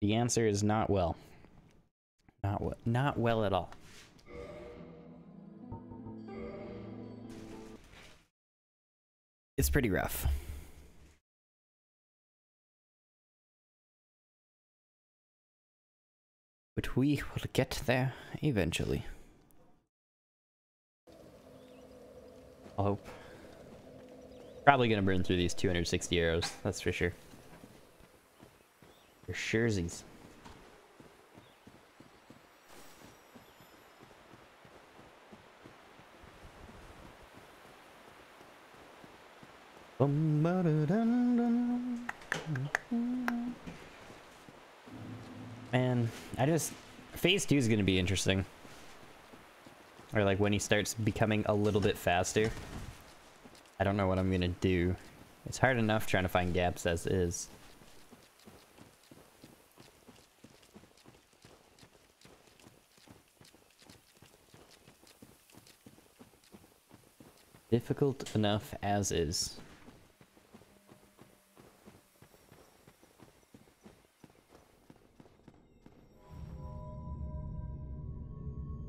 The answer is not well. Not well, not well at all. It's pretty rough. But we will get there eventually. I hope. Probably gonna burn through these 260 arrows, that's for sure. For surezies. Man, I just... Phase 2 is going to be interesting. Or like when he starts becoming a little bit faster. I don't know what I'm going to do. It's hard enough trying to find gaps as is. Difficult enough as is.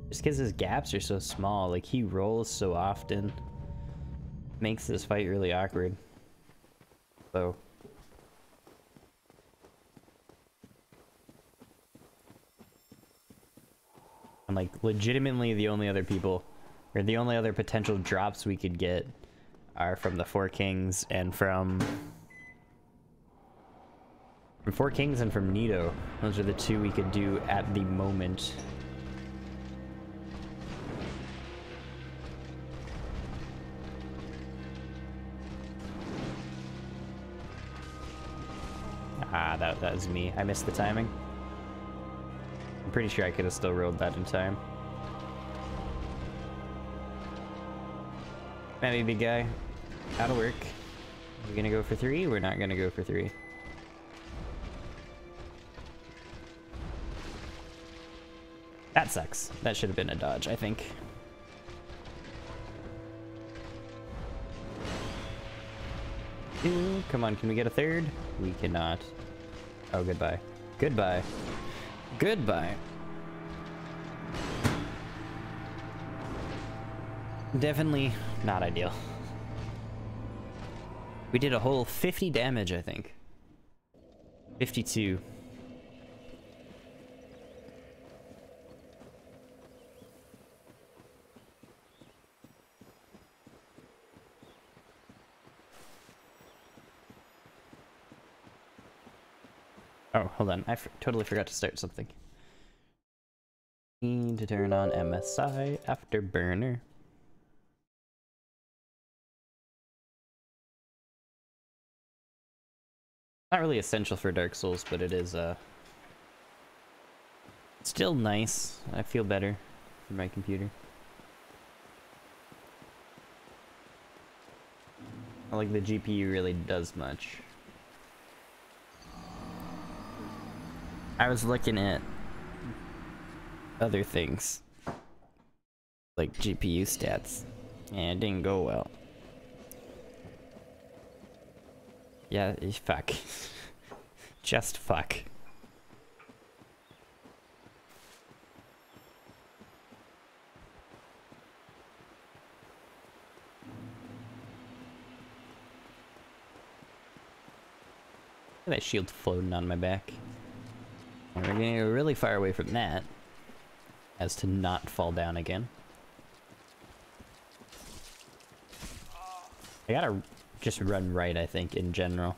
Just because his gaps are so small, like he rolls so often, makes this fight really awkward. So. I'm like legitimately the only other people, or the only other potential drops we could get are from the Four Kings and from from Four Kings and from Nito. Those are the two we could do at the moment. Ah, that, that was me. I missed the timing. I'm pretty sure I could have still rolled that in time. Maybe big guy. That'll work. We're gonna go for three? We're not gonna go for three. That sucks. That should have been a dodge, I think. Two. Come on, can we get a third? We cannot. Oh, goodbye. Goodbye. Goodbye. Definitely not ideal. We did a whole 50 damage, I think. 52. Oh, hold on. I totally forgot to start something. Need to turn on MSI Afterburner. Not really essential for Dark Souls, but it is, uh... Still nice. I feel better for my computer. I like the GPU really does much. I was looking at other things. Like GPU stats. And it didn't go well. Yeah, fuck. Just fuck. that shield floating on my back. we're getting really far away from that. As to not fall down again. I gotta just run right, I think, in general.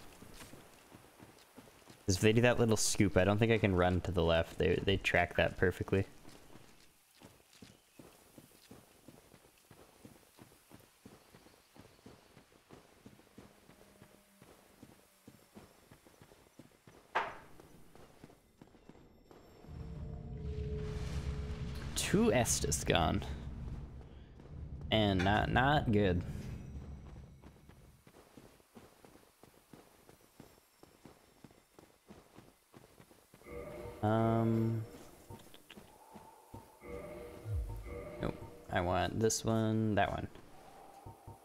Because if they do that little scoop, I don't think I can run to the left. They, they track that perfectly. Two Estus gone. And not, not good. Um. Nope. I want this one, that one.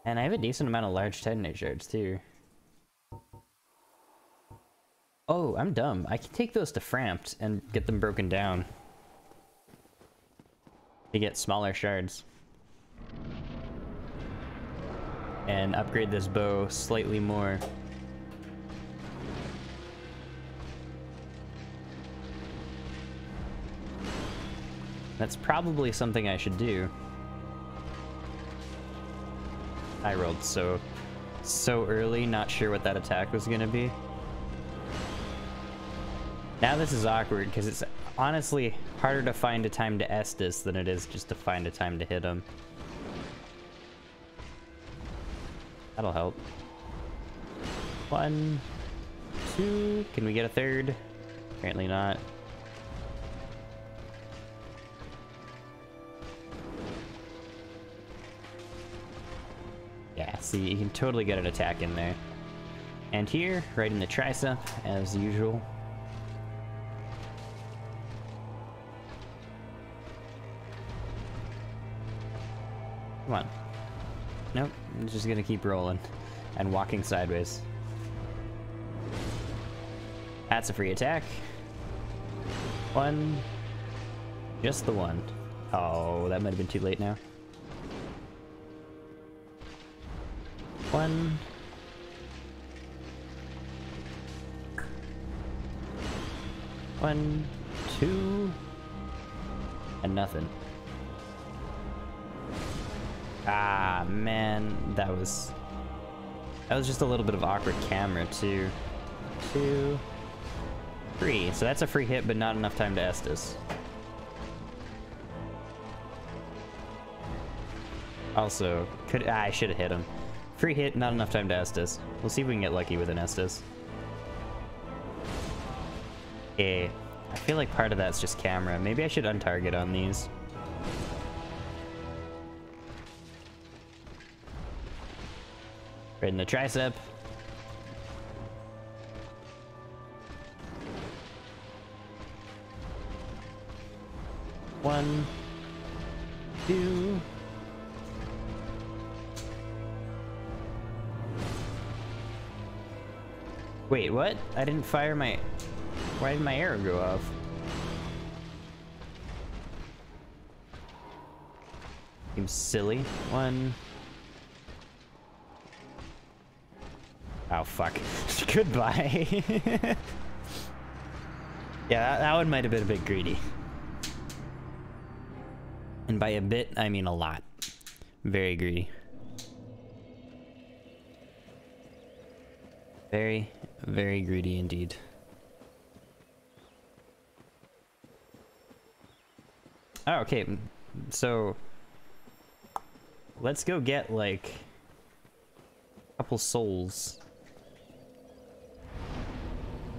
And I have a decent amount of large Titanite shards too. Oh, I'm dumb. I can take those to Frampt and get them broken down. To get smaller shards. And upgrade this bow slightly more. That's probably something I should do. I rolled so, so early, not sure what that attack was gonna be. Now this is awkward, because it's honestly harder to find a time to Estus than it is just to find a time to hit him. That'll help. One, two, can we get a third? Apparently not. See, you can totally get an attack in there. And here, right in the tricep, as usual. Come on. Nope, I'm just gonna keep rolling and walking sideways. That's a free attack. One. Just the one. Oh, that might have been too late now. One. One, two, and nothing. Ah, man, that was... That was just a little bit of awkward camera, too. Two, three. So that's a free hit, but not enough time to Estus. Also, could ah, I should have hit him. Free hit, not enough time to Estus. We'll see if we can get lucky with an Estus. Okay, I feel like part of that's just camera. Maybe I should untarget on these. Right in the tricep. One, what? I didn't fire my... Why did my arrow go off? Seems silly. One... Oh, fuck. Goodbye. yeah, that, that one might have been a bit greedy. And by a bit, I mean a lot. Very greedy. Very, very greedy indeed. Oh, okay. So let's go get like a couple souls.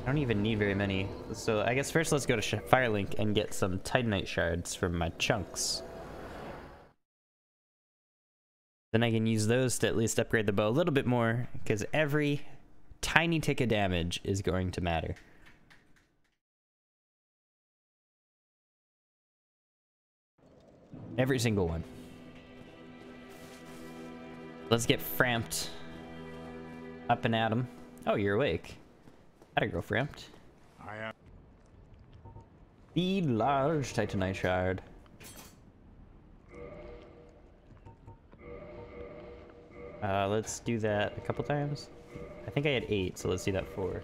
I don't even need very many. So I guess first let's go to Firelink and get some Titanite shards from my chunks. Then I can use those to at least upgrade the bow a little bit more, because every tiny tick of damage is going to matter. Every single one. Let's get Frampt. up and at him. Oh, you're awake. Gotta go, Frampt. I am. The large Titanite shard. Uh, let's do that a couple times. I think I had eight, so let's do that four.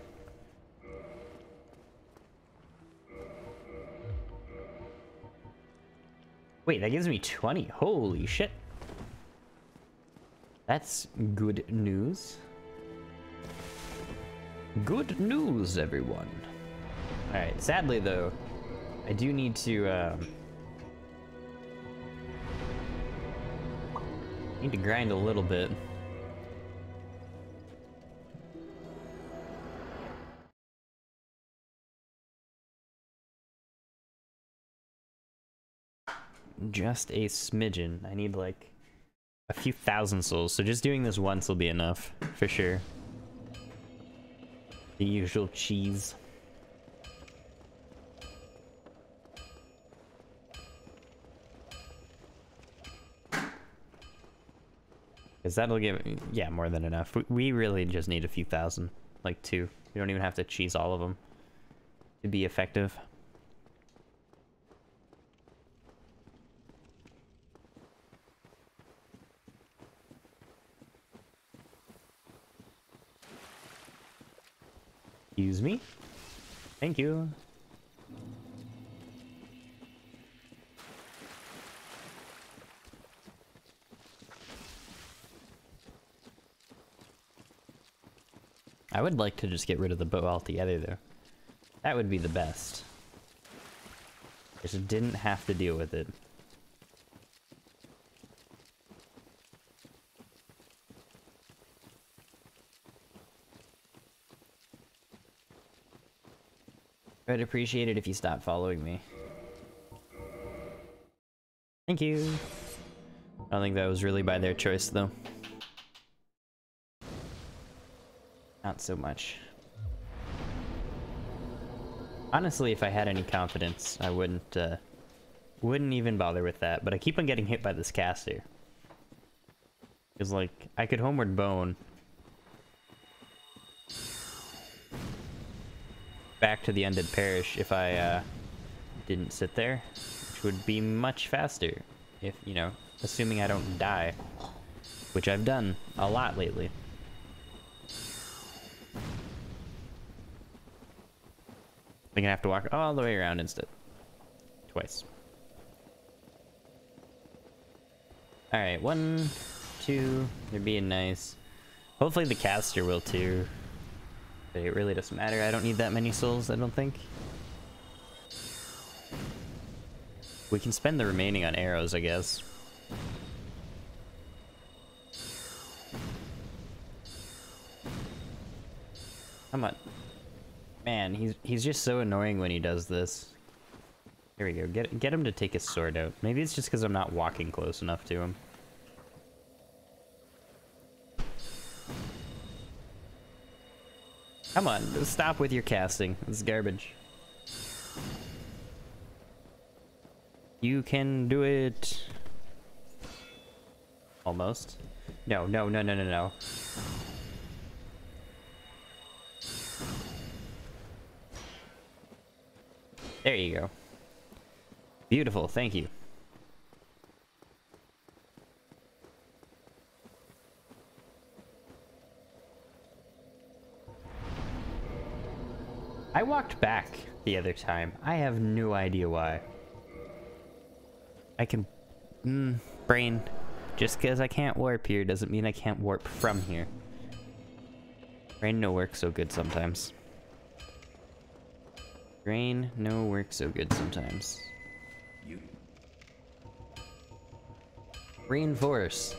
Wait, that gives me 20. Holy shit. That's good news. Good news, everyone. Alright, sadly though, I do need to, um... Need to grind a little bit. Just a smidgen. I need like a few thousand souls, so just doing this once will be enough, for sure. The usual cheese. Because that'll give, yeah, more than enough. We, we really just need a few thousand, like two. You don't even have to cheese all of them to be effective. Excuse me. Thank you. I would like to just get rid of the bow altogether, though. That would be the best. Just didn't have to deal with it. I'd appreciate it if you stopped following me. Thank you. I don't think that was really by their choice, though. Not so much. Honestly, if I had any confidence, I wouldn't, uh, wouldn't even bother with that, but I keep on getting hit by this caster. Because, like, I could homeward bone. Back to the Undead Parish if I, uh, didn't sit there, which would be much faster. If, you know, assuming I don't die. Which I've done a lot lately. I'm gonna have to walk all the way around instead. Twice. Alright, one, two, they're being nice. Hopefully the caster will too. But it really doesn't matter, I don't need that many souls, I don't think. We can spend the remaining on arrows, I guess. Come on. Man, he's he's just so annoying when he does this. Here we go. Get get him to take his sword out. Maybe it's just because I'm not walking close enough to him. Come on, stop with your casting. It's garbage. You can do it. Almost. No, no, no, no, no, no. There you go. Beautiful, thank you. I walked back the other time. I have no idea why. I can... Mm, brain. Just because I can't warp here doesn't mean I can't warp from here. Brain no work so good sometimes. Brain no work so good sometimes. Reinforce.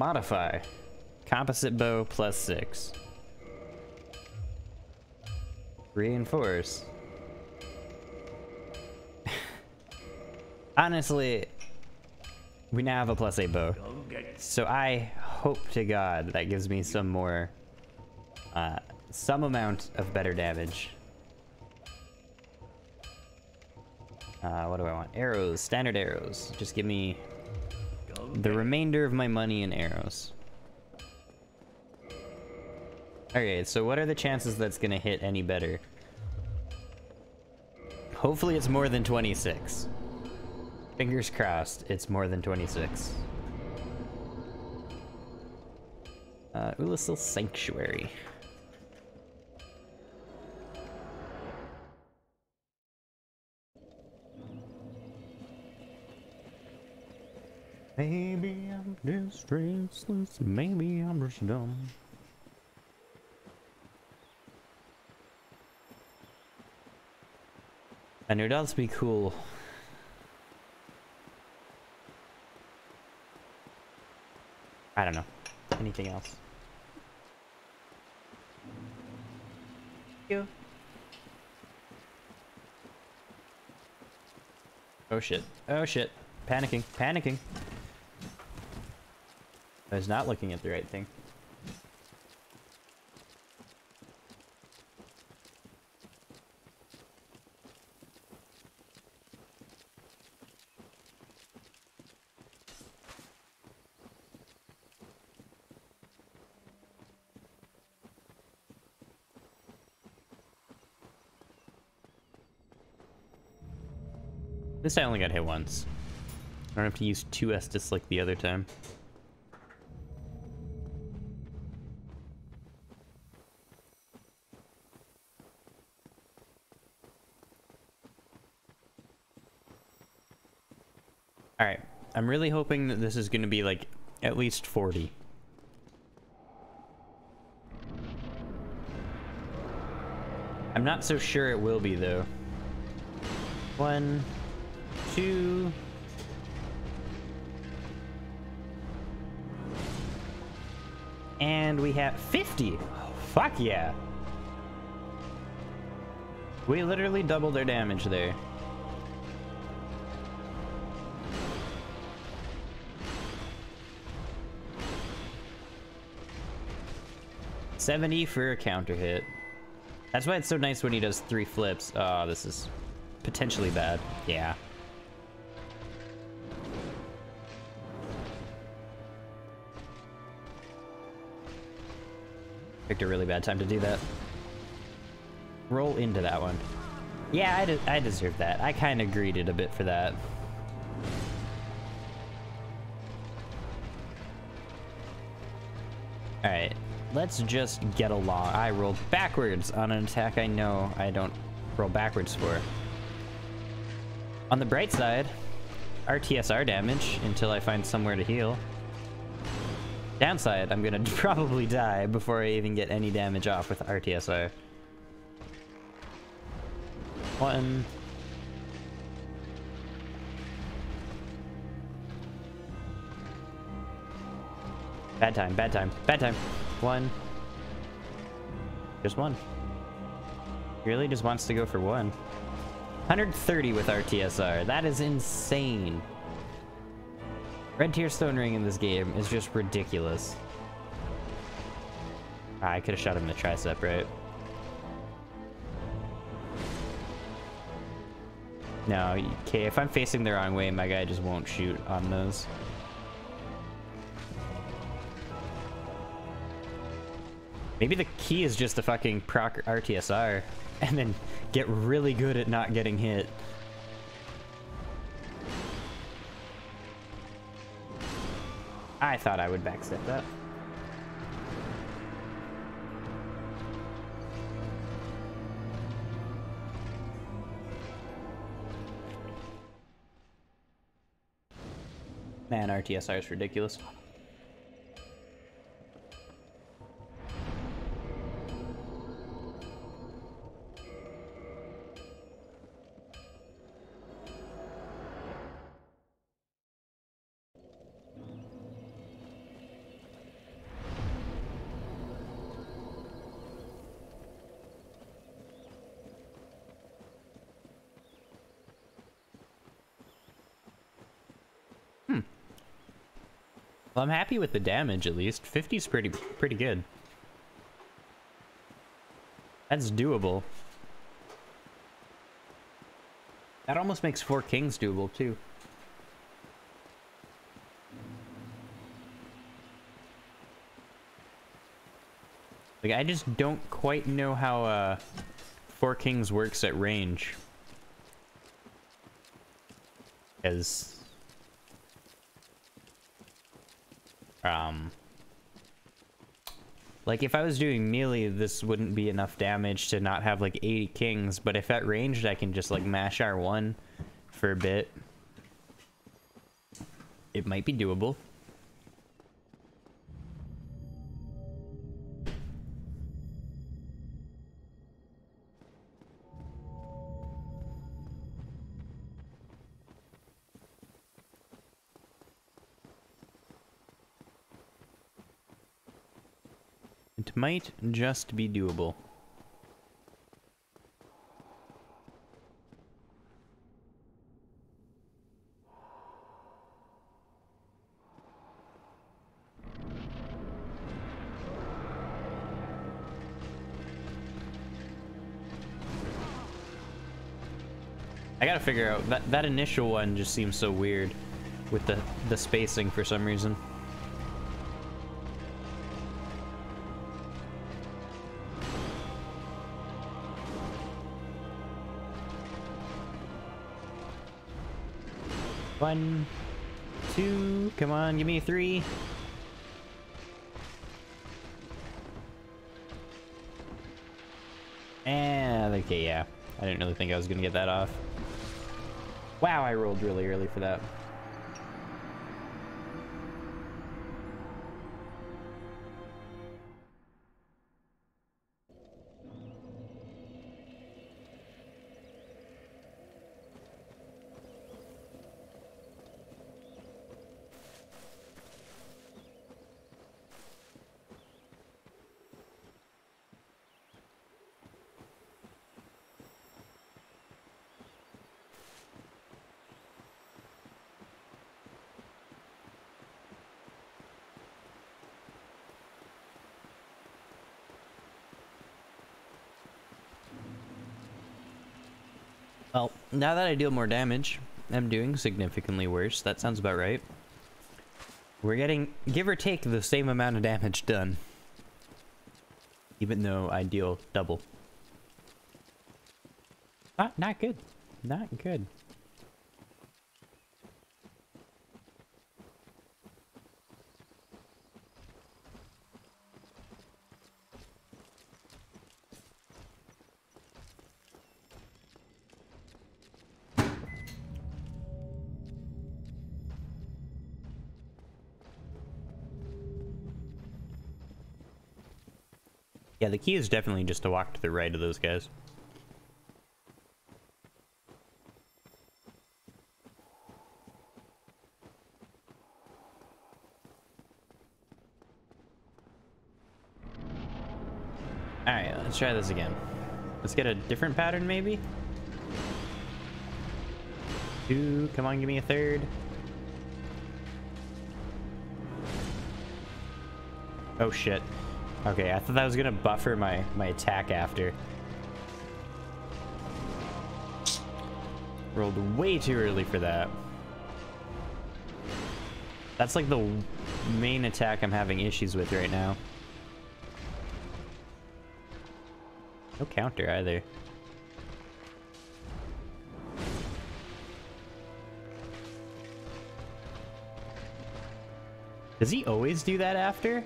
Modify. Composite bow plus six. Reinforce. Honestly, we now have a plus eight bow. So I hope to God that gives me some more, uh, some amount of better damage. Uh, what do I want? Arrows, standard arrows. Just give me the remainder of my money in arrows. Okay, so what are the chances that's gonna hit any better? Hopefully it's more than 26. Fingers crossed, it's more than 26. Uh, Oolacile Sanctuary. Maybe I'm distressless, maybe I'm just dumb. And it does be cool I don't know. Anything else? You. Oh shit. Oh shit. Panicking. Panicking. I was not looking at the right thing. This I only got hit once. I don't have to use two estus like the other time. Alright, I'm really hoping that this is going to be like at least 40. I'm not so sure it will be though. One, two... And we have 50! Oh, fuck yeah! We literally doubled our damage there. Seventy for a counter hit. That's why it's so nice when he does three flips. Oh, this is potentially bad. Yeah. Picked a really bad time to do that. Roll into that one. Yeah, I, de I deserve that. I kind of greeted a bit for that. Alright, let's just get along. I rolled backwards on an attack I know I don't roll backwards for. On the bright side, RTSR damage until I find somewhere to heal. Downside, I'm gonna probably die before I even get any damage off with RTSR. One. Bad time, bad time, bad time. One. Just one. He really just wants to go for one. 130 with RTSR. That is insane. Red Tear Stone Ring in this game is just ridiculous. Ah, I could have shot him in the tricep, right? No, okay, if I'm facing the wrong way, my guy just won't shoot on those. Maybe the key is just to fucking proc RTSR and then get really good at not getting hit. I thought I would backstep that. Man, RTSR is ridiculous. Well, I'm happy with the damage at least. 50 is pretty pretty good. That's doable. That almost makes four kings doable too. Like I just don't quite know how uh four kings works at range. As Um, like if I was doing melee, this wouldn't be enough damage to not have like 80 kings, but if at ranged, I can just like mash R1 for a bit. It might be doable. Might just be doable. I gotta figure out that that initial one just seems so weird with the the spacing for some reason. One, two, come on, give me a three. And, okay, yeah. I didn't really think I was gonna get that off. Wow, I rolled really early for that. Well, now that I deal more damage, I'm doing significantly worse. That sounds about right. We're getting, give or take, the same amount of damage done. Even though I deal double. Not, not good. Not good. The key is definitely just to walk to the right of those guys. Alright, let's try this again. Let's get a different pattern, maybe? Two, come on, give me a third. Oh shit. Okay, I thought that was gonna buffer my, my attack after. Rolled way too early for that. That's like the main attack I'm having issues with right now. No counter either. Does he always do that after?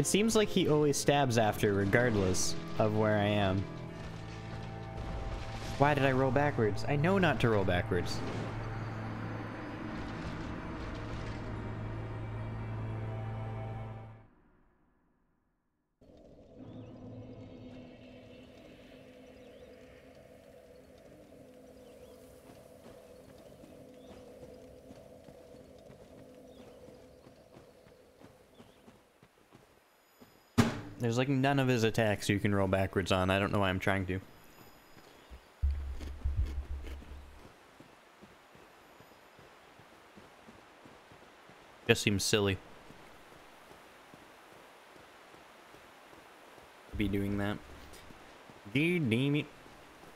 It seems like he always stabs after, regardless of where I am. Why did I roll backwards? I know not to roll backwards. There's like none of his attacks you can roll backwards on. I don't know why I'm trying to. Just seems silly. Be doing that. God damn it.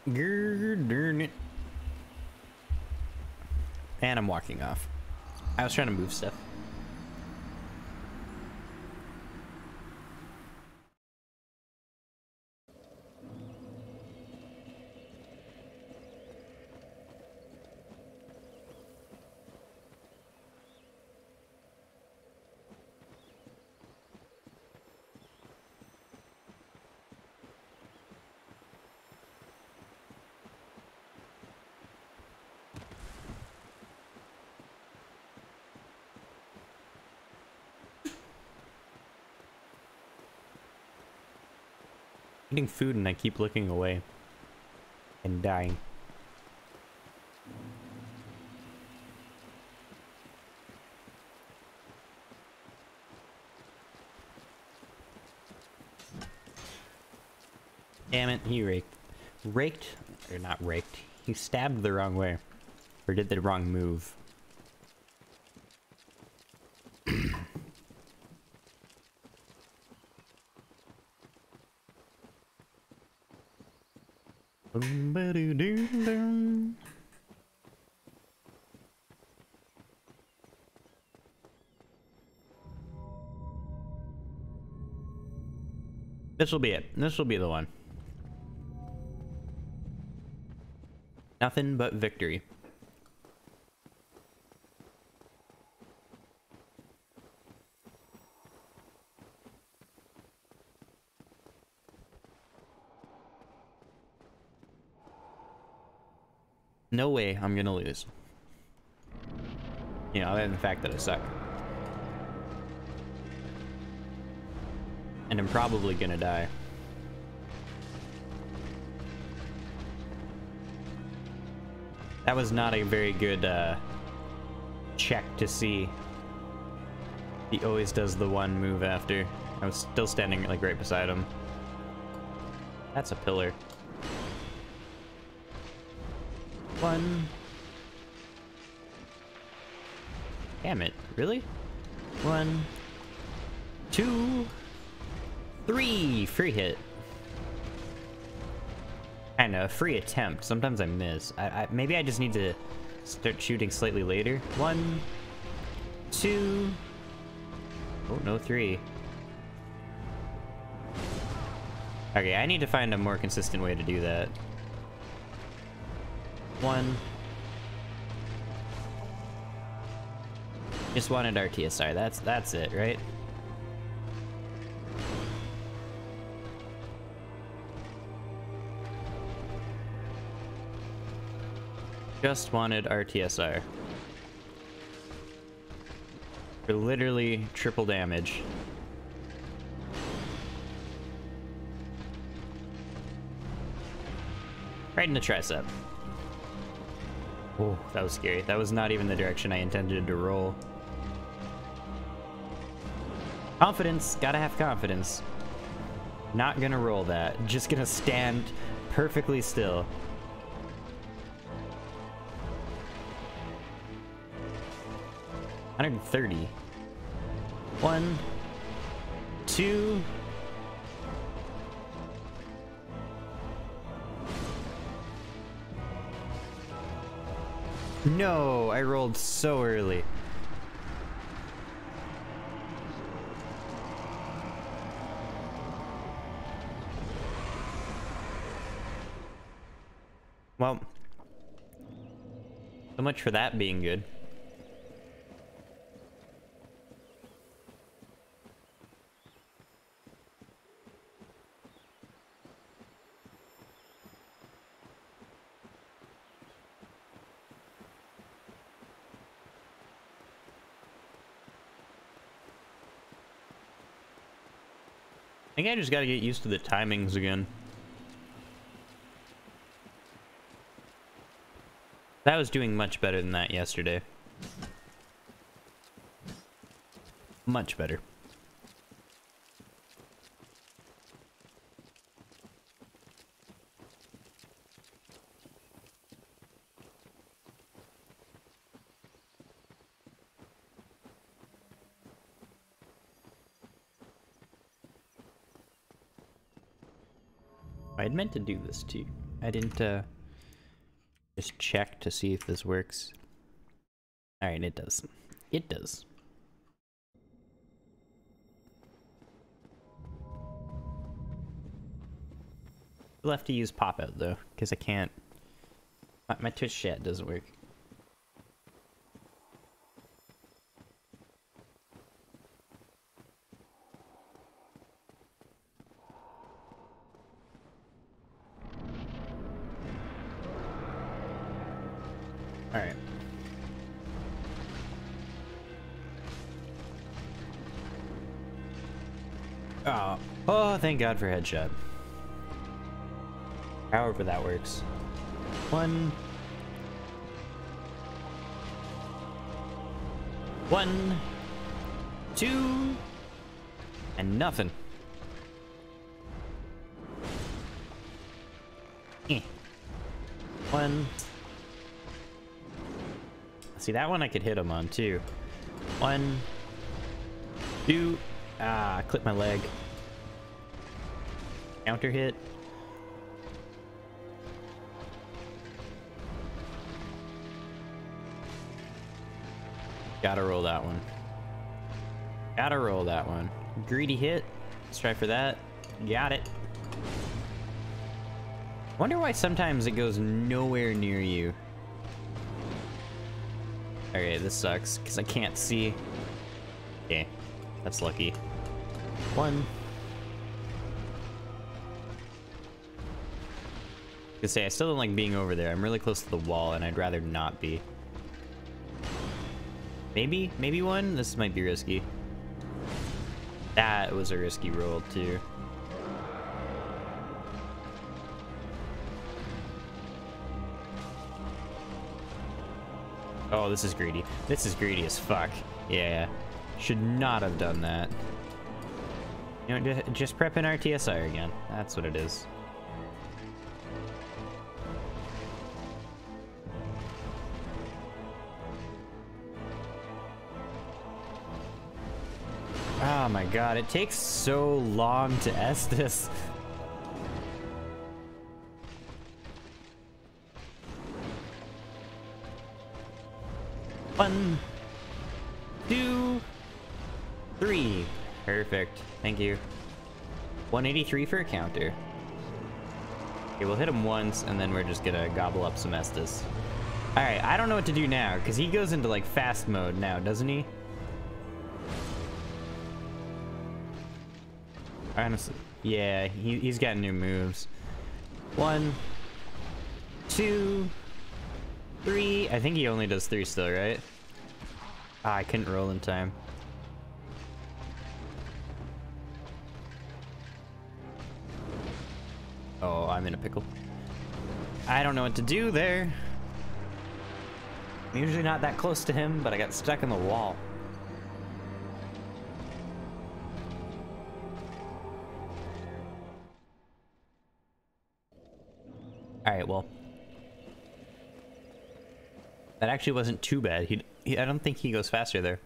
God darn it. And I'm walking off. I was trying to move stuff. Eating food and I keep looking away and dying. Damn it, he raked. Raked, or not raked, he stabbed the wrong way. Or did the wrong move. This will be it. This will be the one. Nothing but victory. No way I'm gonna lose. You know, other than the fact that I suck. And I'm probably gonna die. That was not a very good uh, check to see. He always does the one move after. I was still standing like right beside him. That's a pillar. One. Damn it, really? One, two, three, free hit. Kind of free attempt. Sometimes I miss. I, I, maybe I just need to start shooting slightly later. One, two. Oh no, three. Okay, I need to find a more consistent way to do that. One. Just wanted RTSR. That's that's it, right? Just wanted RTSR. For literally triple damage. Right in the tricep. Oh, that was scary. That was not even the direction I intended to roll. Confidence. Gotta have confidence. Not gonna roll that. Just gonna stand perfectly still. Hundred and thirty. One, two, No, I rolled so early. Well, so much for that being good. Think I just gotta get used to the timings again. That was doing much better than that yesterday. Much better. To do this too. I didn't uh, just check to see if this works. Alright, it does. It does. We'll have to use pop out though, because I can't. My, my Twitch chat doesn't work. Thank God for headshot. However that works. One. One. Two. And nothing. Eh. One. See, that one I could hit him on, too. One. Two. Ah, clip my leg. Counter hit. Gotta roll that one. Gotta roll that one. Greedy hit. Let's try for that. Got it. Wonder why sometimes it goes nowhere near you. Okay, this sucks, because I can't see. Okay, that's lucky. One. I say, I still don't like being over there. I'm really close to the wall, and I'd rather not be. Maybe? Maybe one? This might be risky. That was a risky roll, too. Oh, this is greedy. This is greedy as fuck. Yeah. Should not have done that. You know, just prep an RTSR again. That's what it is. Oh my god, it takes so long to S this. One, two, three. Perfect. Thank you. 183 for a counter. Okay, we'll hit him once, and then we're just gonna gobble up some Estus. Alright, I don't know what to do now, because he goes into, like, fast mode now, doesn't he? Honestly, yeah, he, he's got new moves. One, two, three. I think he only does three still, right? Ah, I couldn't roll in time. Oh, I'm in a pickle. I don't know what to do there. I'm usually not that close to him, but I got stuck in the wall. Alright, well. That actually wasn't too bad. He, he, I don't think he goes faster there.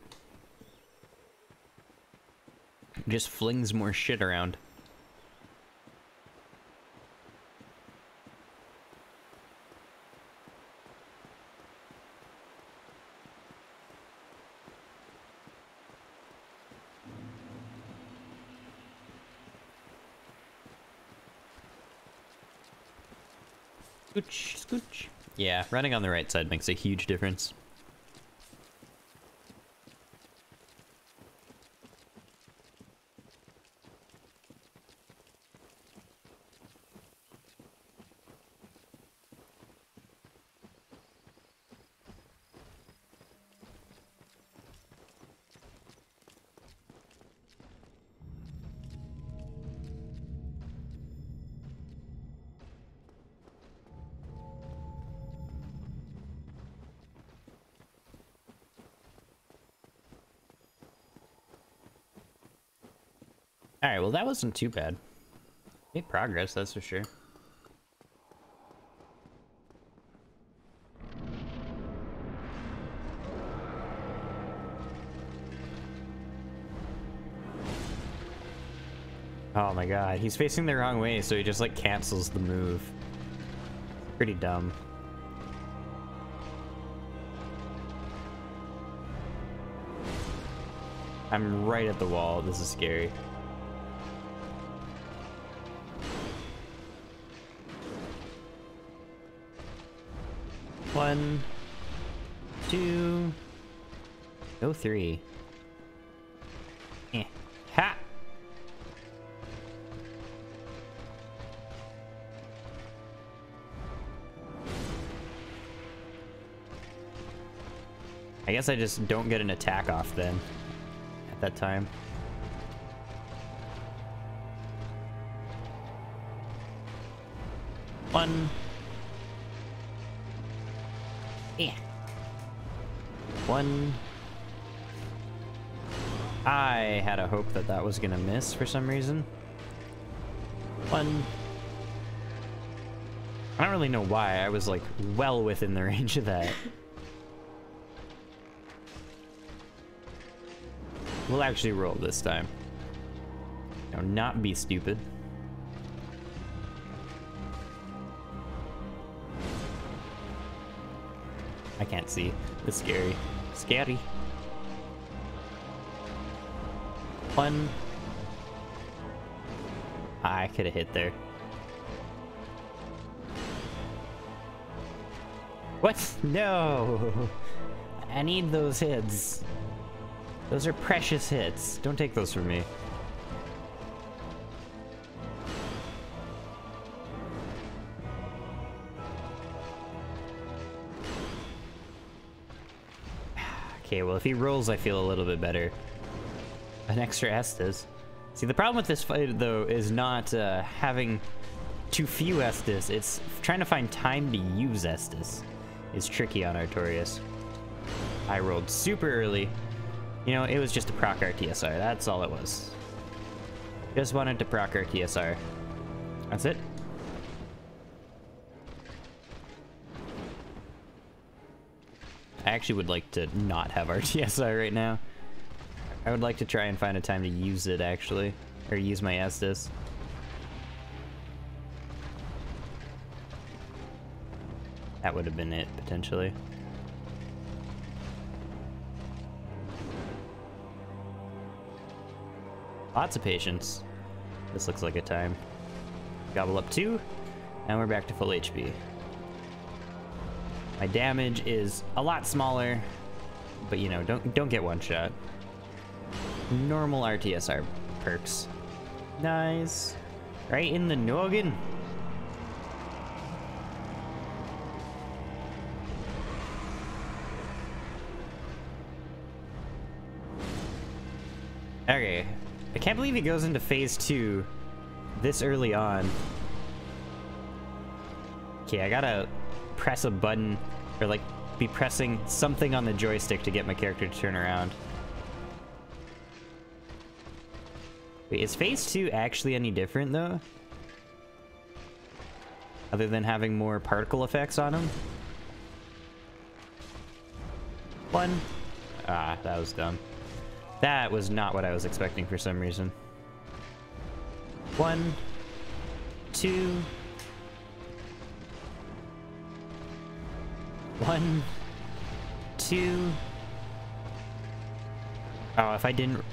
Just flings more shit around. Scooch, scooch. Yeah, running on the right side makes a huge difference. Wasn't too bad. Made progress, that's for sure. Oh my god, he's facing the wrong way, so he just like cancels the move. Pretty dumb. I'm right at the wall, this is scary. One, two, three. Eh. Ha! I guess I just don't get an attack off then at that time. One, One. I had a hope that that was gonna miss for some reason. One. I don't really know why. I was like well within the range of that. We'll actually roll this time. Now, not be stupid. I can't see. It's scary. Scary. One. Ah, I could have hit there. What? No! I need those hits. Those are precious hits. Don't take those from me. If he rolls I feel a little bit better. An extra Estus. See, the problem with this fight, though, is not uh, having too few Estus. It's trying to find time to use Estus. It's tricky on Artorias. I rolled super early. You know, it was just a proc RTSR. That's all it was. Just wanted to proc RTSR. That's it. Actually would like to not have RTSR right now. I would like to try and find a time to use it, actually. Or use my Estus. That would have been it, potentially. Lots of patience. This looks like a time. Gobble up two, and we're back to full HP. My damage is a lot smaller, but you know, don't don't get one shot. Normal RTSR perks. Nice. Right in the noggin. Okay. I can't believe he goes into phase two this early on. Okay, I gotta press a button or like be pressing something on the joystick to get my character to turn around. Wait, is phase two actually any different though? Other than having more particle effects on him? One. Ah, that was dumb. That was not what I was expecting for some reason. One, two, one, two. Oh, if I didn't...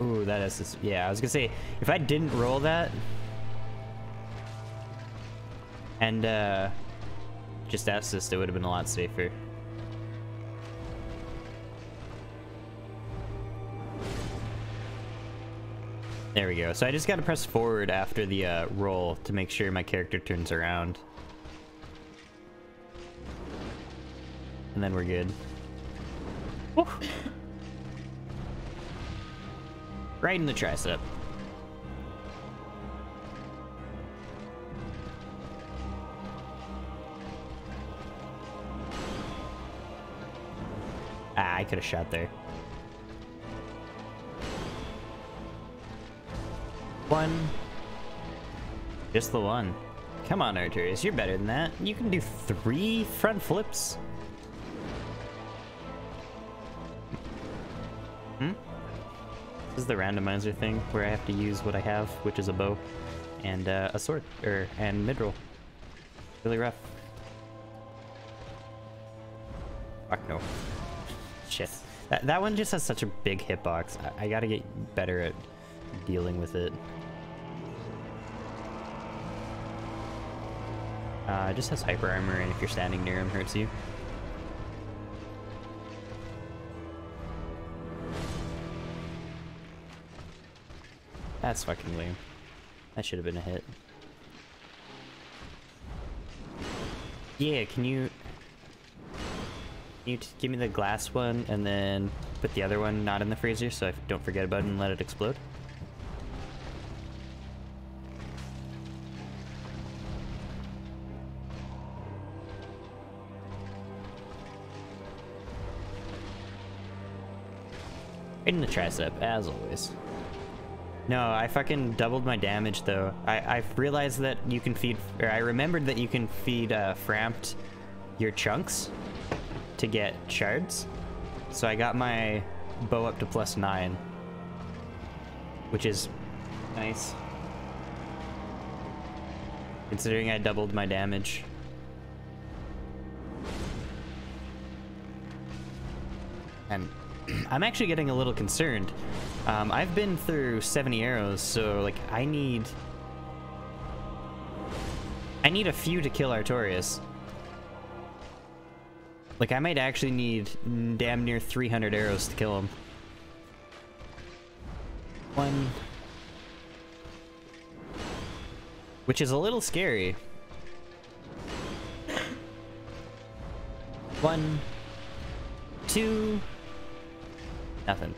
Ooh, that is... This, yeah, I was gonna say, if I didn't roll that... And, uh... Just assist, it would have been a lot safer. There we go. So I just gotta press forward after the uh, roll to make sure my character turns around. And then we're good. Right in the tricep. Ah, I could have shot there. One. Just the one. Come on, Artorias, you're better than that. You can do three front flips. Hmm? This is the randomizer thing where I have to use what I have, which is a bow and uh, a sword, or and midroll. Really rough. Fuck no. Shit. That, that one just has such a big hitbox. I, I gotta get better at dealing with it. Uh, it just has hyper armor, and if you're standing near him, hurts you. That's fucking lame. That should have been a hit. Yeah, can you... Can you give me the glass one, and then put the other one not in the freezer so I don't forget about it and let it explode? in the tricep, as always. No, I fucking doubled my damage though. I, I realized that you can feed, or I remembered that you can feed uh, Frampt your chunks to get shards. So I got my bow up to plus nine, which is nice. Considering I doubled my damage. And I'm actually getting a little concerned. Um, I've been through 70 arrows, so like I need... I need a few to kill Artorias. Like, I might actually need damn near 300 arrows to kill him. One. Which is a little scary. One. Two. Nothing.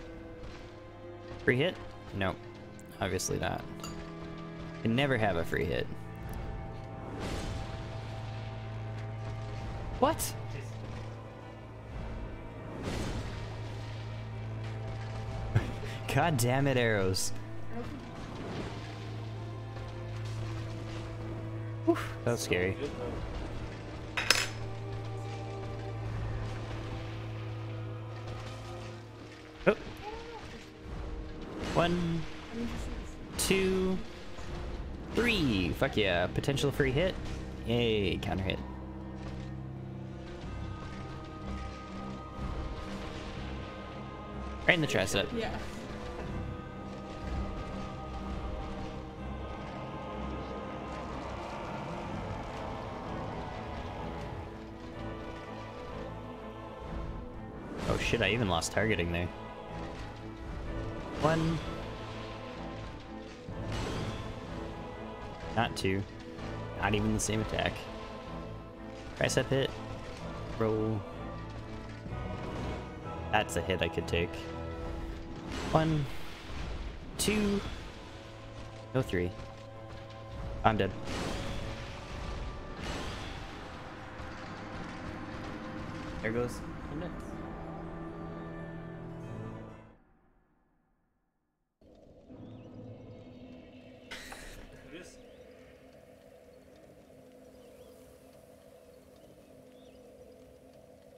Free hit? Nope. Obviously not. Can never have a free hit. What? God damn it, arrows. Whew, that was scary. One, two, three. Fuck yeah. Potential free hit. Yay, counter hit. Right in the tricep. Yeah. Oh shit, I even lost targeting there. One. Not two. Not even the same attack. Tricep hit. Roll. That's a hit I could take. One. Two. No three. I'm dead. There goes. Index.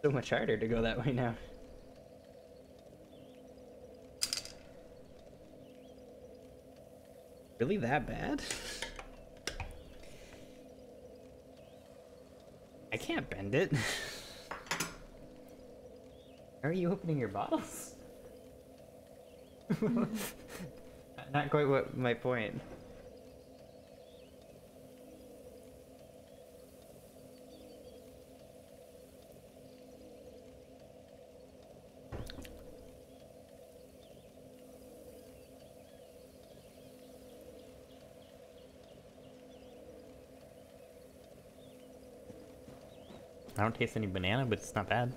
So much harder to go that way now. Really that bad? I can't bend it. How are you opening your bottles? Not quite what my point. I don't taste any banana, but it's not bad.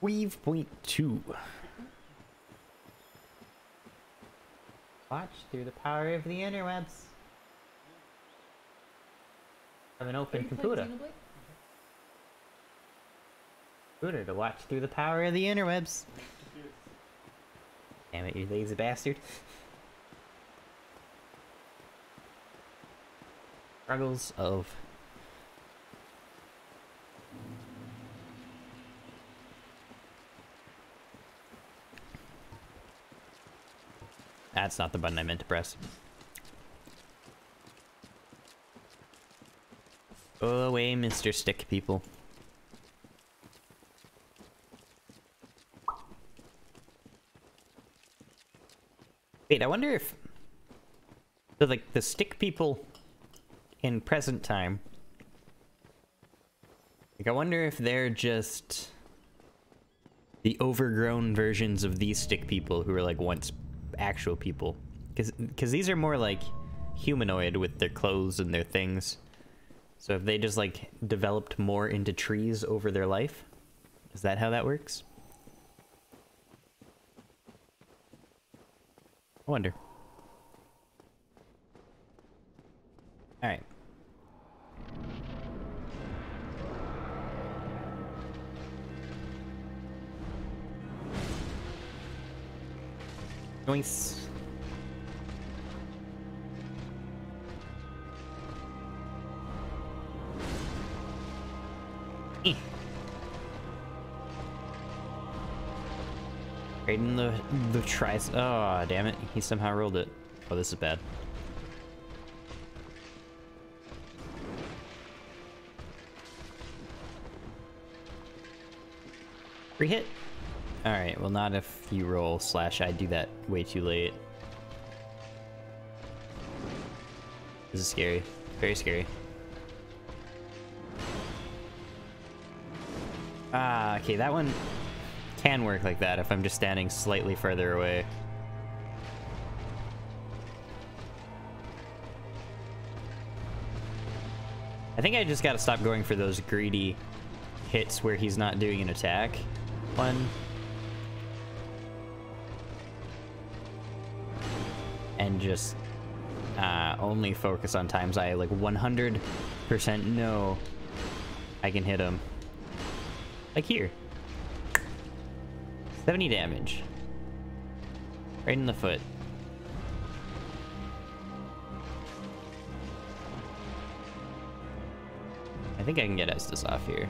Weave point two. Watch through the power of the interwebs. Have an open computer. Computer to watch through the power of the interwebs. Damn it, you lazy bastard. Struggles of That's not the button I meant to press. Go away, Mr. Stick people. Wait, I wonder if... So, like, the stick people in present time... Like, I wonder if they're just... The overgrown versions of these stick people who were, like, once actual people. Because these are more like humanoid with their clothes and their things. So if they just like developed more into trees over their life, is that how that works? I wonder. Noise. Eh. In the the tries. Oh, damn it! He somehow rolled it. Oh, this is bad. Free hit. Alright, well not if you roll slash I do that way too late. This is scary. Very scary. Ah, okay, that one can work like that if I'm just standing slightly further away. I think I just gotta stop going for those greedy hits where he's not doing an attack one And just uh, only focus on times I like 100% know I can hit him. Like here. 70 damage. Right in the foot. I think I can get Estus off here.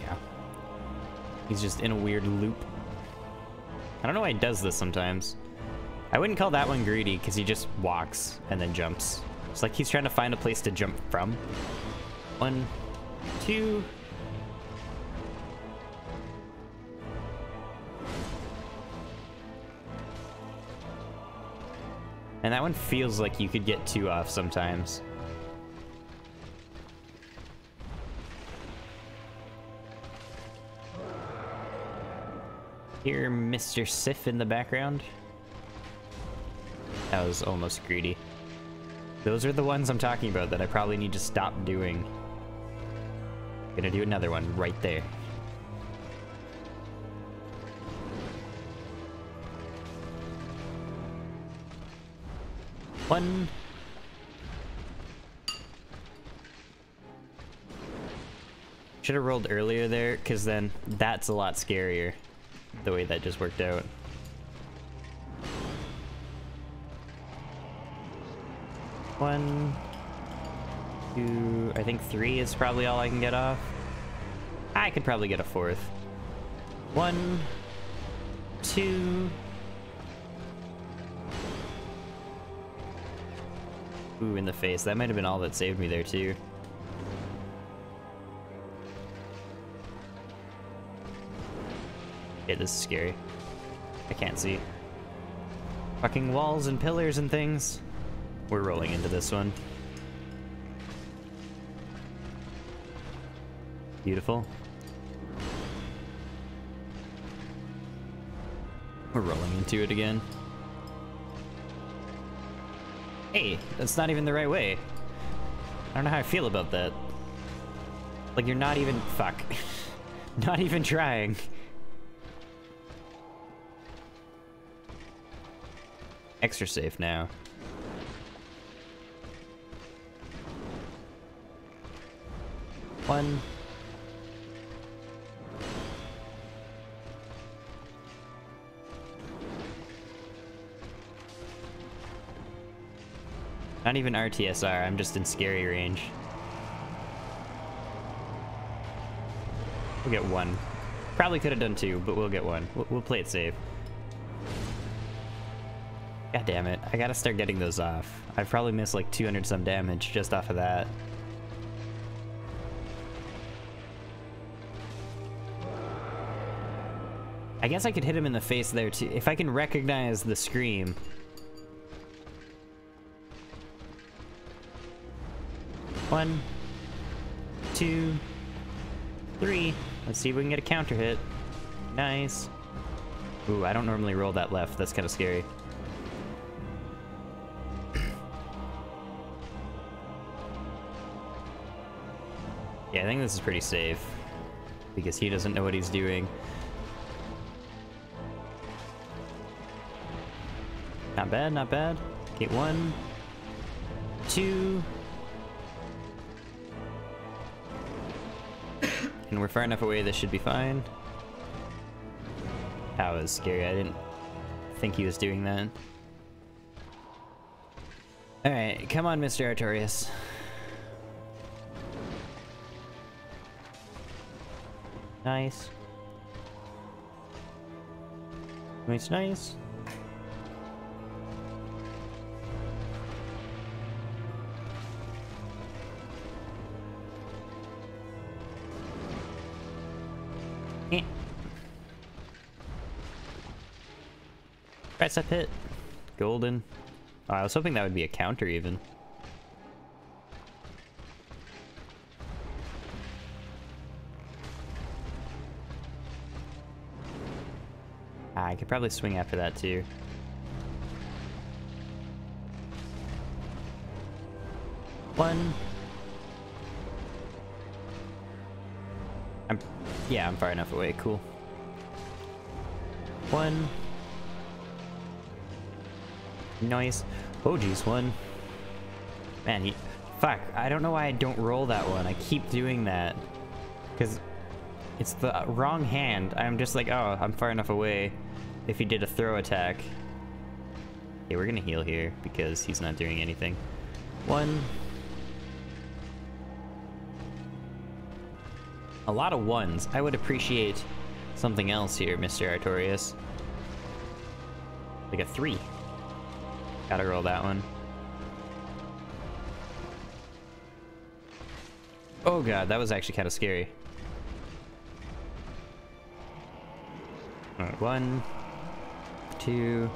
Yeah. He's just in a weird loop. I don't know why he does this sometimes. I wouldn't call that one greedy, because he just walks and then jumps. It's like he's trying to find a place to jump from. One, two... And that one feels like you could get two off sometimes. Hear Mr. Sif in the background. That was almost greedy. Those are the ones I'm talking about that I probably need to stop doing. Gonna do another one right there. One. Should have rolled earlier there, because then that's a lot scarier the way that just worked out. One, two, I think three is probably all I can get off. I could probably get a fourth. One, two. Ooh, in the face. That might have been all that saved me there, too. Okay, this is scary. I can't see. Fucking walls and pillars and things. We're rolling into this one. Beautiful. We're rolling into it again. Hey, that's not even the right way. I don't know how I feel about that. Like, you're not even- fuck. not even trying. Extra safe now. Not even RTSR, I'm just in scary range. We'll get one. Probably could have done two, but we'll get one. We'll, we'll play it safe. God damn it. I gotta start getting those off. I've probably missed like 200 some damage just off of that. I guess I could hit him in the face there too. If I can recognize the scream. One, two, three. Let's see if we can get a counter hit. Nice. Ooh, I don't normally roll that left. That's kind of scary. Yeah, I think this is pretty safe. Because he doesn't know what he's doing. Not bad, not bad. Get one, two. and we're far enough away, this should be fine. That was scary, I didn't think he was doing that. Alright, come on, Mr. Artorias. Nice. Nice, nice. bicep hit. Golden. Oh, I was hoping that would be a counter even. Ah, I could probably swing after that too. One. I'm, yeah, I'm far enough away. Cool. One. Nice. Oh geez, one. Man, he, fuck, I don't know why I don't roll that one. I keep doing that. Because it's the wrong hand. I'm just like, oh, I'm far enough away if he did a throw attack. Okay, we're gonna heal here because he's not doing anything. One. A lot of ones. I would appreciate something else here, Mr. Artorias. Like a three. Gotta roll that one. Oh god, that was actually kind of scary. One, two...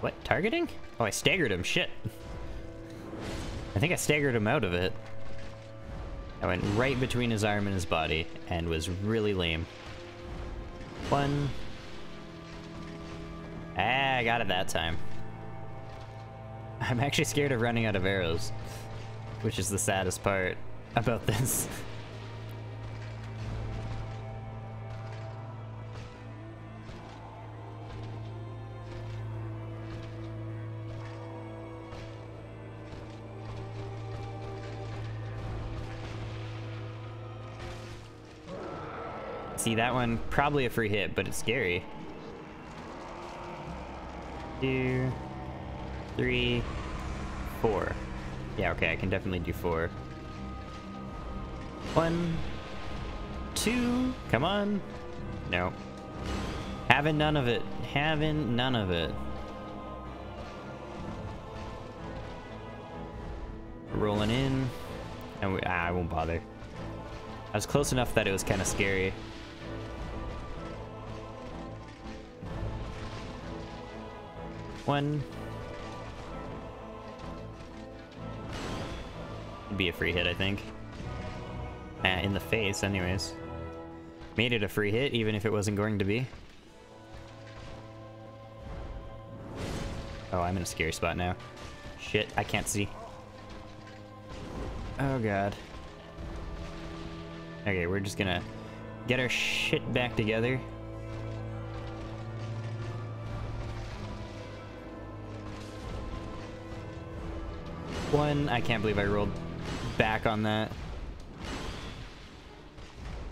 What, targeting? Oh, I staggered him, shit. I think I staggered him out of it. I went right between his arm and his body, and was really lame. One... Ah, I got it that time. I'm actually scared of running out of arrows, which is the saddest part about this. See, that one, probably a free hit, but it's scary. Two, three, four. Yeah, okay, I can definitely do four. One, two, come on. No. Having none of it. Having none of it. Rolling in. And we, ah, I won't bother. I was close enough that it was kind of scary. One. Be a free hit, I think. Ah, in the face, anyways. Made it a free hit, even if it wasn't going to be. Oh, I'm in a scary spot now. Shit, I can't see. Oh god. Okay, we're just gonna get our shit back together. One, I can't believe I rolled back on that.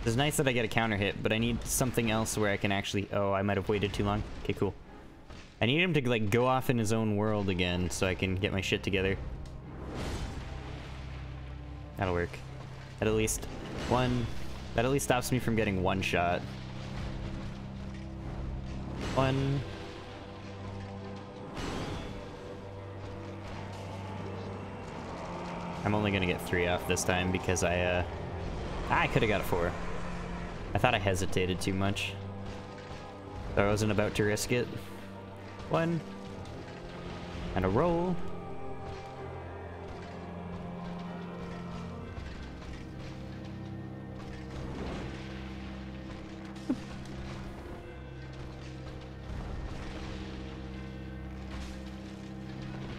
It's nice that I get a counter hit, but I need something else where I can actually... Oh, I might have waited too long. Okay, cool. I need him to, like, go off in his own world again so I can get my shit together. That'll work. That at least... One... That at least stops me from getting one shot. One... I'm only gonna get three off this time because I, uh... I could have got a four. I thought I hesitated too much. So I wasn't about to risk it. One. And a roll.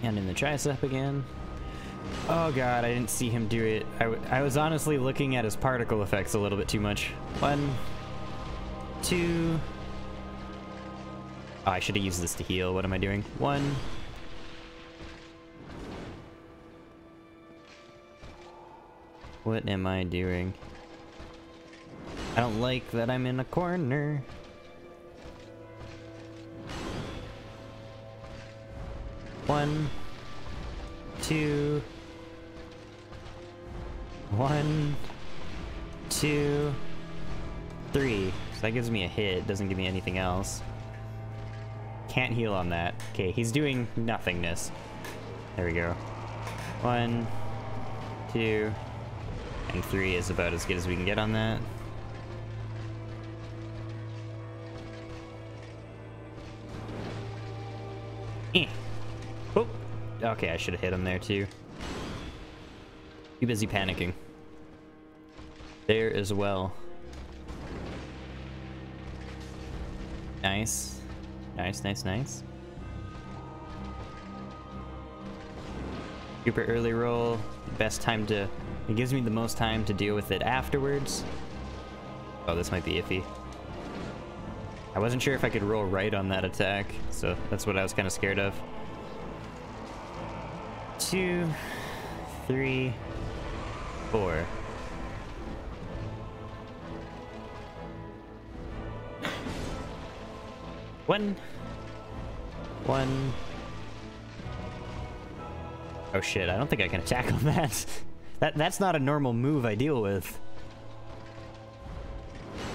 And in the tricep again. Oh god, I didn't see him do it. I, I was honestly looking at his particle effects a little bit too much. One, two... Oh, I should have used this to heal. What am I doing? One... What am I doing? I don't like that I'm in a corner. One, two, one, two, three. So that gives me a hit, doesn't give me anything else. Can't heal on that. Okay, he's doing nothingness. There we go. One, two, and three is about as good as we can get on that. Eh. Oh, okay, I should have hit him there too. Too busy panicking. There as well. Nice. Nice, nice, nice. Super early roll. Best time to... It gives me the most time to deal with it afterwards. Oh, this might be iffy. I wasn't sure if I could roll right on that attack, so that's what I was kind of scared of. Two, three, four. One. One. Oh shit, I don't think I can attack on that. that that's not a normal move I deal with.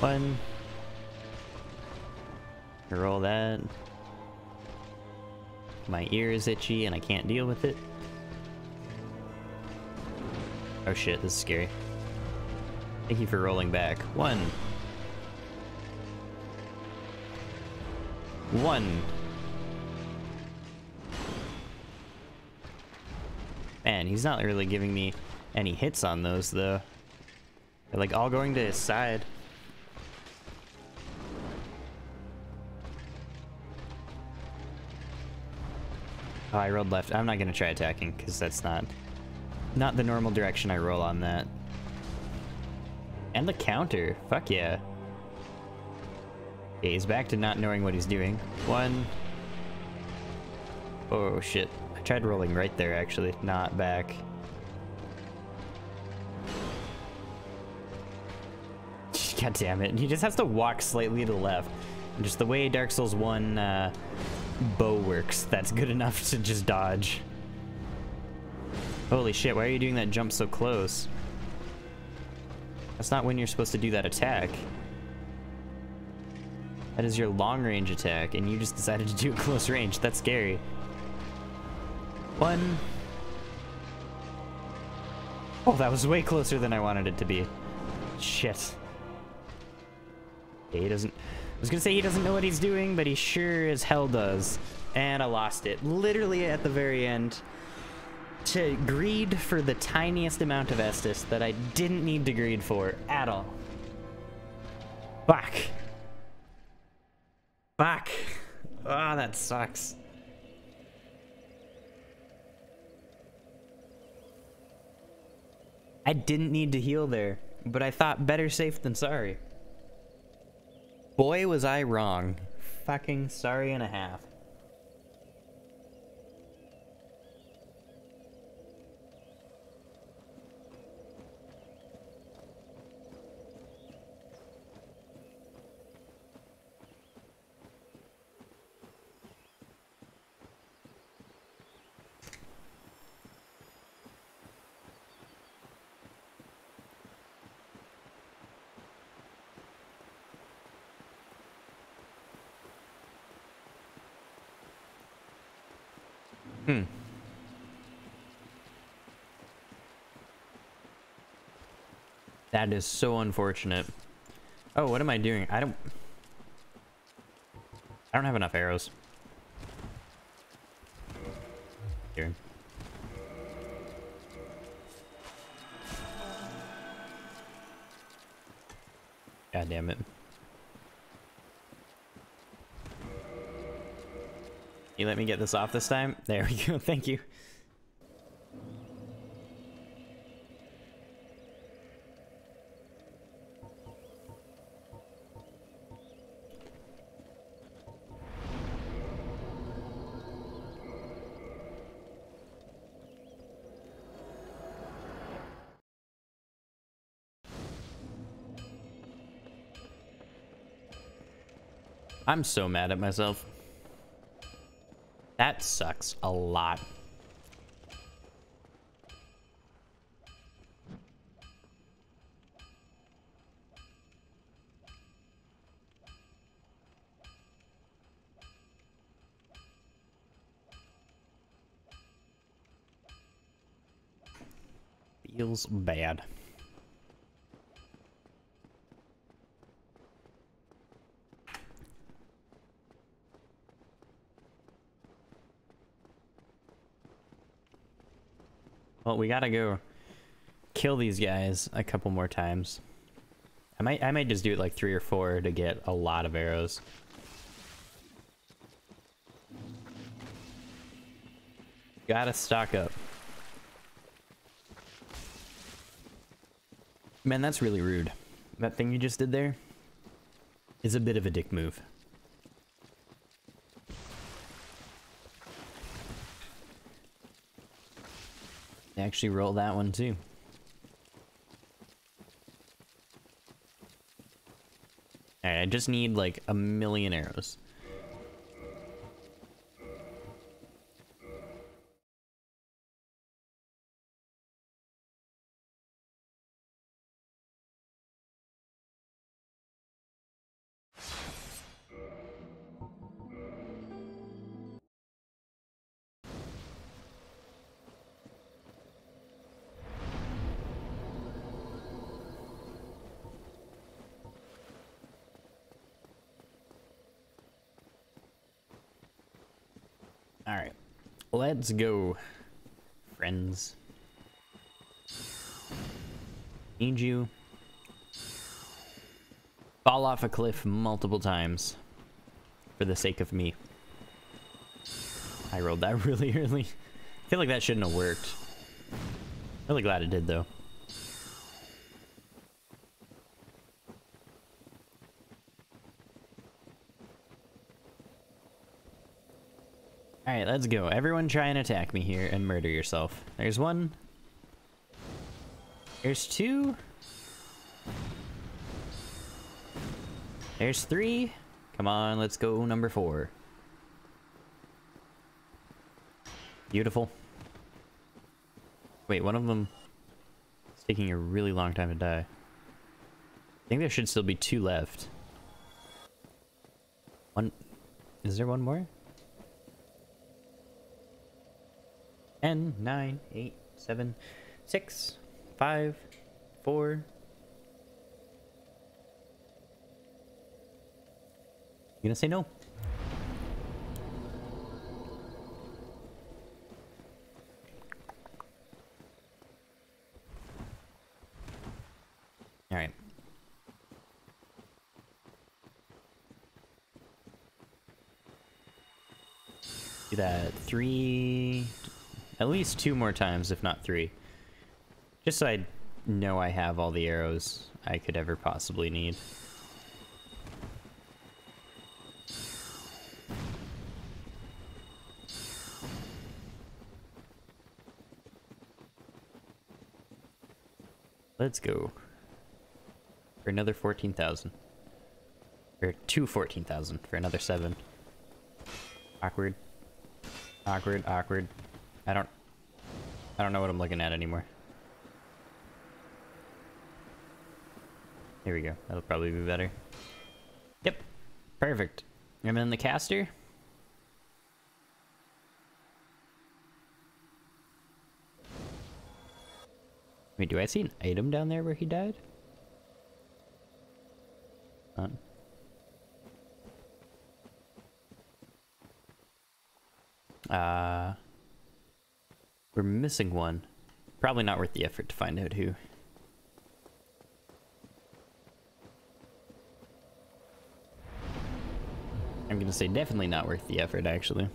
One. Roll that. My ear is itchy and I can't deal with it. Oh shit, this is scary. Thank you for rolling back. One. One. Man, he's not really giving me any hits on those, though. They're like all going to his side. Oh, I rolled left. I'm not going to try attacking, because that's not... Not the normal direction I roll on that. And the counter. Fuck yeah. Okay, he's back to not knowing what he's doing. One. Oh, shit. I tried rolling right there, actually. Not back. God damn it. He just has to walk slightly to the left. Just the way Dark Souls 1 uh, bow works, that's good enough to just dodge. Holy shit, why are you doing that jump so close? That's not when you're supposed to do that attack. That is your long range attack, and you just decided to do close range. That's scary. One. Oh, that was way closer than I wanted it to be. Shit. he doesn't... I was gonna say he doesn't know what he's doing, but he sure as hell does. And I lost it. Literally at the very end. To greed for the tiniest amount of Estus that I didn't need to greed for at all. Back. Fuck. Ah, oh, that sucks. I didn't need to heal there, but I thought better safe than sorry. Boy, was I wrong. Fucking sorry and a half. Hmm. That is so unfortunate. Oh, what am I doing? I don't... I don't have enough arrows. Here. God damn it. You let me get this off this time? There we go, thank you. I'm so mad at myself. That sucks a lot. Feels bad. Well, we gotta go kill these guys a couple more times. I might I might just do it like three or four to get a lot of arrows. Gotta stock up. Man, that's really rude. That thing you just did there is a bit of a dick move. Actually roll that one too. Alright, I just need like a million arrows. Let's go, friends. Need you. Fall off a cliff multiple times. For the sake of me. I rolled that really early. I feel like that shouldn't have worked. Really glad it did, though. Alright, let's go. Everyone try and attack me here and murder yourself. There's one. There's two. There's three. Come on, let's go number four. Beautiful. Wait, one of them is taking a really long time to die. I think there should still be two left. One... Is there one more? 10, 9, 8, 7, 6, 5, 4. You gonna say no? All right. Do that three, at least two more times, if not three. Just so I know I have all the arrows I could ever possibly need. Let's go. For another 14,000. Or two 14,000 for another seven. Awkward. Awkward, awkward. I don't... I don't know what I'm looking at anymore. Here we go. That'll probably be better. Yep. Perfect. And then the caster. Wait, do I see an item down there where he died? Huh? Uh... We're missing one. Probably not worth the effort to find out who. I'm gonna say definitely not worth the effort, actually.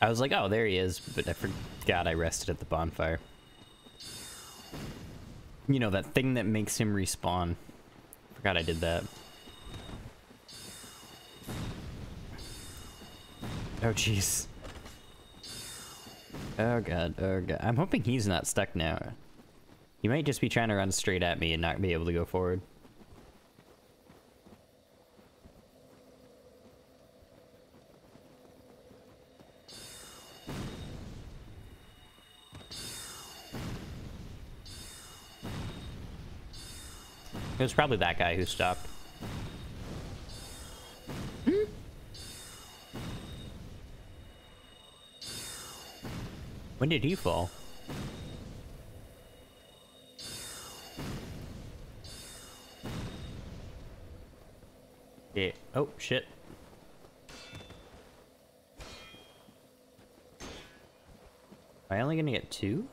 I was like, oh, there he is, but I forgot I rested at the bonfire. You know, that thing that makes him respawn. Forgot I did that. Oh, jeez. Oh god, oh god. I'm hoping he's not stuck now. He might just be trying to run straight at me and not be able to go forward. It was probably that guy who stopped. When did he fall? Yeah. Oh, shit. Am I only gonna get two?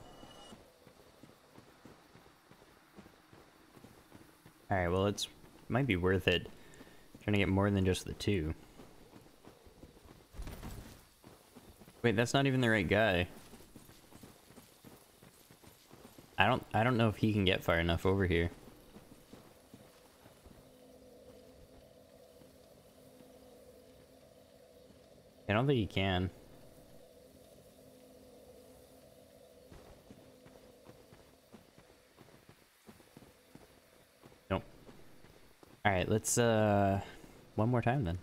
Alright, well it's might be worth it. Trying to get more than just the two. Wait, that's not even the right guy. I don't I don't know if he can get far enough over here. I don't think he can. Alright, let's, uh... One more time, then.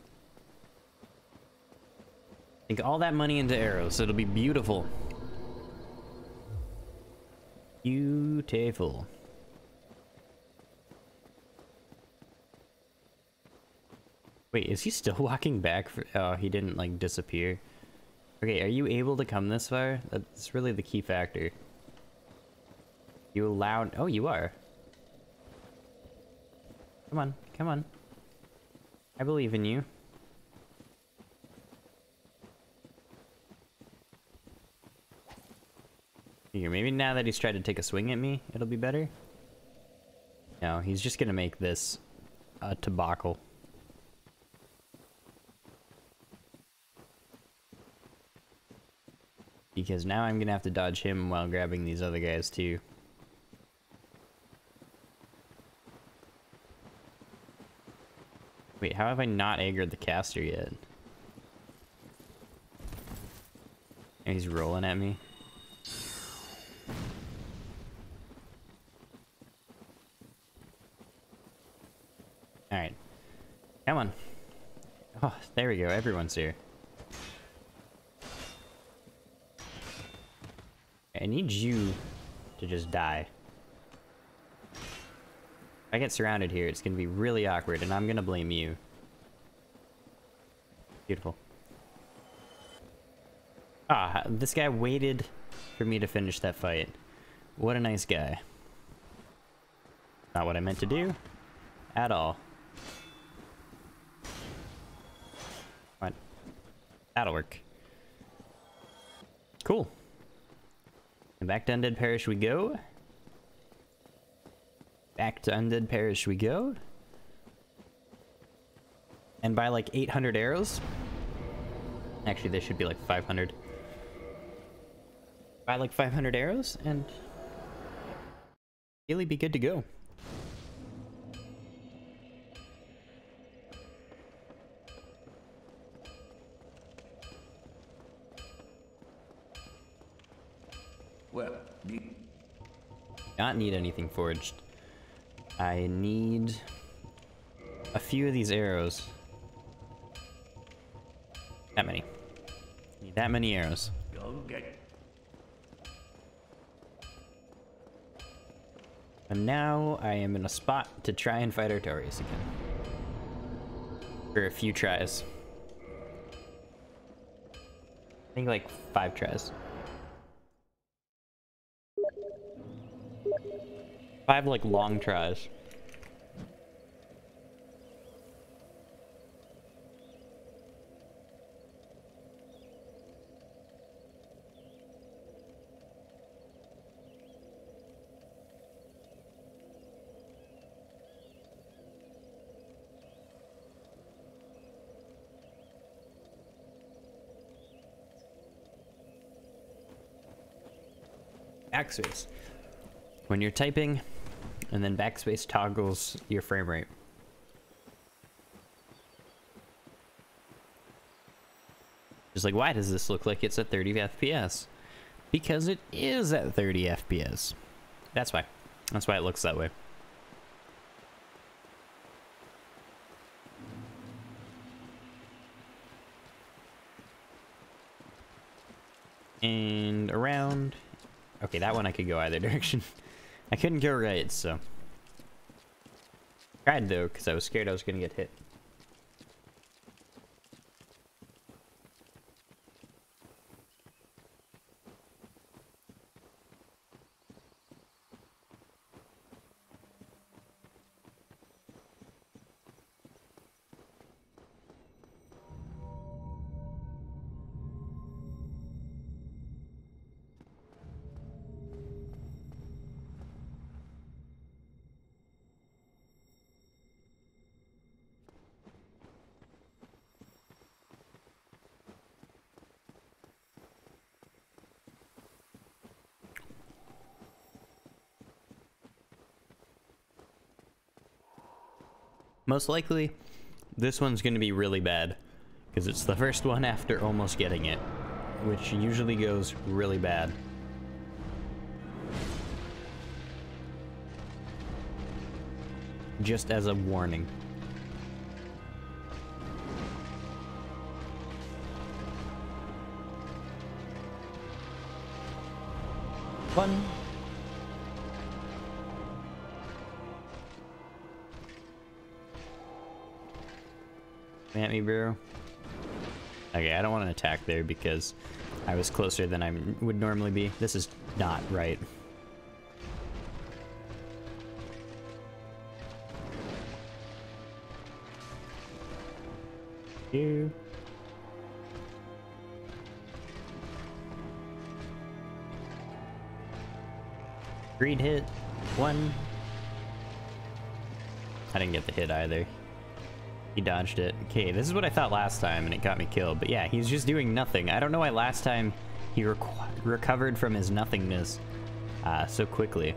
Sink all that money into arrows. It'll be beautiful. Beautiful. Wait, is he still walking back? For, oh, he didn't, like, disappear. Okay, are you able to come this far? That's really the key factor. You allowed... Oh, you are. Come on, come on. I believe in you. Here, maybe now that he's tried to take a swing at me, it'll be better? No, he's just gonna make this a tobacco. Because now I'm gonna have to dodge him while grabbing these other guys too. Wait, how have I not aggroed the caster yet? And he's rolling at me. Alright. Come on. Oh, there we go. Everyone's here. I need you to just die. I get surrounded here, it's gonna be really awkward, and I'm gonna blame you. Beautiful. Ah, this guy waited for me to finish that fight. What a nice guy. Not what I meant to do. At all. What? That'll work. Cool. And back to Undead Parish we go. Back to Undead Parish we go. And by like 800 arrows. Actually, there should be like 500. Buy like 500 arrows and really be good to go. Well, not need anything forged. I need a few of these arrows. That many. Need that many arrows. And now I am in a spot to try and fight Artorias again. For a few tries. I think like five tries. Five, like, long tries. Backspace. When you're typing, and then backspace toggles your frame rate. Just like, why does this look like it's at 30 FPS? Because it is at 30 FPS. That's why. That's why it looks that way. And around. Okay, that one I could go either direction. I couldn't go right, so. Tried though, because I was scared I was gonna get hit. Most likely, this one's going to be really bad. Because it's the first one after almost getting it. Which usually goes really bad. Just as a warning. One. Me, bro. Okay, I don't want to attack there because I was closer than I would normally be. This is not right. You. Greed hit. One. I didn't get the hit either. He dodged it. Okay, this is what I thought last time, and it got me killed. But yeah, he's just doing nothing. I don't know why last time he recovered from his nothingness uh, so quickly.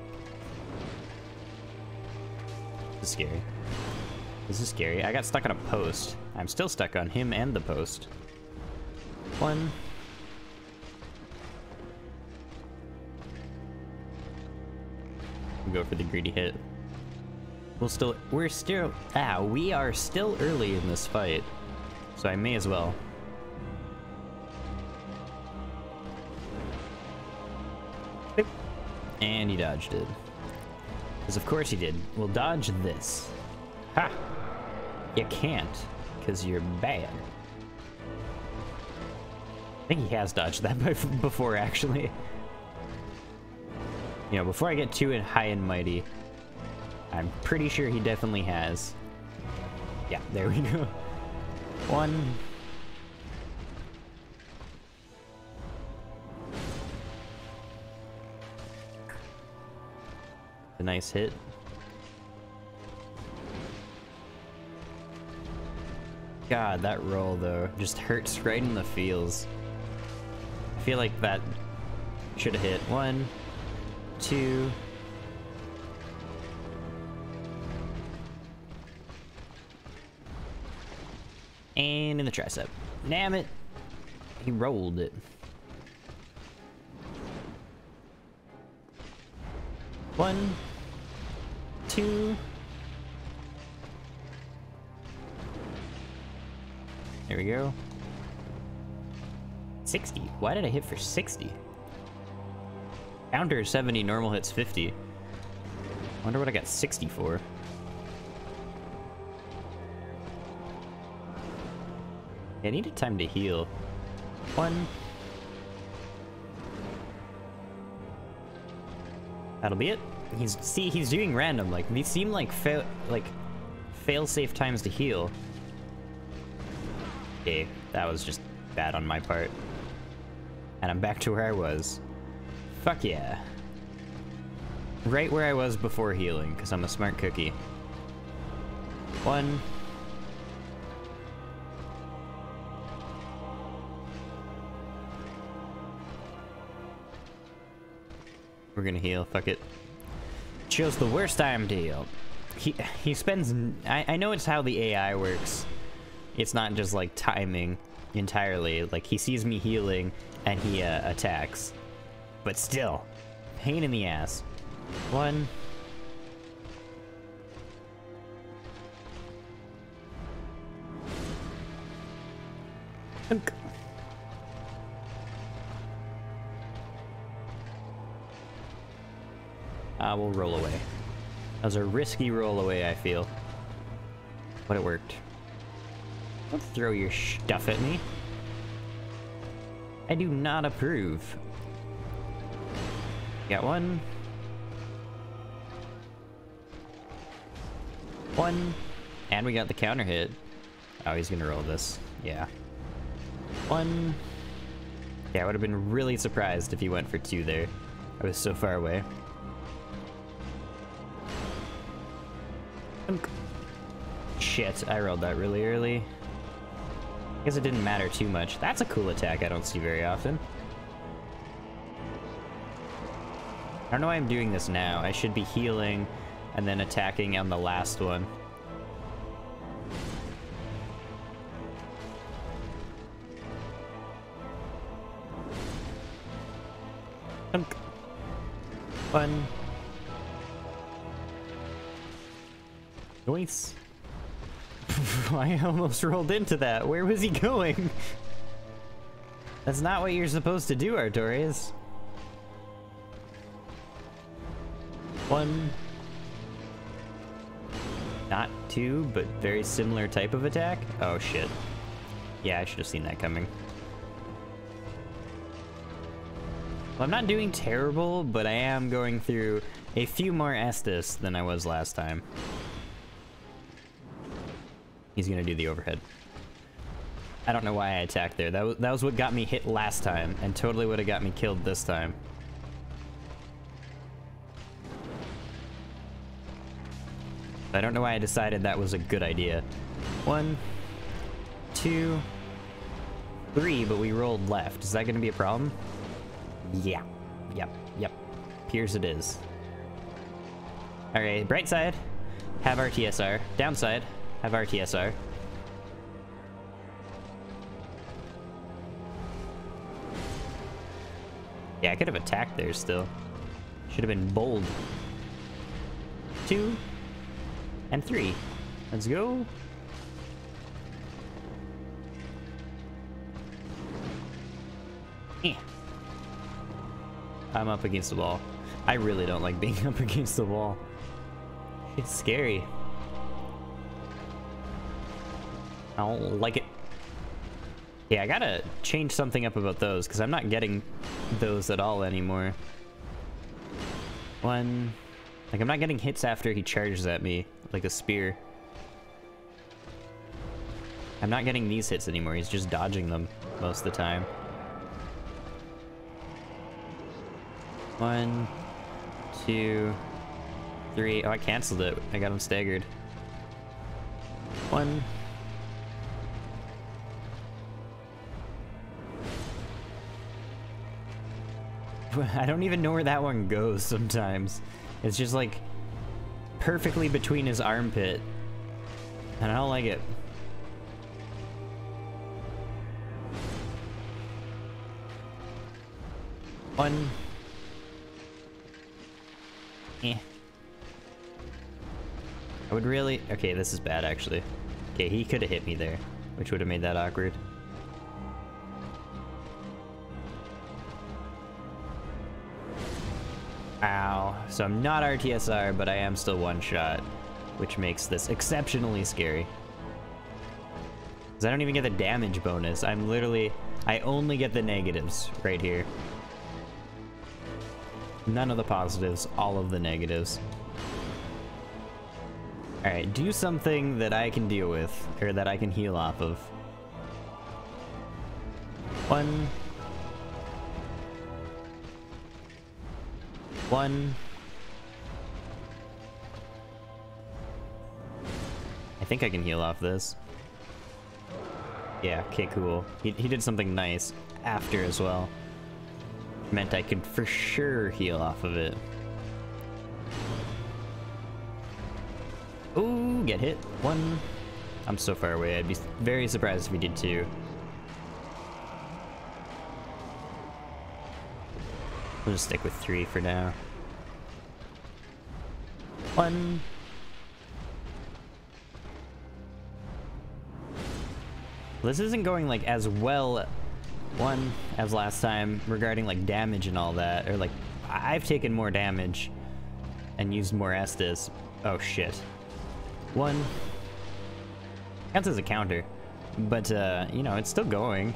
This is scary. This is scary. I got stuck on a post. I'm still stuck on him and the post. One. Go for the greedy hit. We'll still, we're still, ah, we are still early in this fight. So I may as well. And he dodged it. Because of course he did. We'll dodge this. Ha! You can't, because you're bad. I think he has dodged that before, actually. You know, before I get too high and mighty, I'm pretty sure he definitely has. Yeah, there we go. One. A nice hit. God, that roll though just hurts right in the feels. I feel like that should have hit. One, two, And in the tricep. Damn it. He rolled it. One, two. There we go. 60. Why did I hit for 60? Counter 70, normal hits 50. Wonder what I got 60 for. I needed time to heal. One. That'll be it. He's see he's doing random. Like these seem like fail like fail safe times to heal. Okay, that was just bad on my part. And I'm back to where I was. Fuck yeah. Right where I was before healing, because I'm a smart cookie. One. We're gonna heal, fuck it. Chose the worst time to heal. He, he spends... I, I know it's how the AI works. It's not just, like, timing entirely. Like, he sees me healing, and he uh, attacks. But still, pain in the ass. One... Uh, we'll roll away. That was a risky roll away, I feel. But it worked. Don't throw your stuff at me. I do not approve. Got one. One. And we got the counter hit. Oh, he's gonna roll this. Yeah. One. Yeah, I would have been really surprised if he went for two there. I was so far away. Shit, I rolled that really early. I guess it didn't matter too much. That's a cool attack I don't see very often. I don't know why I'm doing this now. I should be healing and then attacking on the last one. Fun. Noise. I almost rolled into that. Where was he going? That's not what you're supposed to do, Artorias. One. Not two, but very similar type of attack? Oh shit. Yeah, I should have seen that coming. Well, I'm not doing terrible, but I am going through a few more Estus than I was last time. He's gonna do the overhead. I don't know why I attacked there. That was, that was what got me hit last time, and totally would have got me killed this time. I don't know why I decided that was a good idea. One, two, three, but we rolled left. Is that going to be a problem? Yeah. Yep. Yep. Appears it is. Alright, bright side, have RTSR. Downside, have RTSR. Yeah, I could have attacked there still. Should have been bold. Two, and three. Let's go. Eh. I'm up against the wall. I really don't like being up against the wall. It's scary. I don't like it. Yeah, I gotta change something up about those, because I'm not getting those at all anymore. One... Like, I'm not getting hits after he charges at me, like a spear. I'm not getting these hits anymore, he's just dodging them most of the time. One, two, three. Oh, I canceled it. I got him staggered. One. I don't even know where that one goes sometimes. It's just like perfectly between his armpit. And I don't like it. One. Eh. I would really... Okay, this is bad, actually. Okay, he could have hit me there, which would have made that awkward. Ow. So I'm not RTSR, but I am still one shot, which makes this exceptionally scary. Because I don't even get the damage bonus. I'm literally... I only get the negatives right here. None of the positives, all of the negatives. Alright, do something that I can deal with, or that I can heal off of. One. One. I think I can heal off this. Yeah, okay, cool. He, he did something nice after as well meant I could for sure heal off of it. Ooh, get hit. One. I'm so far away. I'd be very surprised if we did two. We'll just stick with three for now. One. This isn't going like as well one as last time regarding like damage and all that, or like I've taken more damage and used more Estus. Oh shit. One counts as a counter, but uh, you know it's still going,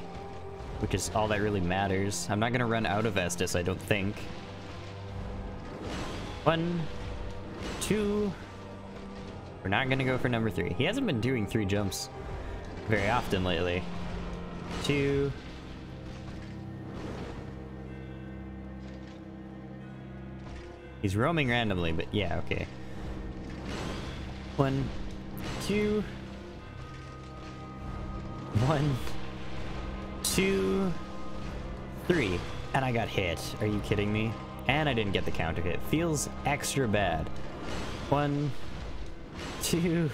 which is all that really matters. I'm not gonna run out of Estus, I don't think. One, two. We're not gonna go for number three. He hasn't been doing three jumps very often lately. Two. He's roaming randomly, but yeah, okay. One, two, one, two, three. And I got hit. Are you kidding me? And I didn't get the counter hit. Feels extra bad. One, two,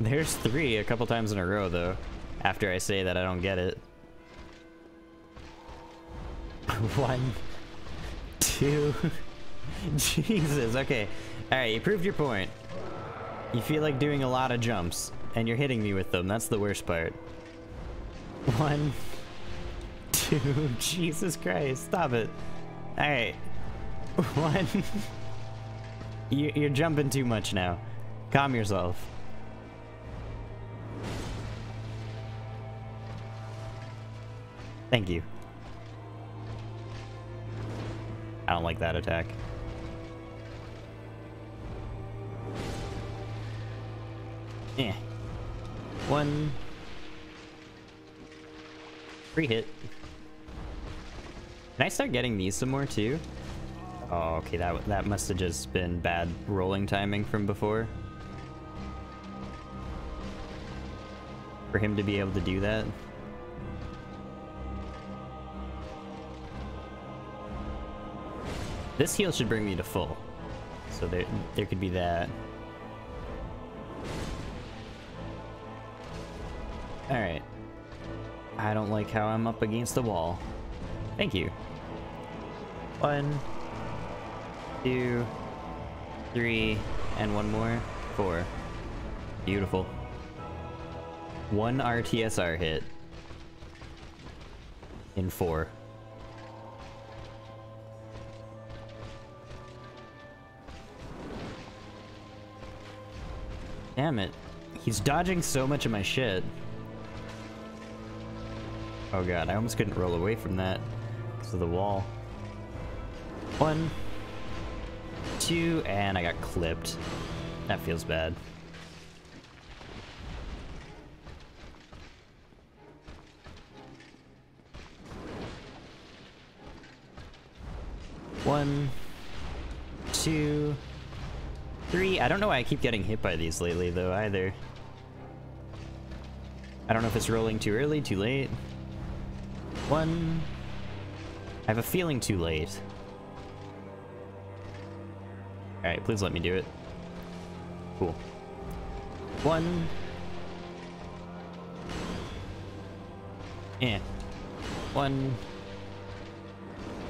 there's three a couple times in a row though. After I say that I don't get it. One, two, Jesus, okay. Alright, you proved your point. You feel like doing a lot of jumps, and you're hitting me with them. That's the worst part. One, two, Jesus Christ, stop it. Alright. One. you, you're jumping too much now. Calm yourself. Thank you. I don't like that attack. Yeah. One. Free hit. Can I start getting these some more too? Oh, okay, that, that must have just been bad rolling timing from before. For him to be able to do that. This heal should bring me to full. So there, there could be that. Alright. I don't like how I'm up against the wall. Thank you. One, two, three, and one more. Four. Beautiful. One RTSR hit. In four. Damn it. He's dodging so much of my shit. Oh god, I almost couldn't roll away from that because of the wall. One, two, and I got clipped. That feels bad. One, two, three. I don't know why I keep getting hit by these lately, though, either. I don't know if it's rolling too early, too late. One. I have a feeling too late. Alright, please let me do it. Cool. One. Yeah. One.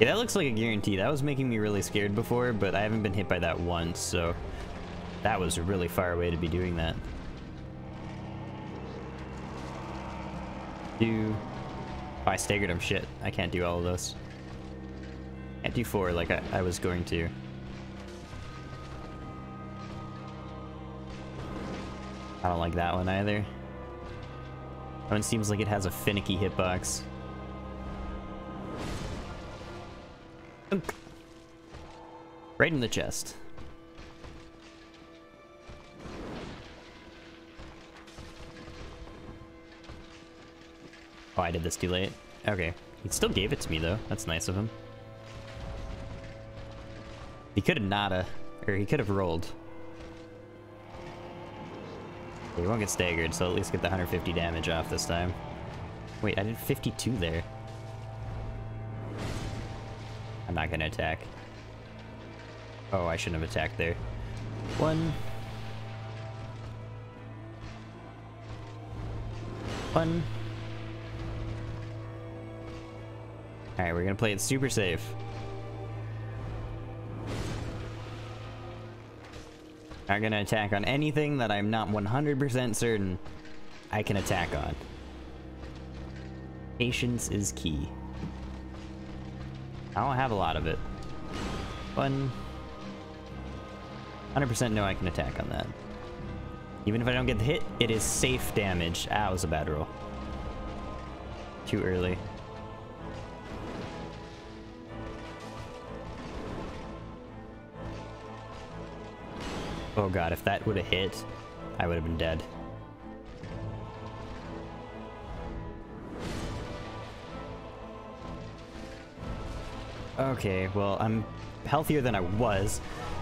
Yeah, that looks like a guarantee. That was making me really scared before, but I haven't been hit by that once, so that was a really far away to be doing that. Do... Oh, I staggered him. Shit. I can't do all of those. Can't do four like I, I was going to. I don't like that one either. That one seems like it has a finicky hitbox. Right in the chest. Oh, I did this too late. Okay. He still gave it to me, though. That's nice of him. He could have nada, or he could have rolled. He won't get staggered, so at least get the 150 damage off this time. Wait, I did 52 there. I'm not gonna attack. Oh, I shouldn't have attacked there. One. One. Alright, we're gonna play it super safe. Not gonna attack on anything that I'm not 100% certain I can attack on. Patience is key. I don't have a lot of it. One. 100% know I can attack on that. Even if I don't get the hit, it is safe damage. Ah, was a bad roll. Too early. Oh god, if that would have hit, I would have been dead. Okay, well, I'm healthier than I was.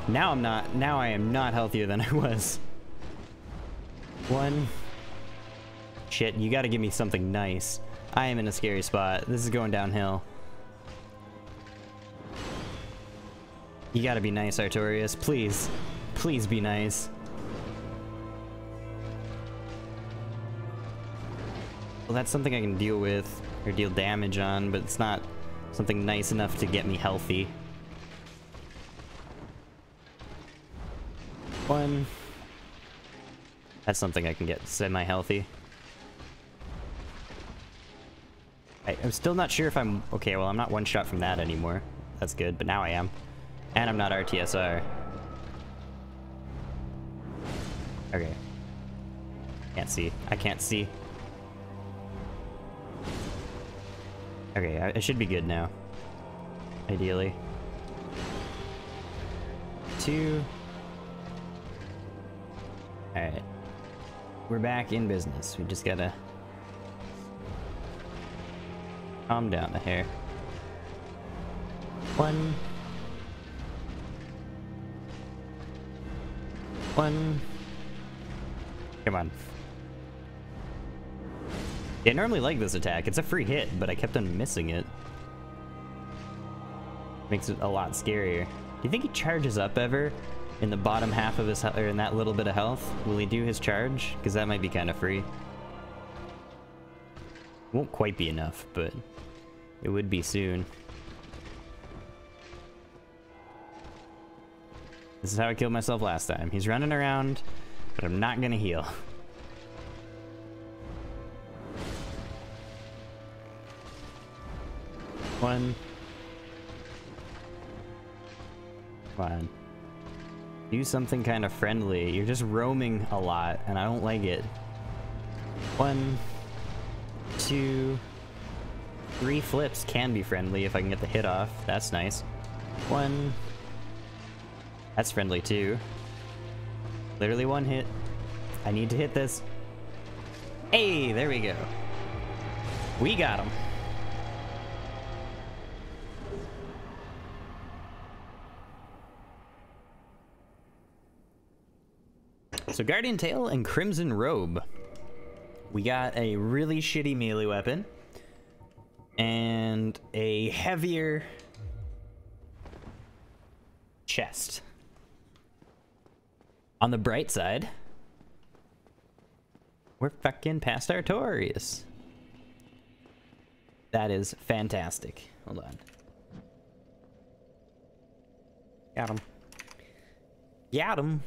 Now I'm not. Now I am not healthier than I was. One. Shit, you gotta give me something nice. I am in a scary spot. This is going downhill. You gotta be nice, Artorias. Please. Please be nice. Well, that's something I can deal with, or deal damage on, but it's not something nice enough to get me healthy. One. That's something I can get semi-healthy. I'm still not sure if I'm... Okay, well, I'm not one shot from that anymore. That's good, but now I am. And I'm not RTSR. Okay. Can't see. I can't see. Okay, I, I should be good now. Ideally. Two. Alright. We're back in business. We just gotta calm down the hair. One. One. Come on. Yeah, I normally like this attack. It's a free hit, but I kept on missing it. Makes it a lot scarier. Do you think he charges up ever? In the bottom half of his or in that little bit of health? Will he do his charge? Because that might be kind of free. Won't quite be enough, but it would be soon. This is how I killed myself last time. He's running around, but I'm not gonna heal. One. On. Do something kind of friendly. You're just roaming a lot, and I don't like it. One. Two. Three flips can be friendly if I can get the hit off. That's nice. One. That's friendly too. Literally one hit. I need to hit this. Hey, there we go. We got him. So Guardian Tail and Crimson Robe. We got a really shitty melee weapon. And a heavier chest. On the bright side, we're fucking past Artorias. That is fantastic. Hold on. Got him. Got him.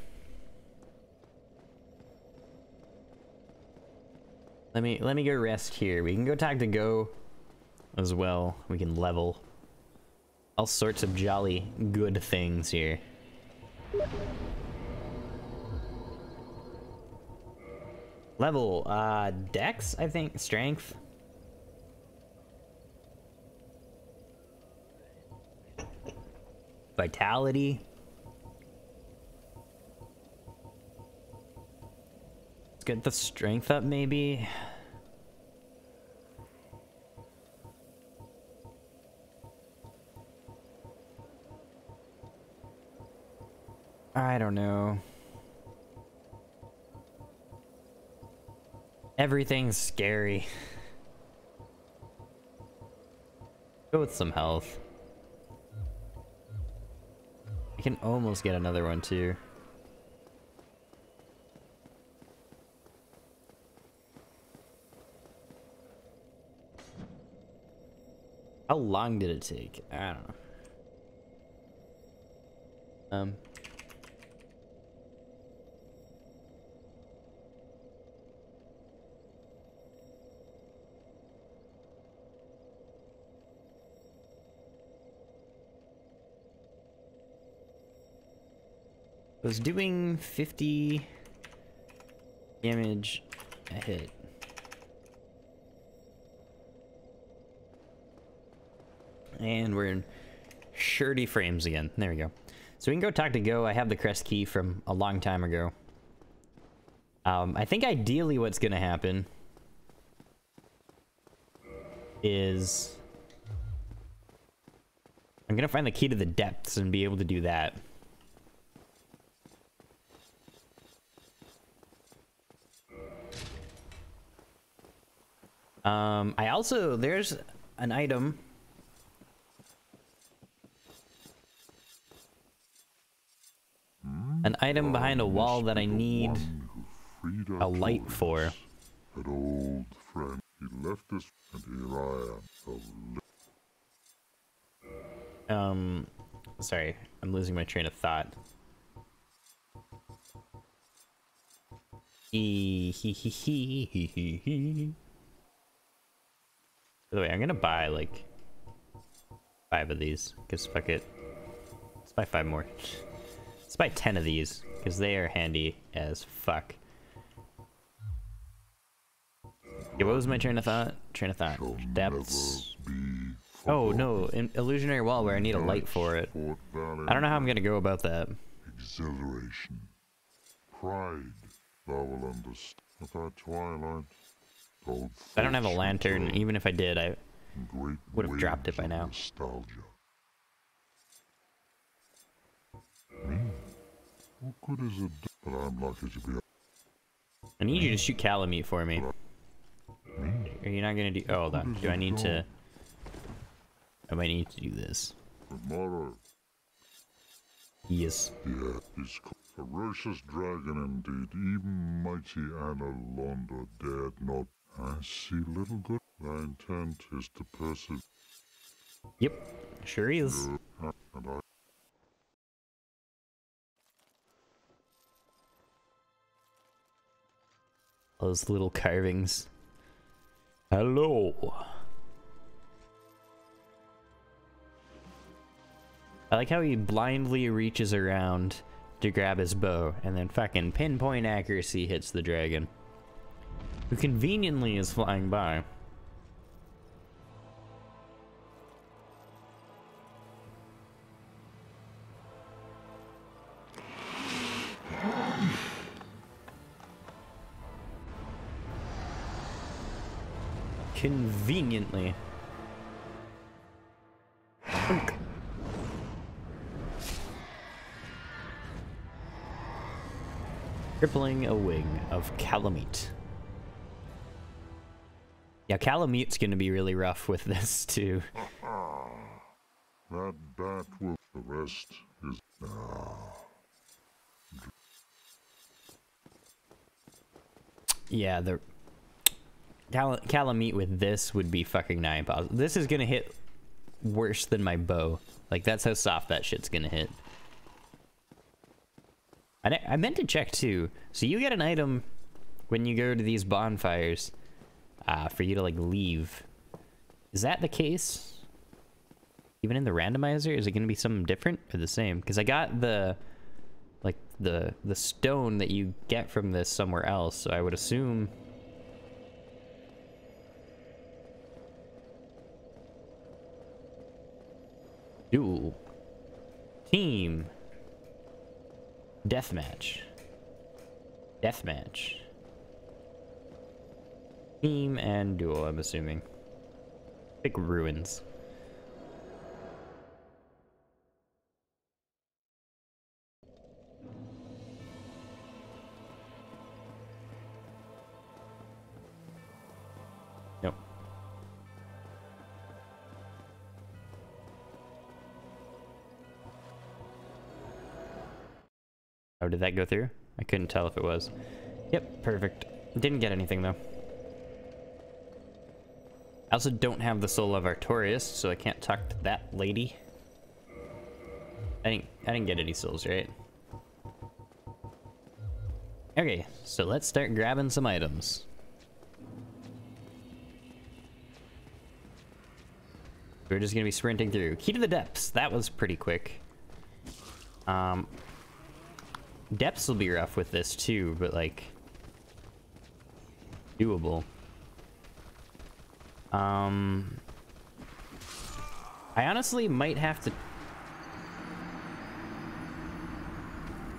Let me let me go rest here. We can go talk to Gough as well. We can level. All sorts of jolly good things here. Level, uh, Dex, I think, Strength. Vitality. Let's get the strength up, maybe? I don't know. Everything's scary. Go with some health. I can almost get another one too. How long did it take? I don't know. Um. Was doing 50 damage a hit. And we're in shirty frames again. There we go. So we can go talk to Gough. I have the crest key from a long time ago. Um, I think ideally what's going to happen is... I'm going to find the key to the depths and be able to do that. Um, I also, there's an item An item behind a wall that I need a light for. An old friend. He left us and here I am. Um, sorry, I'm losing my train of thought. Hee hee hee hee hee hee hee. By the way, I'm gonna buy like five of these, because fuck it. Let's buy five more. Let's buy ten of these, because they are handy as fuck. Yeah, what was my train of thought? Train of thought. Depths. Oh no, an illusionary wall where I need a light for it. I don't know how I'm gonna go about that. Exhilaration. Pride, thou will understand. Without twilight, I don't have a lantern. Even if I did, I would've dropped it by now. Nostalgia. I need you to shoot Kalameet for me. Are you not gonna do? Oh, hold on. Do I need to? I might need to do this. Yes. yeah, co- ferocious dragon indeed. Even mighty Anor Londo dared not. I see little good. Thy intent is to persevere, Yep. Sure is. Those little carvings. Hello. I like how he blindly reaches around to grab his bow and then fucking pinpoint accuracy hits the dragon. Who conveniently is flying by. Conveniently. Crippling a wing of Kalameet. Yeah, Kalameet's gonna be really rough with this too. Uh-uh. that bat will. The rest is Yeah, the Cal- Calamite with this would be fucking nigh impossible. This is gonna hit worse than my bow. Like that's how soft that shit's gonna hit. I, I meant to check too. So you get an item when you go to these bonfires uh, for you to like leave. Is that the case? Even in the randomizer, is it gonna be something different or the same? Because I got the like the the stone that you get from this somewhere else, so I would assume. Duel. Team. Deathmatch. Deathmatch. Team and duel, I'm assuming. Pick ruins. Nope. Oh, did that go through? I couldn't tell if it was. Yep, perfect. Didn't get anything though. I also don't have the soul of Artorias, so I can't talk to that lady. I didn't I didn't get any souls, right? Okay, so let's start grabbing some items. We're just gonna be sprinting through. Key to the depths. That was pretty quick. Um, depths will be rough with this too, but like doable. Um, I honestly might have to.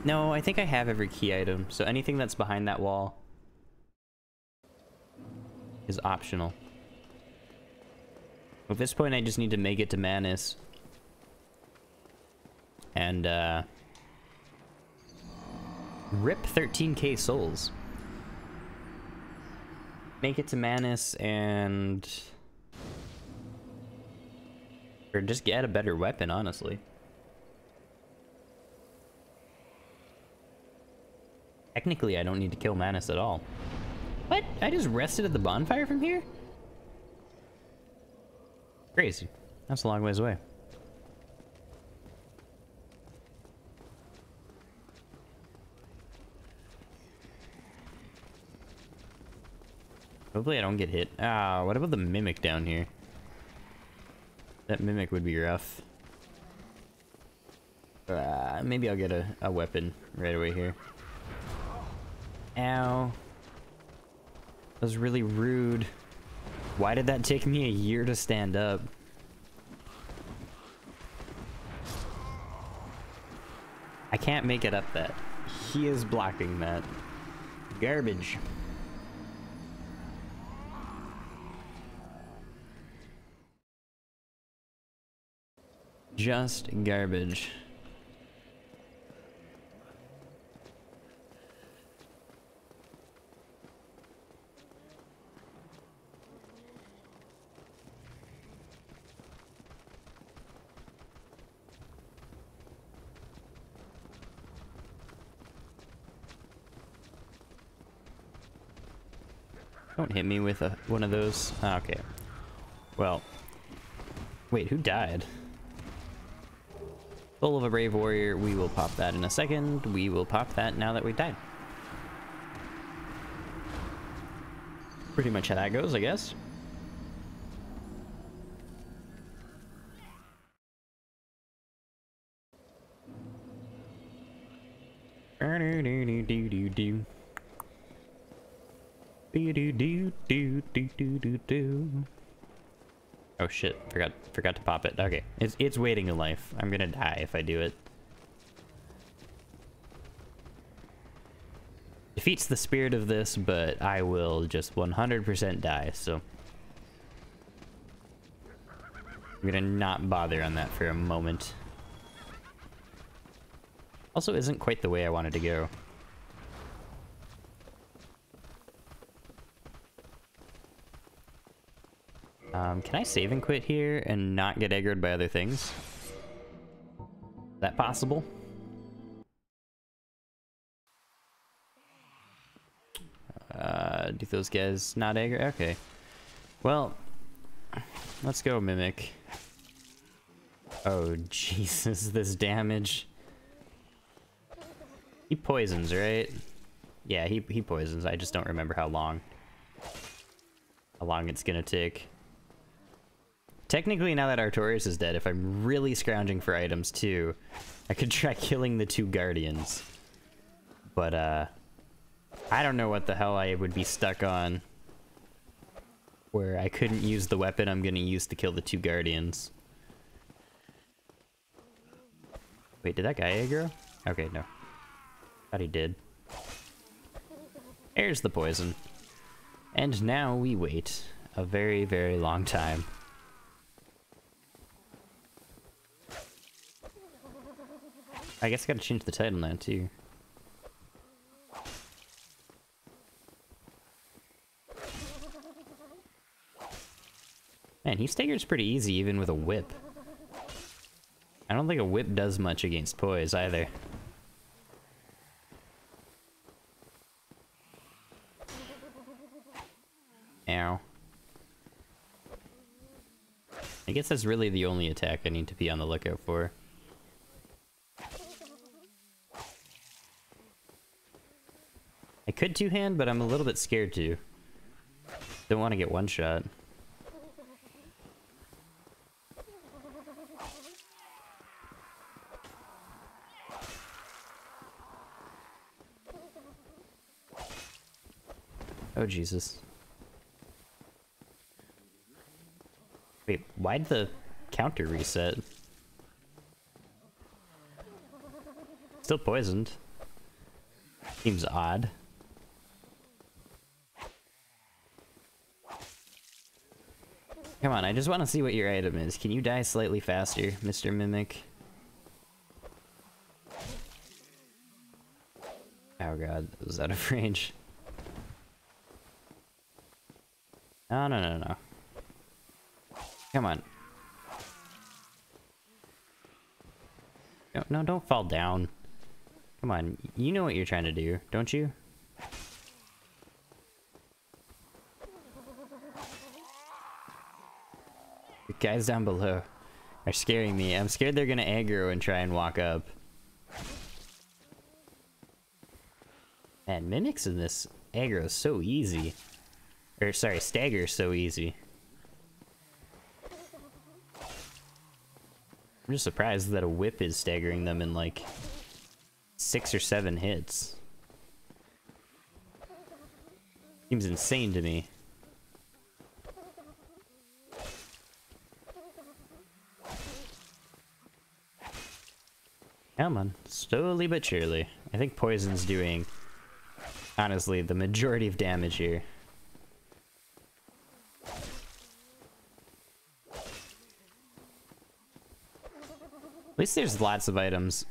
No, I think I have every key item, so anything that's behind that wall is optional. At this point, I just need to make it to Manus. And, uh... Rip 13k souls. Make it to Manus and... Or just get a better weapon, honestly. Technically, I don't need to kill Manus at all. What? I just rested at the bonfire from here? Crazy. That's a long ways away. Hopefully I don't get hit. Ah, what about the Mimic down here? That Mimic would be rough. Uh, maybe I'll get a, a weapon right away here. Ow. That was really rude. Why did that take me a year to stand up? I can't make it up that. He is blocking that. Garbage. Just garbage. Don't hit me with a, one of those. Ah, okay. Well. Wait, who died? Soul of a Brave Warrior. We will pop that in a second. We will pop that now that we've died. Pretty much how that goes, I guess. Do do do do. Do do do do do do do do. Oh shit! Forgot forgot to pop it. Okay, it's it's waiting in life. I'm gonna die if I do it. Defeats the spirit of this, but I will just 100% die. So I'm gonna not bother on that for a moment. Also, isn't quite the way I wanted to go. Um, can I save and quit here and not get aggroed by other things? Is that possible? Uh, do those guys not aggro? Okay. Well, let's go, Mimic. Oh, Jesus, this damage. He poisons, right? Yeah, he, he poisons. I just don't remember how long. How long it's gonna take. Technically, now that Artorias is dead, if I'm really scrounging for items too, I could try killing the two Guardians. But, uh, I don't know what the hell I would be stuck on where I couldn't use the weapon I'm gonna use to kill the two Guardians. Wait, did that guy aggro? Okay, no. Thought he did. There's the poison. And now we wait a very, very long time. I guess I gotta change the title now, too. Man, he staggers pretty easy even with a whip. I don't think a whip does much against poise either. Ow. I guess that's really the only attack I need to be on the lookout for. I could two-hand, but I'm a little bit scared to. Don't want to get one shot. Oh, Jesus. Wait, why'd the counter reset? Still poisoned. Seems odd. Come on, I just want to see what your item is. Can you die slightly faster, Mr. Mimic? Oh god, was out of range. No, no, no, no. Come on. No, no, don't fall down. Come on, you know what you're trying to do, don't you? Guys down below are scaring me. I'm scared they're gonna aggro and try and walk up. Man, mimics in this aggro is so easy. Or, sorry, stagger is so easy. I'm just surprised that a whip is staggering them in like six or seven hits. Seems insane to me. Come on, slowly but surely. I think poison's doing, honestly, the majority of damage here. At least there's lots of items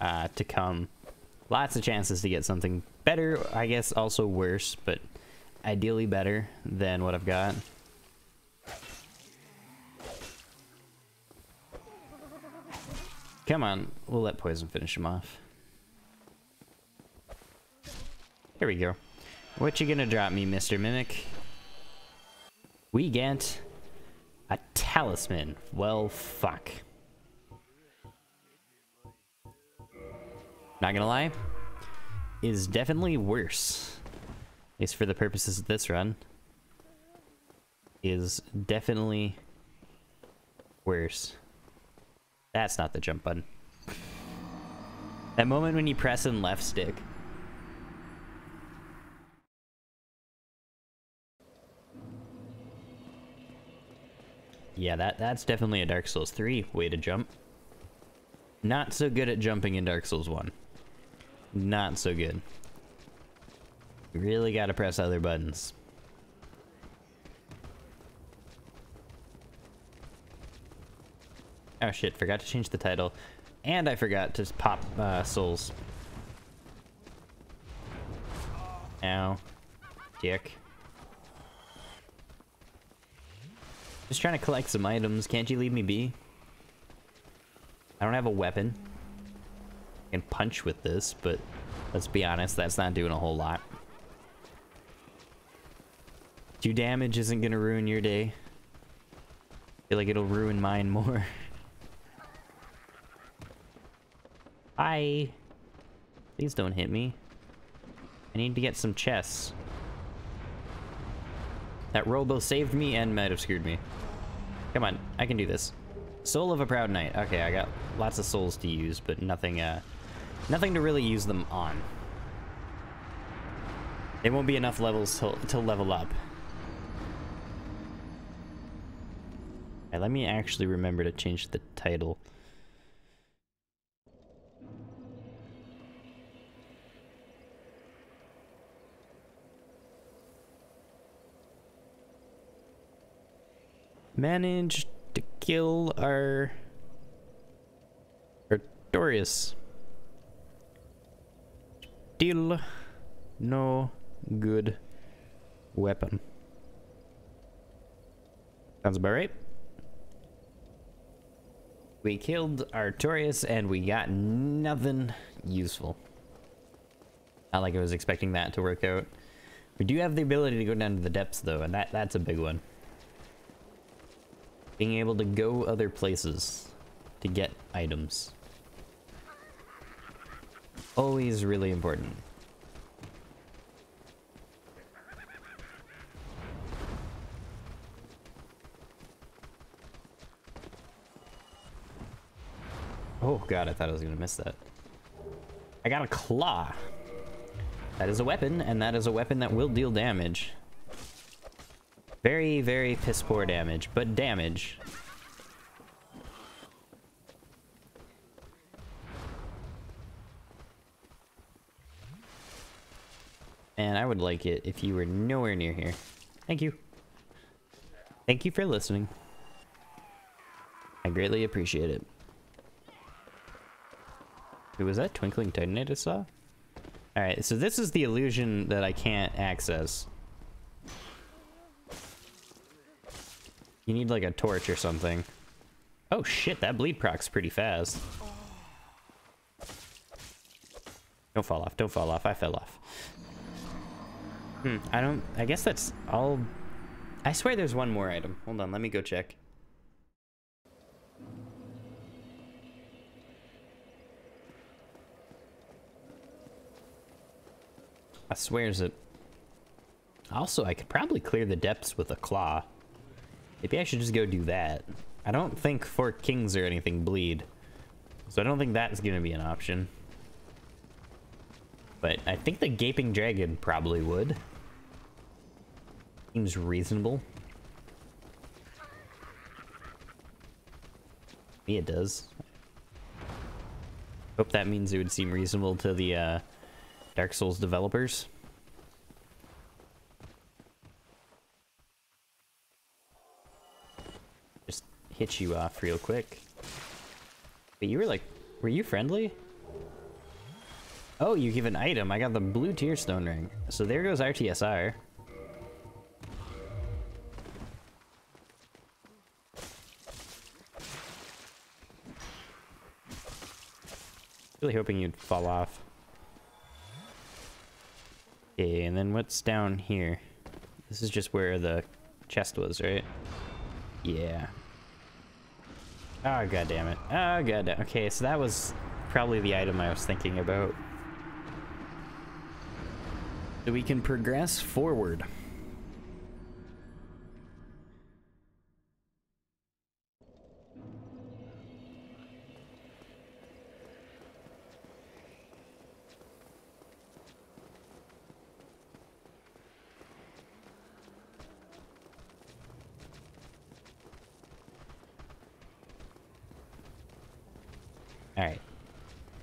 uh, to come. Lots of chances to get something better, I guess also worse, but ideally better than what I've got. Come on, we'll let Poison finish him off. Here we go. What you gonna drop me, Mr. Mimic? We get a talisman. Well, fuck. Not gonna lie, is definitely worse. At least for the purposes of this run. Is definitely worse. That's not the jump button. That moment when you press in left stick. Yeah, that, that's definitely a Dark Souls 3 way to jump. Not so good at jumping in Dark Souls 1. Not so good. Really gotta press other buttons. Oh shit, forgot to change the title. And I forgot to pop uh, souls. Ow. Dick. Just trying to collect some items. Can't you leave me be? I don't have a weapon. I can punch with this, but let's be honest, that's not doing a whole lot. Two damage isn't gonna ruin your day. I feel like it'll ruin mine more. Hi. Please don't hit me. I need to get some chests. That robo saved me and might have screwed me. Come on, I can do this. Soul of a Proud Knight. Okay, I got lots of souls to use, but nothing, uh, nothing to really use them on. They won't be enough levels to, to level up. Let me actually remember to change the title. Managed to kill our Artorias. Still no good weapon. Sounds about right. We killed Artorias and we got nothing useful. Not like I was expecting that to work out. We do have the ability to go down to the depths though, and that, that's a big one. Being able to go other places to get items. Always really important. Oh god, I thought I was gonna miss that. I got a claw. That is a weapon, and that is a weapon that will deal damage. Very, very piss poor damage, but damage. And I would like it if you were nowhere near here. Thank you. Thank you for listening. I greatly appreciate it. Who was that Twinkling Titanite I saw? Alright, so this is the illusion that I can't access. You need like a torch or something. Oh shit, that bleed proc's pretty fast. Don't fall off, don't fall off, I fell off. Hmm, I don't, I guess that's all. I swear there's one more item. Hold on, let me go check. I swears it. Also, I could probably clear the depths with a claw. Maybe I should just go do that. I don't think Four Kings or anything bleed. So I don't think that's going to be an option. But I think the Gaping Dragon probably would. Seems reasonable. Me, it does. Hope that means it would seem reasonable to the uh, Dark Souls developers. Hit you off real quick. But you were like, were you friendly? Oh, you give an item. I got the blue tear stone ring. So there goes RTSR. Really hoping you'd fall off. Okay, and then what's down here? This is just where the chest was, right? Yeah. Ah, oh, god damn it. Ah, oh, god. Okay, so that was probably the item I was thinking about. So we can progress forward. Alright.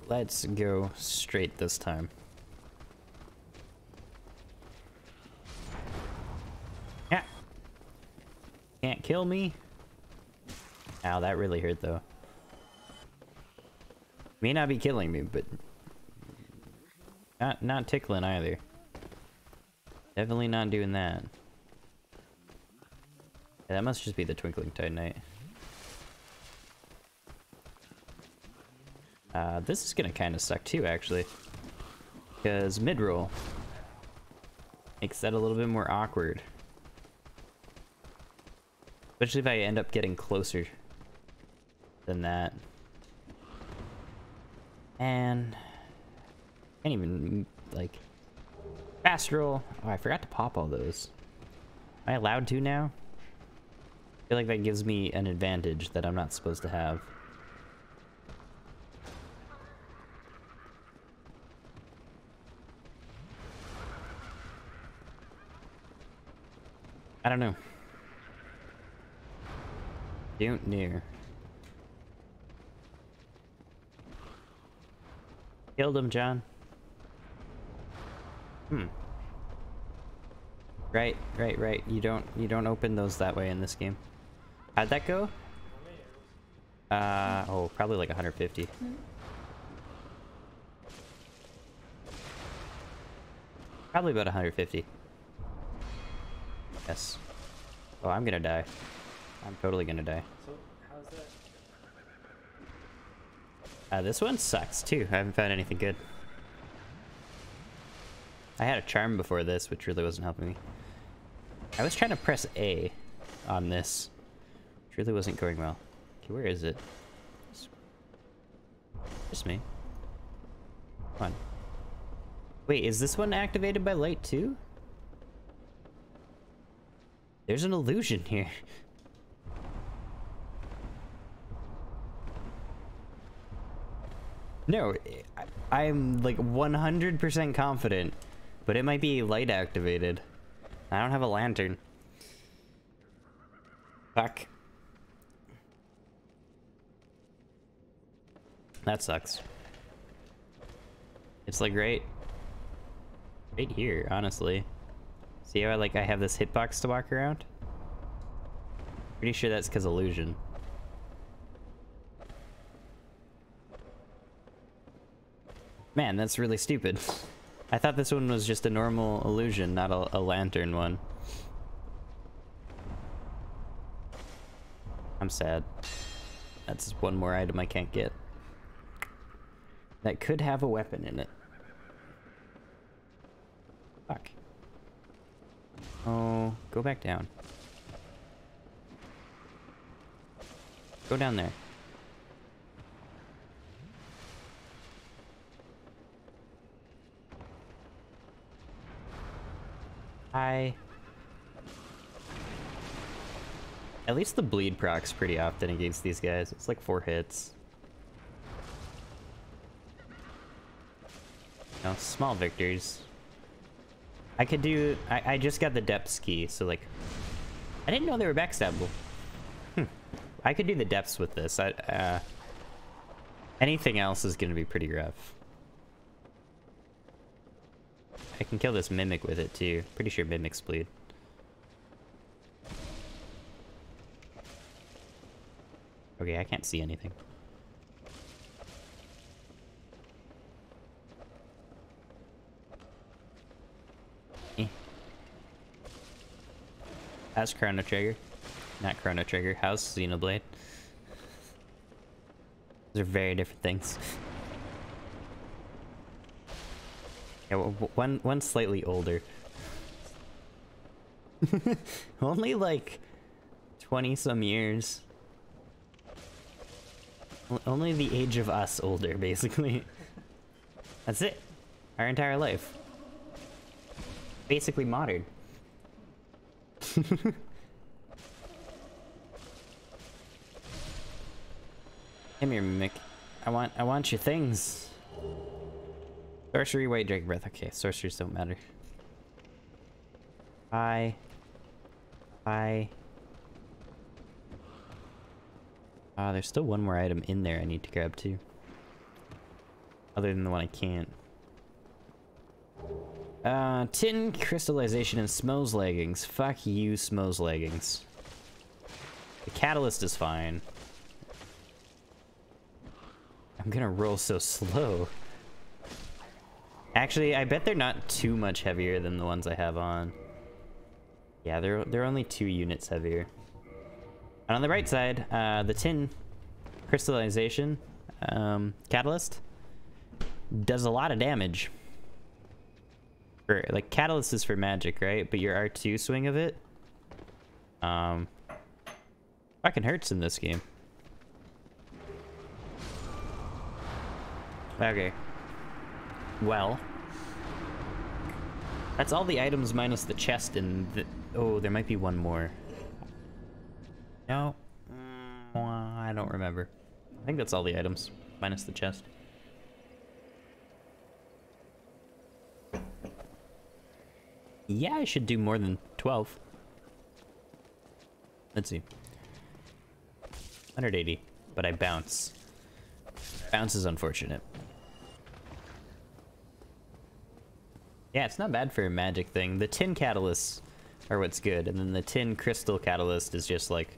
Let's go straight this time. Yeah. Can't kill me. Ow, that really hurt though. May not be killing me, but not not tickling either. Definitely not doing that. Yeah, that must just be the twinkling titanite. Uh, this is gonna kind of suck too, actually. Because mid-roll makes that a little bit more awkward. Especially if I end up getting closer than that. And... Can't even, like... Fast roll! Oh, I forgot to pop all those. Am I allowed to now? I feel like that gives me an advantage that I'm not supposed to have. I don't know. Don't near. Killed him, John. Hmm. Right, right, right. You don't you don't open those that way in this game. How'd that go? Uh oh, probably like 150. Probably about 150. Yes. Oh, I'm gonna die. I'm totally gonna die. So, how's that? Uh, this one sucks too. I haven't found anything good. I had a charm before this, which really wasn't helping me. I was trying to press A on this. Which really wasn't going well. Okay, where is it? Just me. Come on. Wait, is this one activated by light too? There's an illusion here. No, I, I'm like 100% confident, but it might be light activated. I don't have a lantern. Fuck. That sucks. It's like right, right here, honestly. See how like I have this hitbox to walk around? Pretty sure that's because illusion. Man, that's really stupid. I thought this one was just a normal illusion, not a, a lantern one. I'm sad. That's one more item I can't get. That could have a weapon in it. Fuck. Go back down. Go down there. I At least the bleed procs pretty often against these guys. It's like four hits. No, small victories. I could do... I, I just got the depth key, so like... I didn't know they were backstabbable. Hmm. I could do the depths with this. I, uh, anything else is going to be pretty rough. I can kill this Mimic with it too. Pretty sure Mimics bleed. Okay, I can't see anything. How's Chrono Trigger? Not Chrono Trigger. How's Xenoblade? Those are very different things. yeah, one one slightly older. Only like 20 some years. Only the age of us older, basically. That's it. Our entire life. Basically modern. Come here, Mick. I want I want your things. Sorcery, white drake breath. Okay, sorceries don't matter. Bye. Bye. Uh, there's still one more item in there I need to grab too. Other than the one I can't. Uh, tin crystallization and Smough's leggings. Fuck you, Smough's leggings. The catalyst is fine. I'm gonna roll so slow. Actually, I bet they're not too much heavier than the ones I have on. Yeah, they're they're only two units heavier. And on the right side, uh, the tin crystallization um, catalyst does a lot of damage. Like, catalyst is for magic, right? But your R2 swing of it, um, fucking hurts in this game. Okay. Well. That's all the items minus the chest and the... Oh, there might be one more. No. Mm, I don't remember. I think that's all the items, minus the chest. Yeah, I should do more than 12. Let's see. 180, but I bounce. Bounce is unfortunate. Yeah, it's not bad for a magic thing. The tin catalysts are what's good, and then the tin crystal catalyst is just like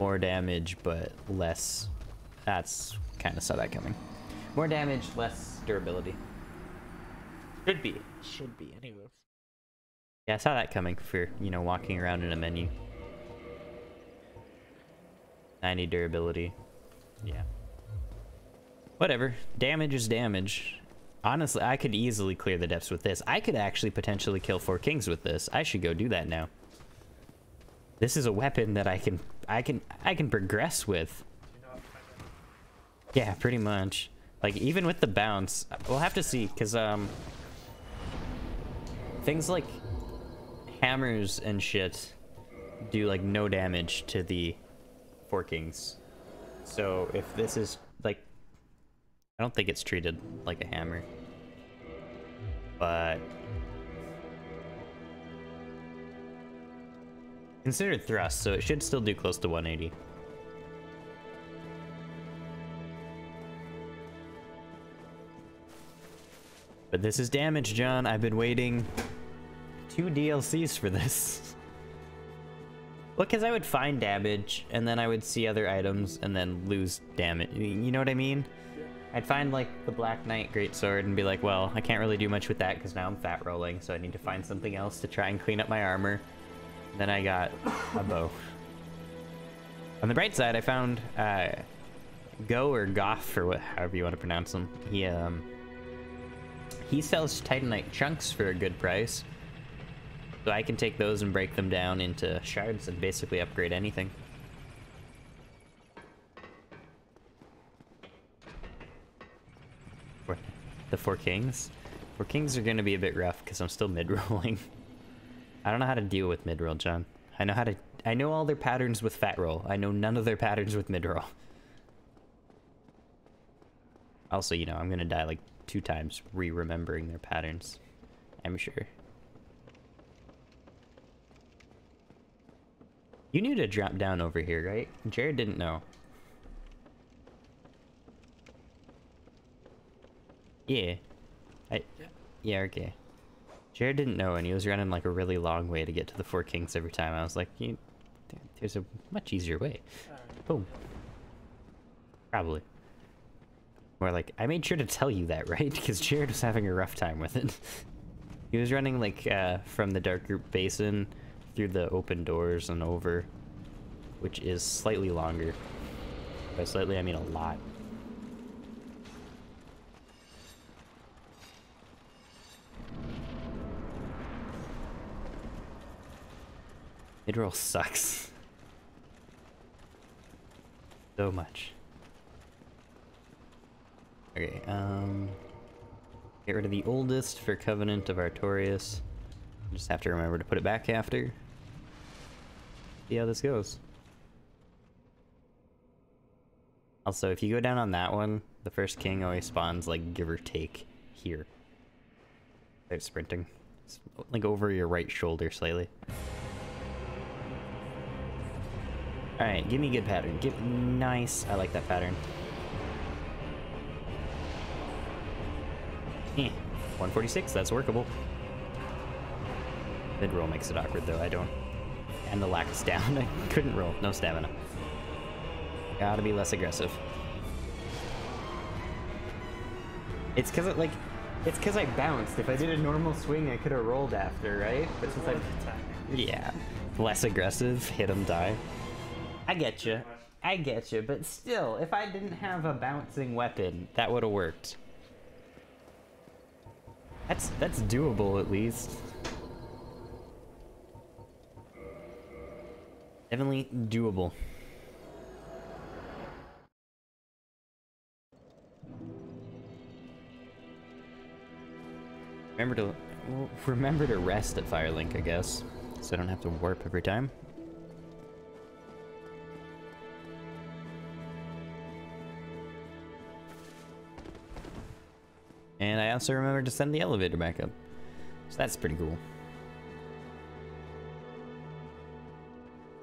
more damage, but less. That's kind of saw that coming. More damage, less durability. Should be. Should be, anyway. Yeah, I saw that coming for, you know, walking around in a menu. 90 durability. Yeah. Whatever. Damage is damage. Honestly, I could easily clear the depths with this. I could actually potentially kill four kings with this. I should go do that now. This is a weapon that I can I can I can progress with. Yeah, pretty much. Like even with the bounce, we'll have to see cuz um things like hammers and shit do like no damage to the Four Kings. So if this is like I don't think it's treated like a hammer. But Considered thrust, so it should still do close to 180. But this is damage, John. I've been waiting two DLCs for this. well, because I would find damage, and then I would see other items, and then lose damage. You know what I mean? I'd find, like, the Black Knight Greatsword and be like, well, I can't really do much with that because now I'm fat rolling, so I need to find something else to try and clean up my armor. Then I got a bow. On the bright side, I found uh, Go or Goff or what, however you want to pronounce him. He um he sells Titanite chunks for a good price, so I can take those and break them down into shards and basically upgrade anything. The four kings. Four kings are going to be a bit rough because I'm still mid rolling. I don't know how to deal with mid roll, John. I know how to. I know all their patterns with fat roll. I know none of their patterns with mid roll. Also, you know, I'm gonna die like two times re-remembering their patterns. I'm sure. You knew to drop down over here, right? Jared didn't know. Yeah. I, yeah, okay. Jared didn't know, and he was running like a really long way to get to the Four Kings every time. I was like, you, there's a much easier way. Boom. Probably. More like, I made sure to tell you that, right? Because Jared was having a rough time with it. he was running like uh, from the Darkroot Basin through the open doors and over, which is slightly longer. By slightly, I mean a lot. Midroll sucks. So much. Okay, um... Get rid of the oldest for Covenant of Artorias. Just have to remember to put it back after. See how this goes. Also, if you go down on that one, the first king always spawns, like, give or take, here. Start sprinting. It's, like, over your right shoulder slightly. Alright, give me a good pattern. Give Nice. I like that pattern. Eh, 146, that's workable. Mid roll makes it awkward though, I don't. And the lack of stamina. I couldn't roll, no stamina. Gotta be less aggressive. It's cause it like, it's cause I bounced. If I did a normal swing, I could have rolled after, right? But since I, yeah, less aggressive, hit him, die. I get you. I get you, but still, if I didn't have a bouncing weapon, that would have worked. That's that's doable at least. Definitely doable. Remember to remember to rest at Firelink, I guess, so I don't have to warp every time. And I also remember to send the elevator back up. So that's pretty cool.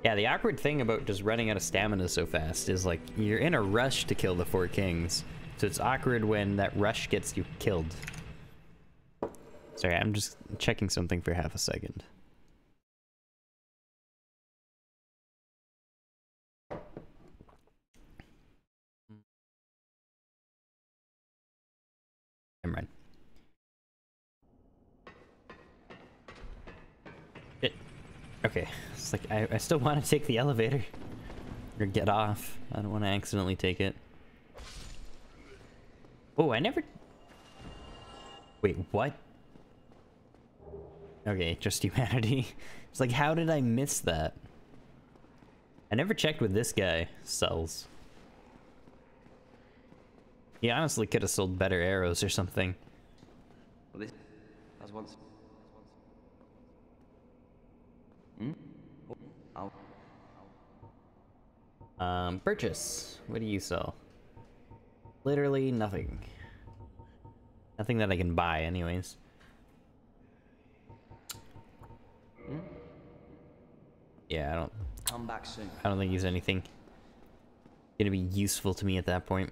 Yeah, the awkward thing about just running out of stamina so fast is like you're in a rush to kill the four kings. So it's awkward when that rush gets you killed. Sorry, I'm just checking something for half a second. Never. It. Okay. It's like, I, I still want to take the elevator. Or get off. I don't want to accidentally take it. Oh, I never... Wait, what? Okay, just humanity. It's like, how did I miss that? I never checked what this guy sells. He honestly could have sold better arrows or something. Well, this as once. Hmm? Oh, I'll. Um, purchase. What do you sell? Literally nothing. Nothing that I can buy, anyways. Hmm? Yeah, I don't. Come back soon. I don't think he's anything gonna be useful to me at that point.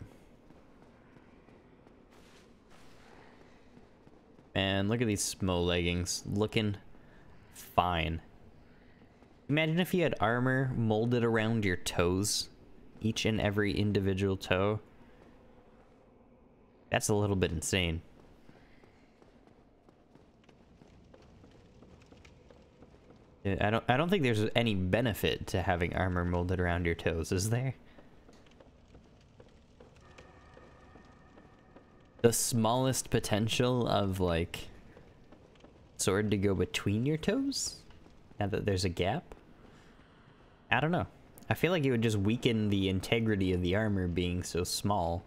Man, look at these Smough leggings. Looking fine. Imagine if you had armor molded around your toes. Each and every individual toe. That's a little bit insane. I don't I don't think there's any benefit to having armor molded around your toes, is there? The smallest potential of like sword to go between your toes? Now that there's a gap? I don't know. I feel like it would just weaken the integrity of the armor being so small.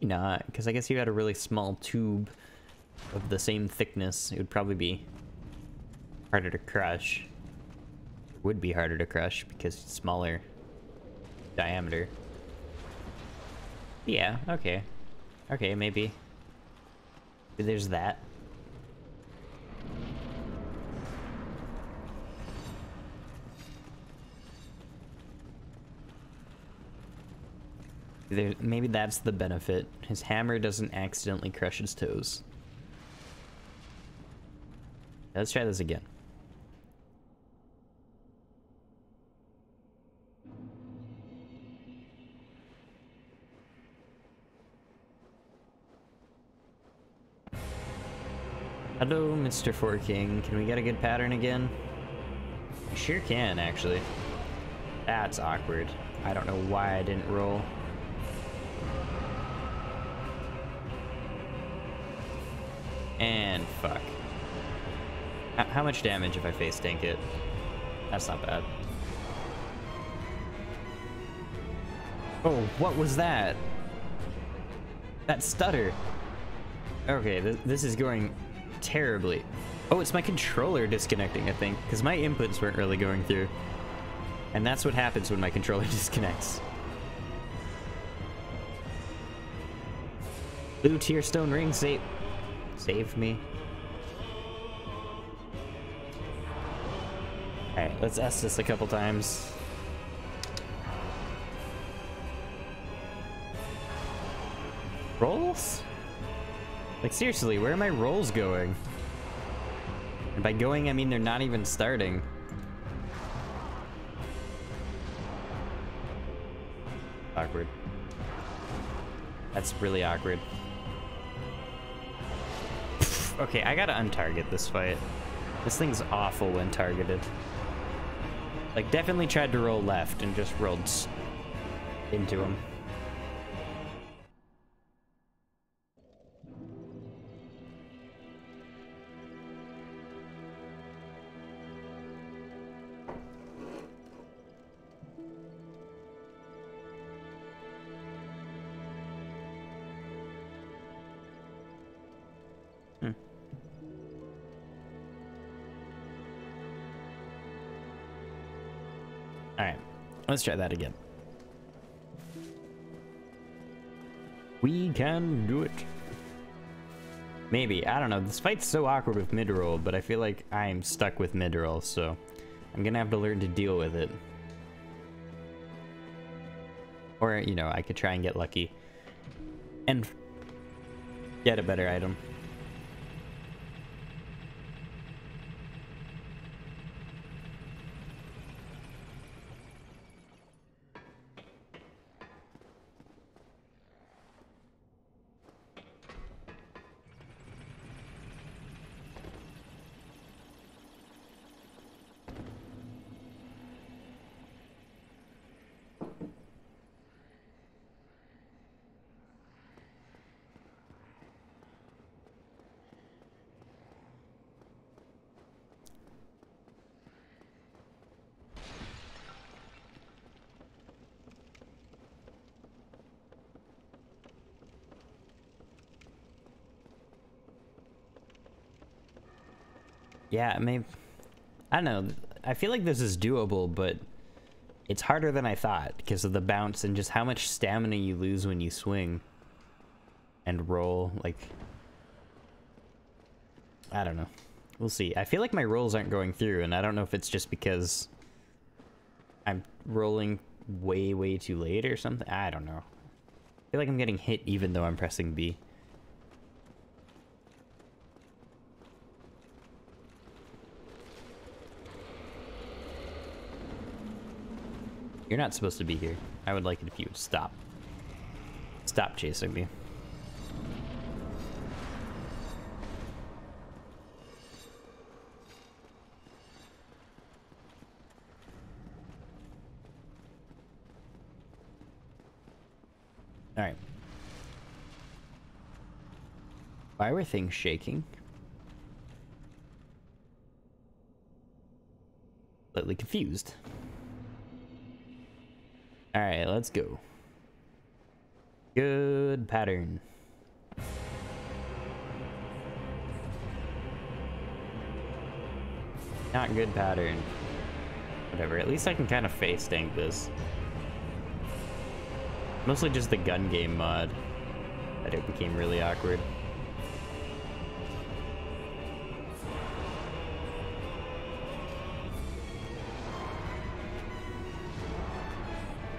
Not, because I guess you had a really small tube of the same thickness, it would probably be harder to crush. Would be harder to crush because it's smaller diameter. Yeah, okay. Okay, maybe. There's that. There, maybe that's the benefit. His hammer doesn't accidentally crush his toes. Let's try this again. Hello, Mr. Four King. Can we get a good pattern again? I sure can, actually. That's awkward. I don't know why I didn't roll. And fuck. H how much damage if I face tank it? That's not bad. Oh, what was that? That stutter. Okay, th this is going terribly. Oh, it's my controller disconnecting, I think, because my inputs weren't really going through. And that's what happens when my controller disconnects. Blue tear stone ring save save me. Alright, let's S this a couple times. Rolls? Like seriously, where are my rolls going? And by going, I mean they're not even starting. Awkward. That's really awkward. Okay, I gotta untarget this fight. This thing's awful when targeted. Like, definitely tried to roll left and just rolled into him. Let's try that again. We can do it. Maybe, I don't know. This fight's so awkward with mid-roll, but I feel like I'm stuck with mid-roll, so I'm gonna have to learn to deal with it. Or, you know, I could try and get lucky. And get a better item. Yeah, I mean, I don't know. I feel like this is doable, but it's harder than I thought because of the bounce and just how much stamina you lose when you swing and roll. Like, I don't know. We'll see. I feel like my rolls aren't going through, and I don't know if it's just because I'm rolling way, way too late or something. I don't know. I feel like I'm getting hit even though I'm pressing B. You're not supposed to be here. I would like it if you would stop. Stop chasing me. Alright. Why were things shaking? Slightly confused. All right, let's go. Good pattern. Not good pattern. Whatever, at least I can kind of face tank this. Mostly just the gun game mod. That it became really awkward.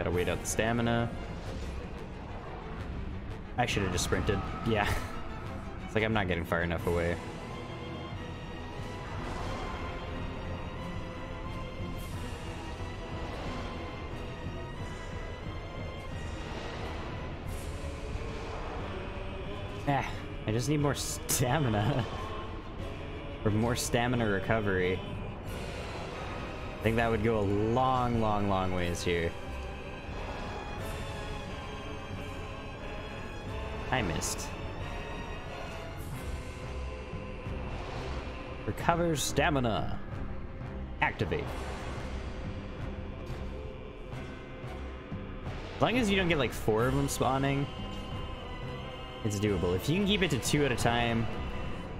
Gotta wait out the stamina. I should have just sprinted. Yeah. It's like I'm not getting far enough away. Ah, I just need more stamina. or more stamina recovery. I think that would go a long, long, long ways here. Missed. Recovers stamina. Activate. As long as you don't get like four of them spawning, it's doable. If you can keep it to two at a time,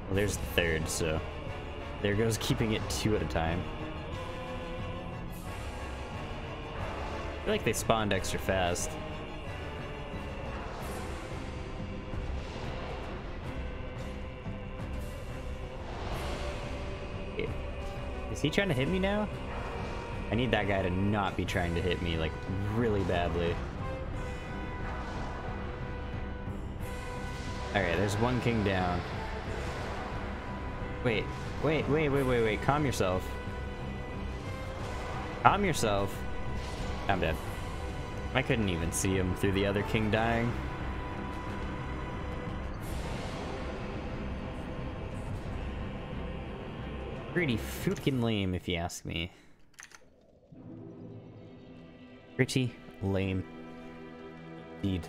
well, there's the third, so there goes keeping it two at a time. I feel like they spawned extra fast. He trying to hit me now? I need that guy to not be trying to hit me, like, really badly. Alright, there's one king down. Wait, wait, wait, wait, wait, wait, calm yourself. Calm yourself. I'm dead. I couldn't even see him through the other king dying. Pretty freaking lame, if you ask me. Pretty lame. Indeed.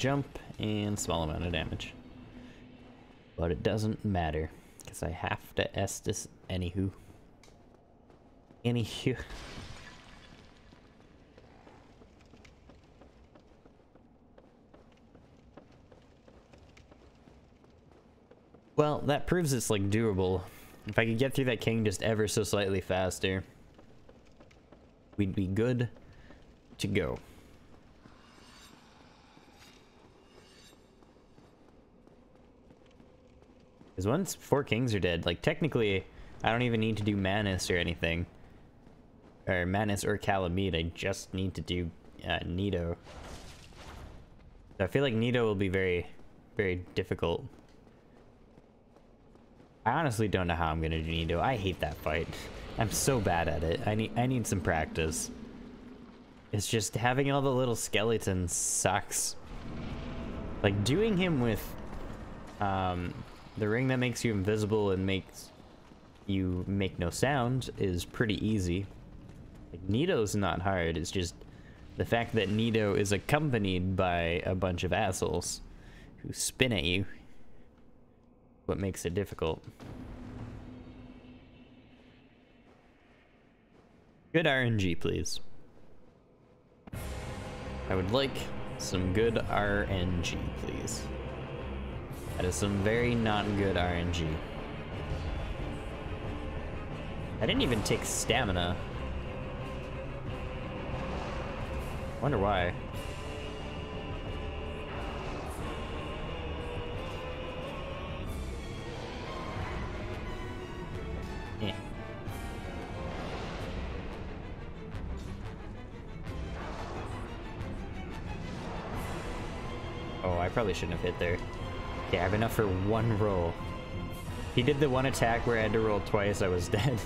Jump and small amount of damage. But it doesn't matter, because I have to Estus anywho. Anywho. Well, that proves it's like doable. If I could get through that king just ever so slightly faster, we'd be good to go. Because once four kings are dead, like technically, I don't even need to do Manus or anything. Or Manus or Kalameet, I just need to do uh, Nito. So I feel like Nito will be very, very difficult. I honestly don't know how I'm gonna do Nito. I hate that fight. I'm so bad at it. I need I need some practice. It's just having all the little skeletons sucks. Like doing him with um, the ring that makes you invisible and makes you make no sound is pretty easy. Like, Nito's not hard, it's just the fact that Nito is accompanied by a bunch of assholes who spin at you what makes it difficult. Good RNG, please. I would like some good RNG, please. That is some very not good RNG. I didn't even take stamina. Wonder why. Eh. Oh, I probably shouldn't have hit there. Okay, I have enough for one roll. He did the one attack where I had to roll twice, I was dead.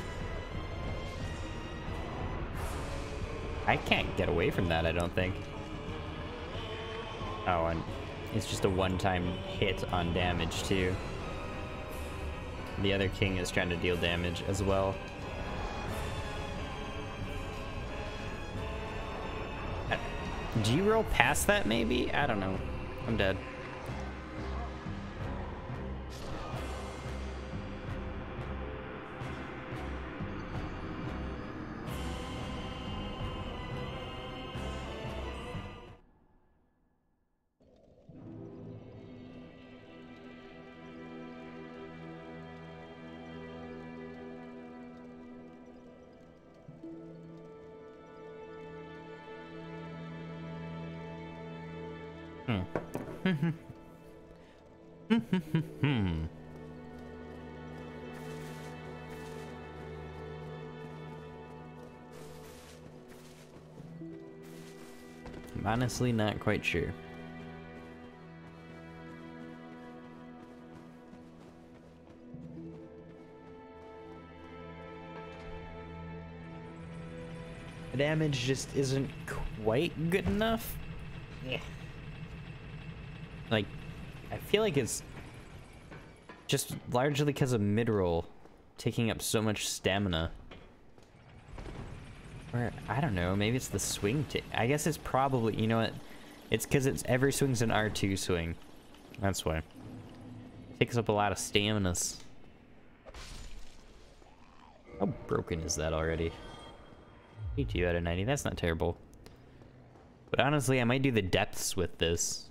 I can't get away from that, I don't think. Oh, and it's just a one-time hit on damage, too. the other king is trying to deal damage as well. Do you roll past that maybe? I don't know. I'm dead. Honestly not quite sure. The damage just isn't quite good enough. Yeah. Like, I feel like it's just largely because of mid-roll taking up so much stamina. Or, I don't know, maybe it's the swing. ta- I guess it's probably, you know what? It's because it's every swing's an R2 swing. That's why. Takes up a lot of staminas. How broken is that already? 82 out of 90, that's not terrible. But honestly, I might do the depths with this.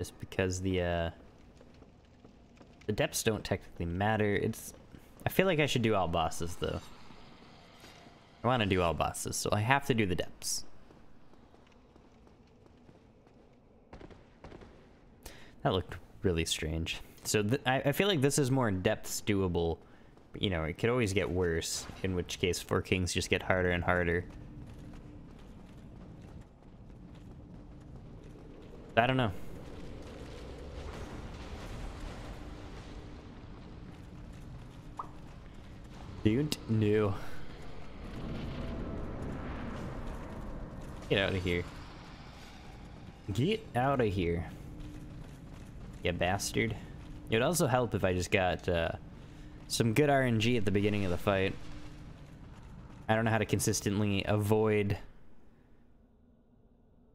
Just because the, uh... The depths don't technically matter. It's... I feel like I should do all bosses, though. I want to do all bosses, so I have to do the depths. That looked really strange. So I, I feel like this is more in depths doable. But, you know, it could always get worse, in which case Four Kings just get harder and harder. I don't know. Dude, no. Get out of here. Get out of here. You bastard. It would also help if I just got uh, some good RNG at the beginning of the fight. I don't know how to consistently avoid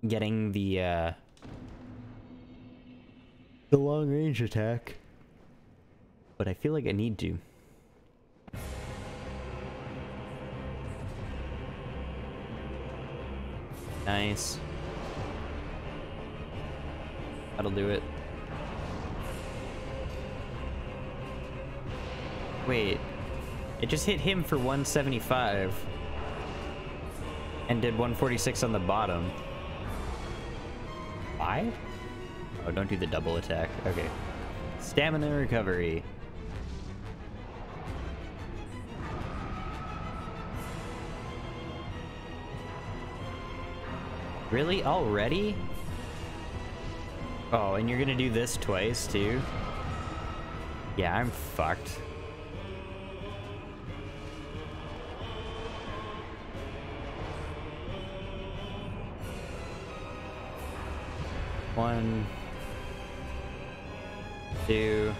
getting the uh, the long range attack, but I feel like I need to. Nice. That'll do it. Wait. It just hit him for 175. And did 146 on the bottom. Why? Oh, don't do the double attack. Okay. Stamina recovery. Really? Already? Oh, and you're gonna do this twice, too? Yeah, I'm fucked. One, two.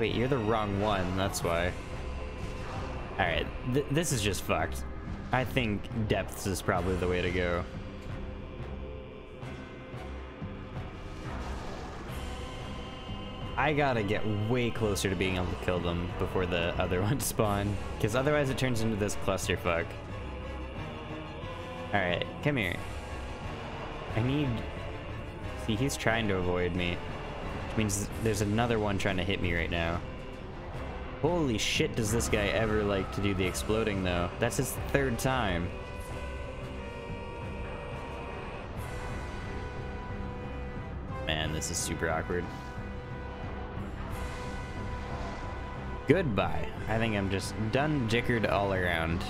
Wait, you're the wrong one, that's why. Alright, th this is just fucked. I think depths is probably the way to go. I gotta get way closer to being able to kill them before the other ones spawn, because otherwise it turns into this clusterfuck. Alright, come here. I need... See, he's trying to avoid me. Which means there's another one trying to hit me right now. Holy shit, does this guy ever like to do the exploding, though? That's his third time. Man, this is super awkward. Goodbye. I think I'm just done jickered all around.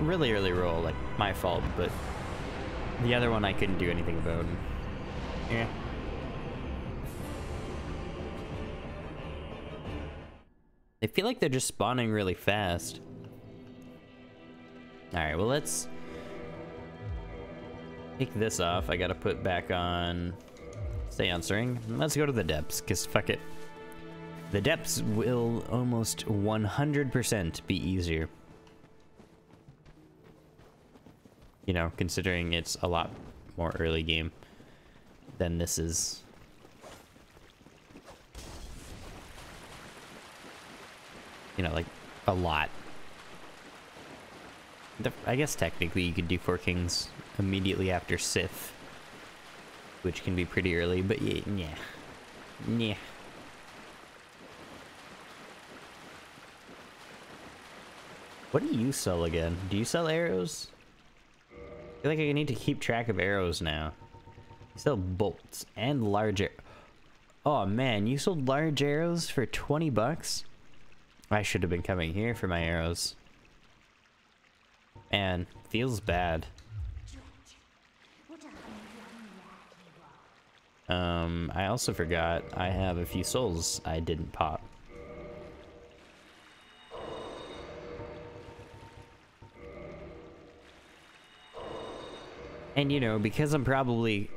Really early roll, like my fault, but The other one I couldn't do anything about. Yeah. They feel like they're just spawning really fast. Alright, well let's take this off. I gotta put back on Seance Ring. Let's go to the depths, because fuck it. The depths will almost 100% be easier. You know, considering it's a lot more early game than this is. You know, like, a lot. I guess technically you could do Four Kings immediately after Sif. Which can be pretty early, but yeah. Yeah. yeah. What do you sell again? Do you sell arrows? I feel like I need to keep track of arrows now. Sell bolts and large ar- Oh man, you sold large arrows for 20 bucks? I should have been coming here for my arrows. Man, feels bad. Um, I also forgot I have a few souls I didn't pop. And you know, because I'm probably...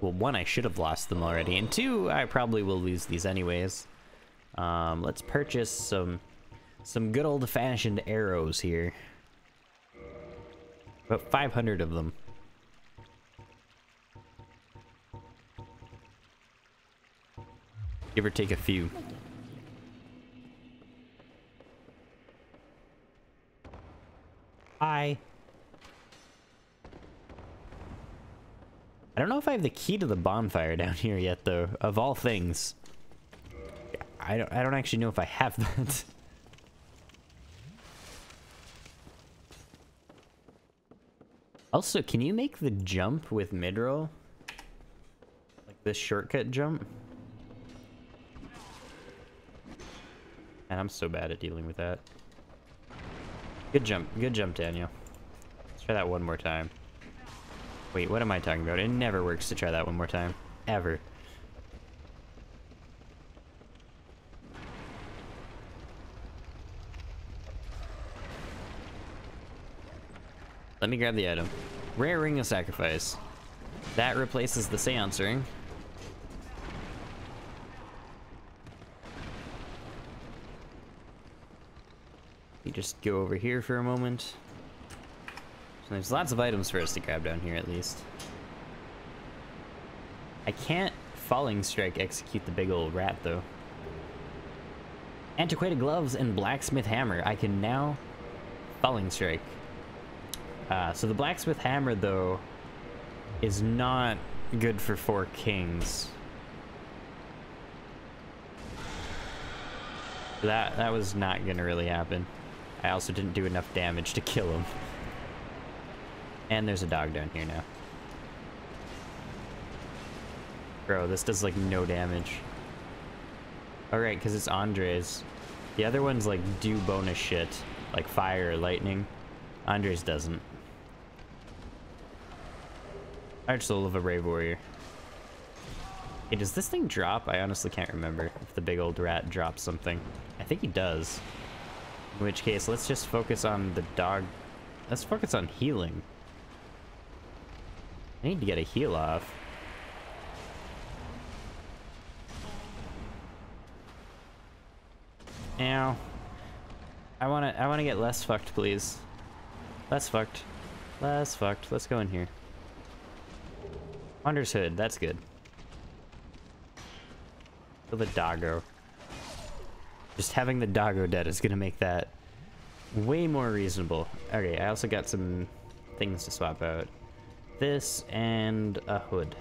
Well, one, I should have lost them already, and two, I probably will lose these anyways. Um, let's purchase some some good old-fashioned arrows here. About 500 of them. Give or take a few. Hi. I don't know if I have the key to the bonfire down here yet, though. Of all things. I don't, I don't actually know if I have that. also, can you make the jump with mid-roll? Like this shortcut jump? And I'm so bad at dealing with that. Good jump. Good jump, Daniel. Let's try that one more time. Wait, what am I talking about? It never works to try that one more time. Ever. Let me grab the item. Rare Ring of Sacrifice. That replaces the Seance Ring. You just go over here for a moment. There's lots of items for us to grab down here at least. I can't Falling Strike execute the big old rat though. Antiquated gloves and blacksmith hammer. I can now Falling Strike. Uh, so the blacksmith hammer though is not good for four kings. That that was not gonna really happen. I also didn't do enough damage to kill him. And there's a dog down here now. Bro, this does like no damage. Alright, because it's Andre's. The other ones like do bonus shit, like fire or lightning. Andre's doesn't. Arch Soul of a Brave Warrior. Hey, does this thing drop? I honestly can't remember if the big old rat drops something. I think he does. In which case, let's just focus on the dog. Let's focus on healing. I need to get a heal off. Ow. I wanna I wanna get less fucked, please. Less fucked. Less fucked. Let's go in here. Wander's Hood, that's good. Kill the doggo. Just having the doggo dead is gonna make that way more reasonable. Okay, I also got some things to swap out. This and a hood.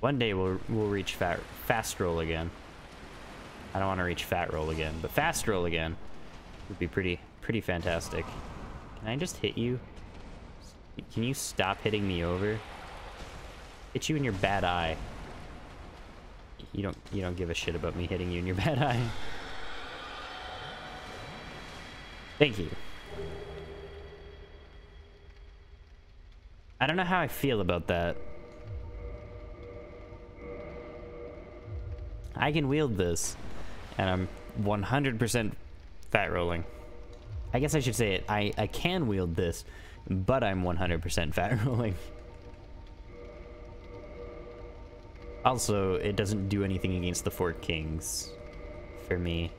One day we'll we'll reach fat, fast roll again. I don't want to reach fat roll again, but fast roll again would be pretty pretty fantastic. Can I just hit you? Can you stop hitting me over? Hit you in your bad eye. You don't you don't give a shit about me hitting you in your bad eye. Thank you. I don't know how I feel about that. I can wield this, and I'm 100% fat rolling. I guess I should say it. I, I can wield this, but I'm 100% fat rolling. Also, it doesn't do anything against the four kings for me.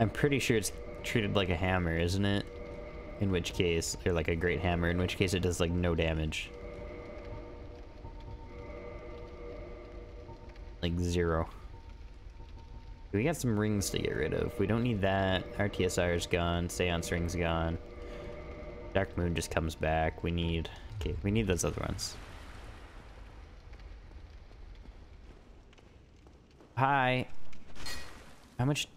I'm pretty sure it's treated like a hammer, isn't it? In which case, or like a great hammer, in which case it does like no damage. Like zero. We got some rings to get rid of. We don't need that. RTSR is gone. Seance ring's gone. Dark Moon just comes back. We need... Okay, we need those other ones. Hi. How much...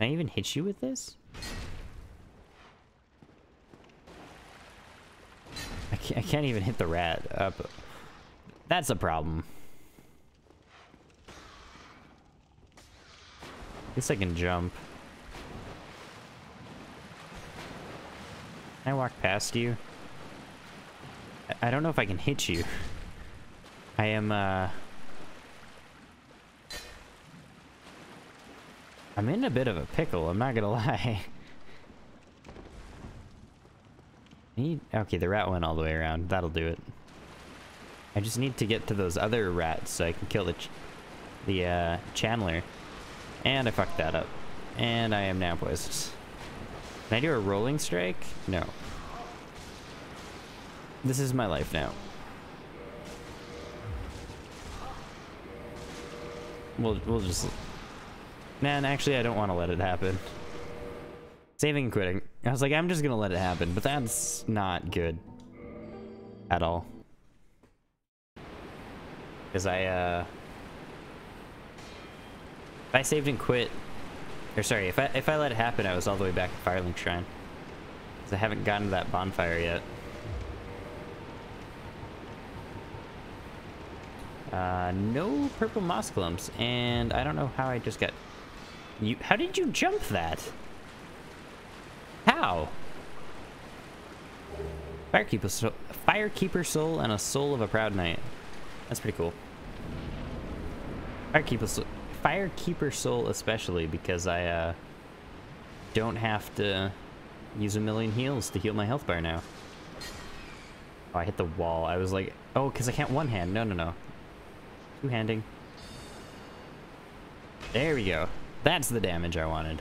Can I even hit you with this? I can't, I can't even hit the rat up. That's a problem. Guess I can jump. Can I walk past you? I, I don't know if I can hit you. I am, uh... I'm in a bit of a pickle, I'm not gonna lie. Need, okay, the rat went all the way around. That'll do it. I just need to get to those other rats so I can kill the the uh, Channeler. And I fucked that up. And I am now poisoned. Can I do a rolling strike? No. This is my life now. We'll, we'll just... Man, actually, I don't want to let it happen. Saving and quitting. I was like, I'm just gonna let it happen, but that's not good. At all. Because I, uh... If I saved and quit, or sorry, if I if I let it happen, I was all the way back at Firelink Shrine. Because I haven't gotten to that bonfire yet. Uh, no purple moss clumps, and I don't know how I just got... You, how did you jump that? How? Firekeeper soul, Firekeeper soul and a soul of a proud knight. That's pretty cool. Firekeeper soul. Firekeeper Soul especially because I uh, don't have to use a million heals to heal my health bar now. Oh, I hit the wall. I was like, oh, because I can't one-hand. No, no, no. Two-handing. There we go. That's the damage I wanted.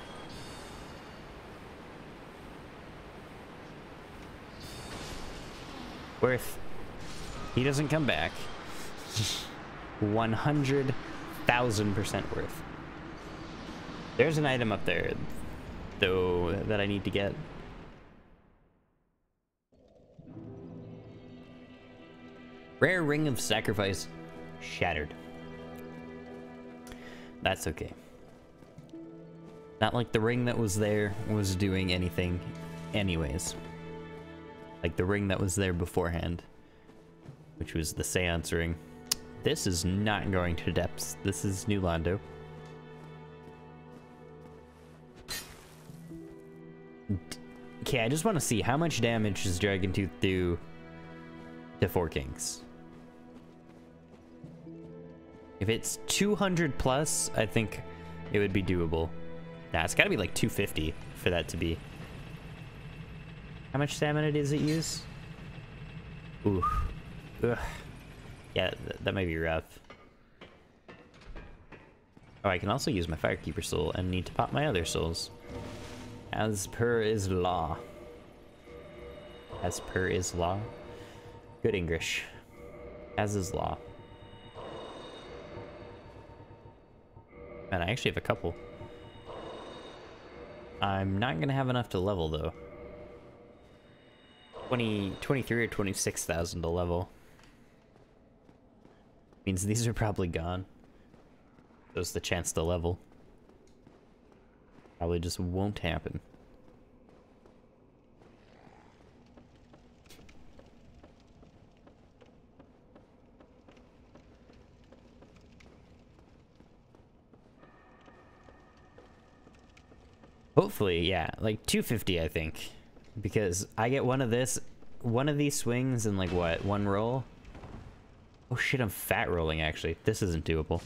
Worth. He doesn't come back. 100 thousand percent worth. There's an item up there, though, that I need to get. Rare Ring of Sacrifice shattered. That's okay. Not like the ring that was there was doing anything anyways. Like the ring that was there beforehand, which was the seance ring. This is not going to depths. This is New Londo. Okay, I just want to see how much damage does Dragon Tooth do to Four Kings. If it's 200 plus, I think it would be doable. Nah, it's got to be like 250 for that to be. How much stamina does it use? Ooh. Ugh. Yeah, th that might be rough. Oh, I can also use my Firekeeper soul and need to pop my other souls. As per is law. As per is law. Good English. As is law. And I actually have a couple. I'm not gonna have enough to level though. 20, 23 or 26,000 to level. Means these are probably gone. There's the chance to level. Probably just won't happen. Hopefully, yeah, like 250, I think. Because I get one of this, one of these swings in like what, one roll? Oh shit, I'm fat rolling actually. This isn't doable.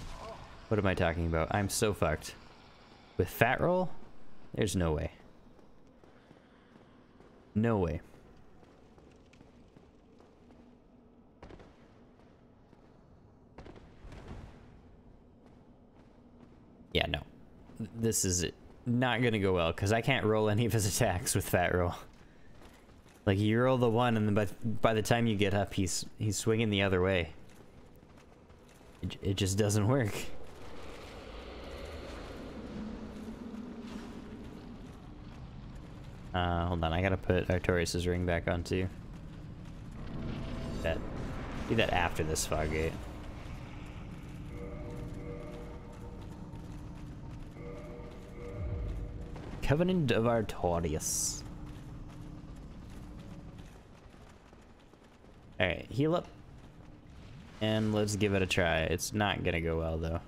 What am I talking about? I'm so fucked. With fat roll? There's no way. No way. Yeah, no. This is not gonna go well, because I can't roll any of his attacks with fat roll. Like, you roll the one, and then by, by the time you get up, he's he's swinging the other way. It, it just doesn't work. Uh, hold on, I gotta put Artorias' ring back on too. That, do that after this fog gate. Covenant of Artorias. Alright, heal up. And let's give it a try. It's not gonna go well though.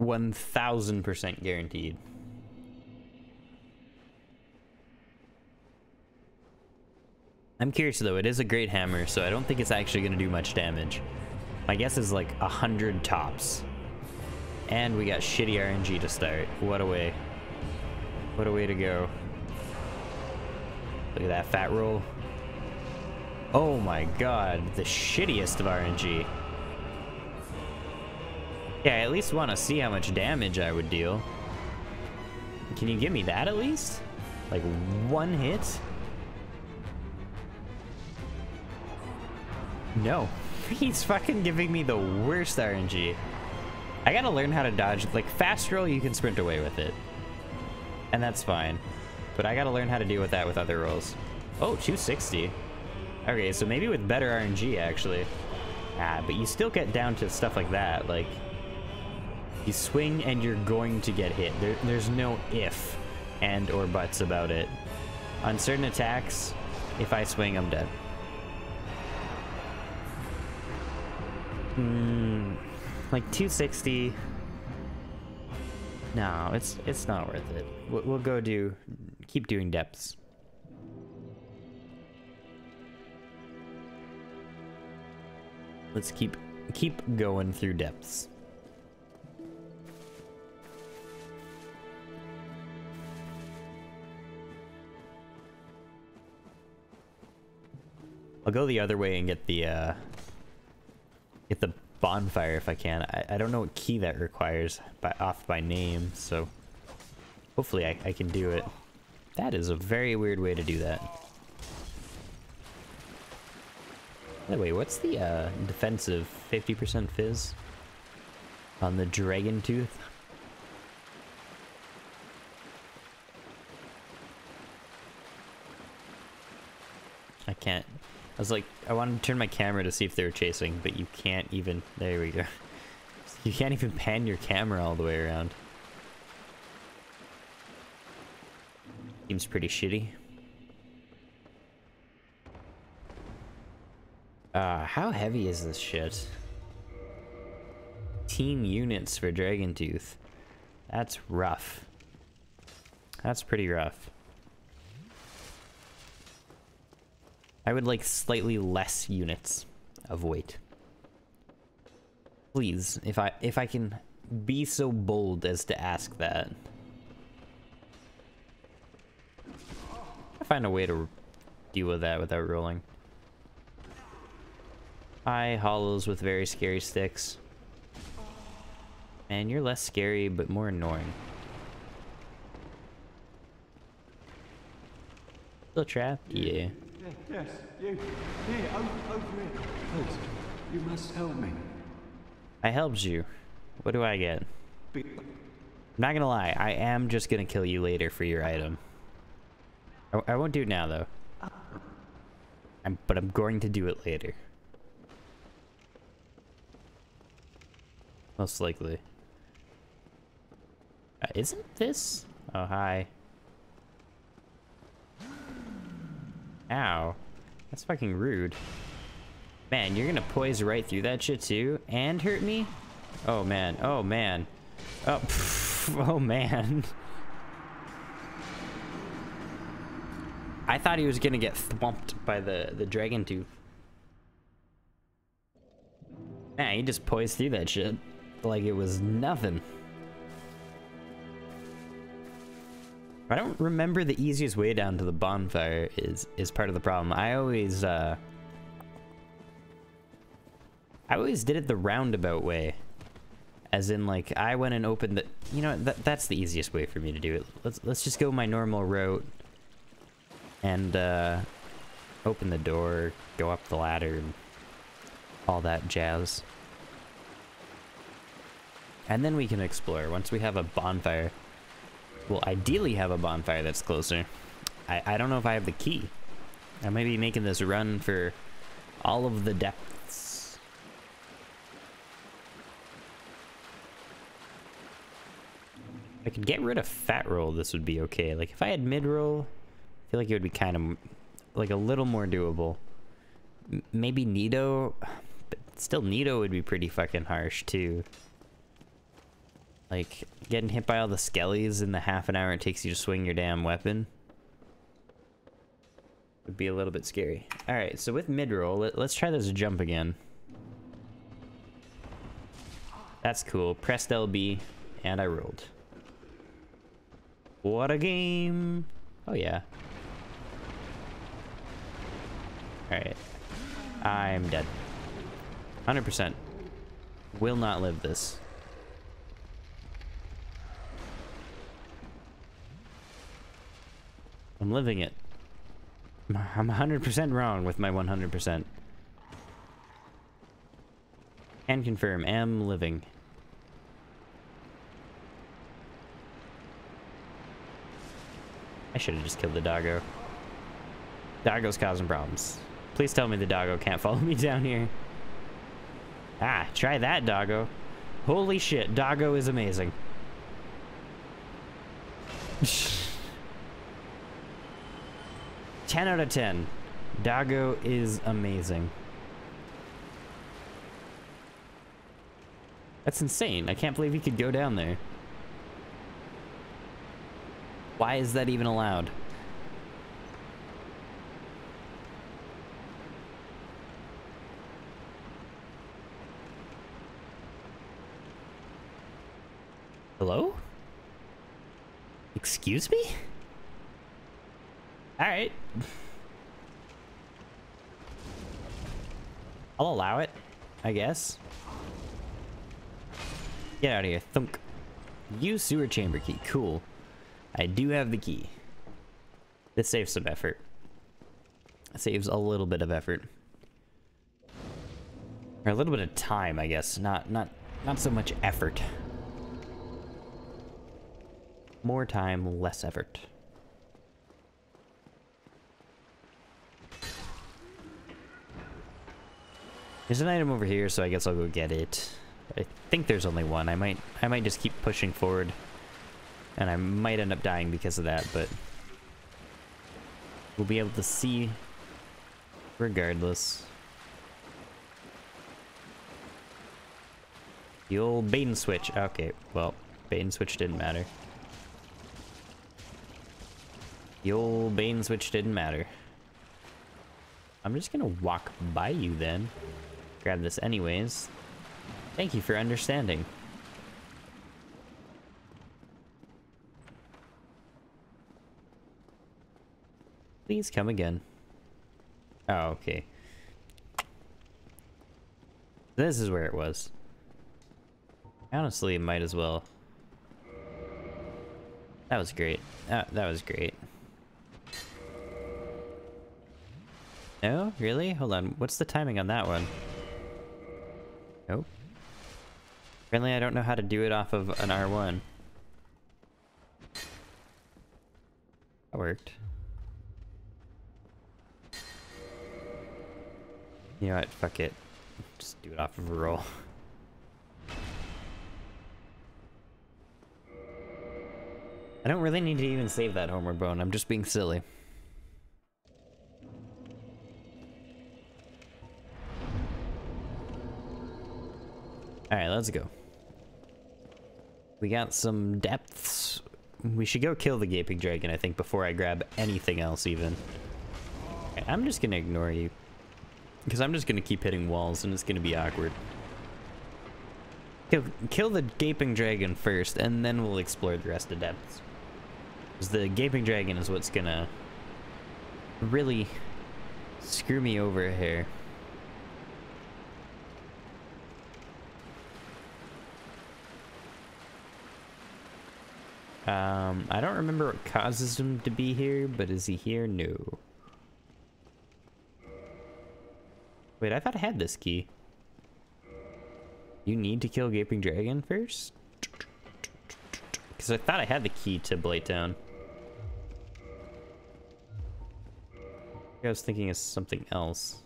1000% guaranteed. I'm curious though, it is a great hammer, so I don't think it's actually to do much damage. My guess is like 100 tops. And we got shitty RNG to start. What a way. What a way to go. Look at that fat roll. Oh my god, the shittiest of RNG. Yeah, I at least want to see how much damage I would deal. Can you give me that at least? Like one hit? No. He's fucking giving me the worst RNG. I gotta learn how to dodge. Like, fast roll, you can sprint away with it. And that's fine. But I gotta learn how to deal with that with other rolls. Oh, 260. Okay, so maybe with better RNG, actually. Ah, but you still get down to stuff like that. Like, you swing and you're going to get hit. There, there's no if and or buts about it. On certain attacks, if I swing, I'm dead. Hmm, like 260. No, it's it's not worth it. We'll, we'll go do, keep doing depths. Let's keep keep going through depths. I'll go the other way and get the uh, get the bonfire if I can. I, I don't know what key that requires by off by name, so hopefully I, I can do it. That is a very weird way to do that. By the way, what's the uh, defensive 50% fizz on the dragon tooth? I can't. I was like, I wanted to turn my camera to see if they were chasing, but you can't even. There we go. You can't even pan your camera all the way around. Seems pretty shitty. Uh, how heavy is this shit? Team units for Dragon Tooth. That's rough. That's pretty rough. I would like slightly less units of weight. Please, if I if I can be so bold as to ask that. I find a way to deal with that without rolling. Hi, hollows with very scary sticks. Man, you're less scary, but more annoying. Still trapped? Yeah. Yes, you. Here, over, over here. Please, you must help me. I helped you. What do I get? Be I'm not gonna lie, I am just gonna kill you later for your item. I, I won't do it now, though. I'm, but I'm going to do it later. Most likely. Uh, isn't this? Oh, hi. Ow. That's fucking rude. Man, you're gonna poise right through that shit too? And hurt me? Oh man, oh man. Oh, pfft. oh man. I thought he was gonna get thwomped by the, the dragon tooth. Man, he just poised through that shit like it was nothing. I don't remember the easiest way down to the bonfire is is part of the problem. I always uh I always did it the roundabout way. As in like I went and opened the you know that that's the easiest way for me to do it. Let's let's just go my normal route and uh open the door, go up the ladder and all that jazz. And then we can explore once we have a bonfire. We'll ideally have a bonfire that's closer. I, I don't know if I have the key. I might be making this run for all of the depths. If I could get rid of fat roll, this would be okay. Like if I had mid roll, I feel like it would be kind of like a little more doable. M maybe Nito, but still Nito would be pretty fucking harsh too. Like, getting hit by all the skellies in the half an hour it takes you to swing your damn weapon would be a little bit scary. Alright, so with mid-roll, let, us try this jump again. That's cool. Pressed LB, and I rolled. What a game! Oh yeah. Alright. I'm dead. 100%. Will not live this. I'm living it. I'm 100% wrong with my 100%. Can confirm, am living. I should have just killed the doggo. Doggo's causing problems. Please tell me the doggo can't follow me down here. Ah, try that, doggo. Holy shit, doggo is amazing. 10 out of 10. Dago is amazing. That's insane. I can't believe he could go down there. Why is that even allowed? Hello? Excuse me? Alright. I'll allow it, I guess. Get out of here, thunk. Use sewer chamber key, cool. I do have the key. This saves some effort. It saves a little bit of effort. Or a little bit of time, I guess. Not not not so much effort. More time, less effort. There's an item over here, so I guess I'll go get it. I think there's only one. I might I might just keep pushing forward. And I might end up dying because of that, but we'll be able to see regardless. The old bait and switch. Okay, well, bait and switch didn't matter. The old bait and switch didn't matter. I'm just gonna walk by you then. Grab this anyways. Thank you for understanding. Please come again. Oh, okay. This is where it was. Honestly, might as well. That was great. That, that was great. No? Really? Hold on. What's the timing on that one? Nope. Apparently I don't know how to do it off of an R1. That worked. You know what? Fuck it. Just do it off of a roll. I don't really need to even save that homeward bone. I'm just being silly. Alright, let's go. We got some depths. We should go kill the gaping dragon, I think, before I grab anything else even. I'm just gonna ignore you. Because I'm just gonna keep hitting walls and it's gonna be awkward. Kill, kill the gaping dragon first, and then we'll explore the rest of depths. Because the gaping dragon is what's gonna really screw me over here. Um, I don't remember what causes him to be here, but is he here? No. Wait, I thought I had this key. You need to kill Gaping Dragon first? Because I thought I had the key to Blighttown. I was thinking of something else.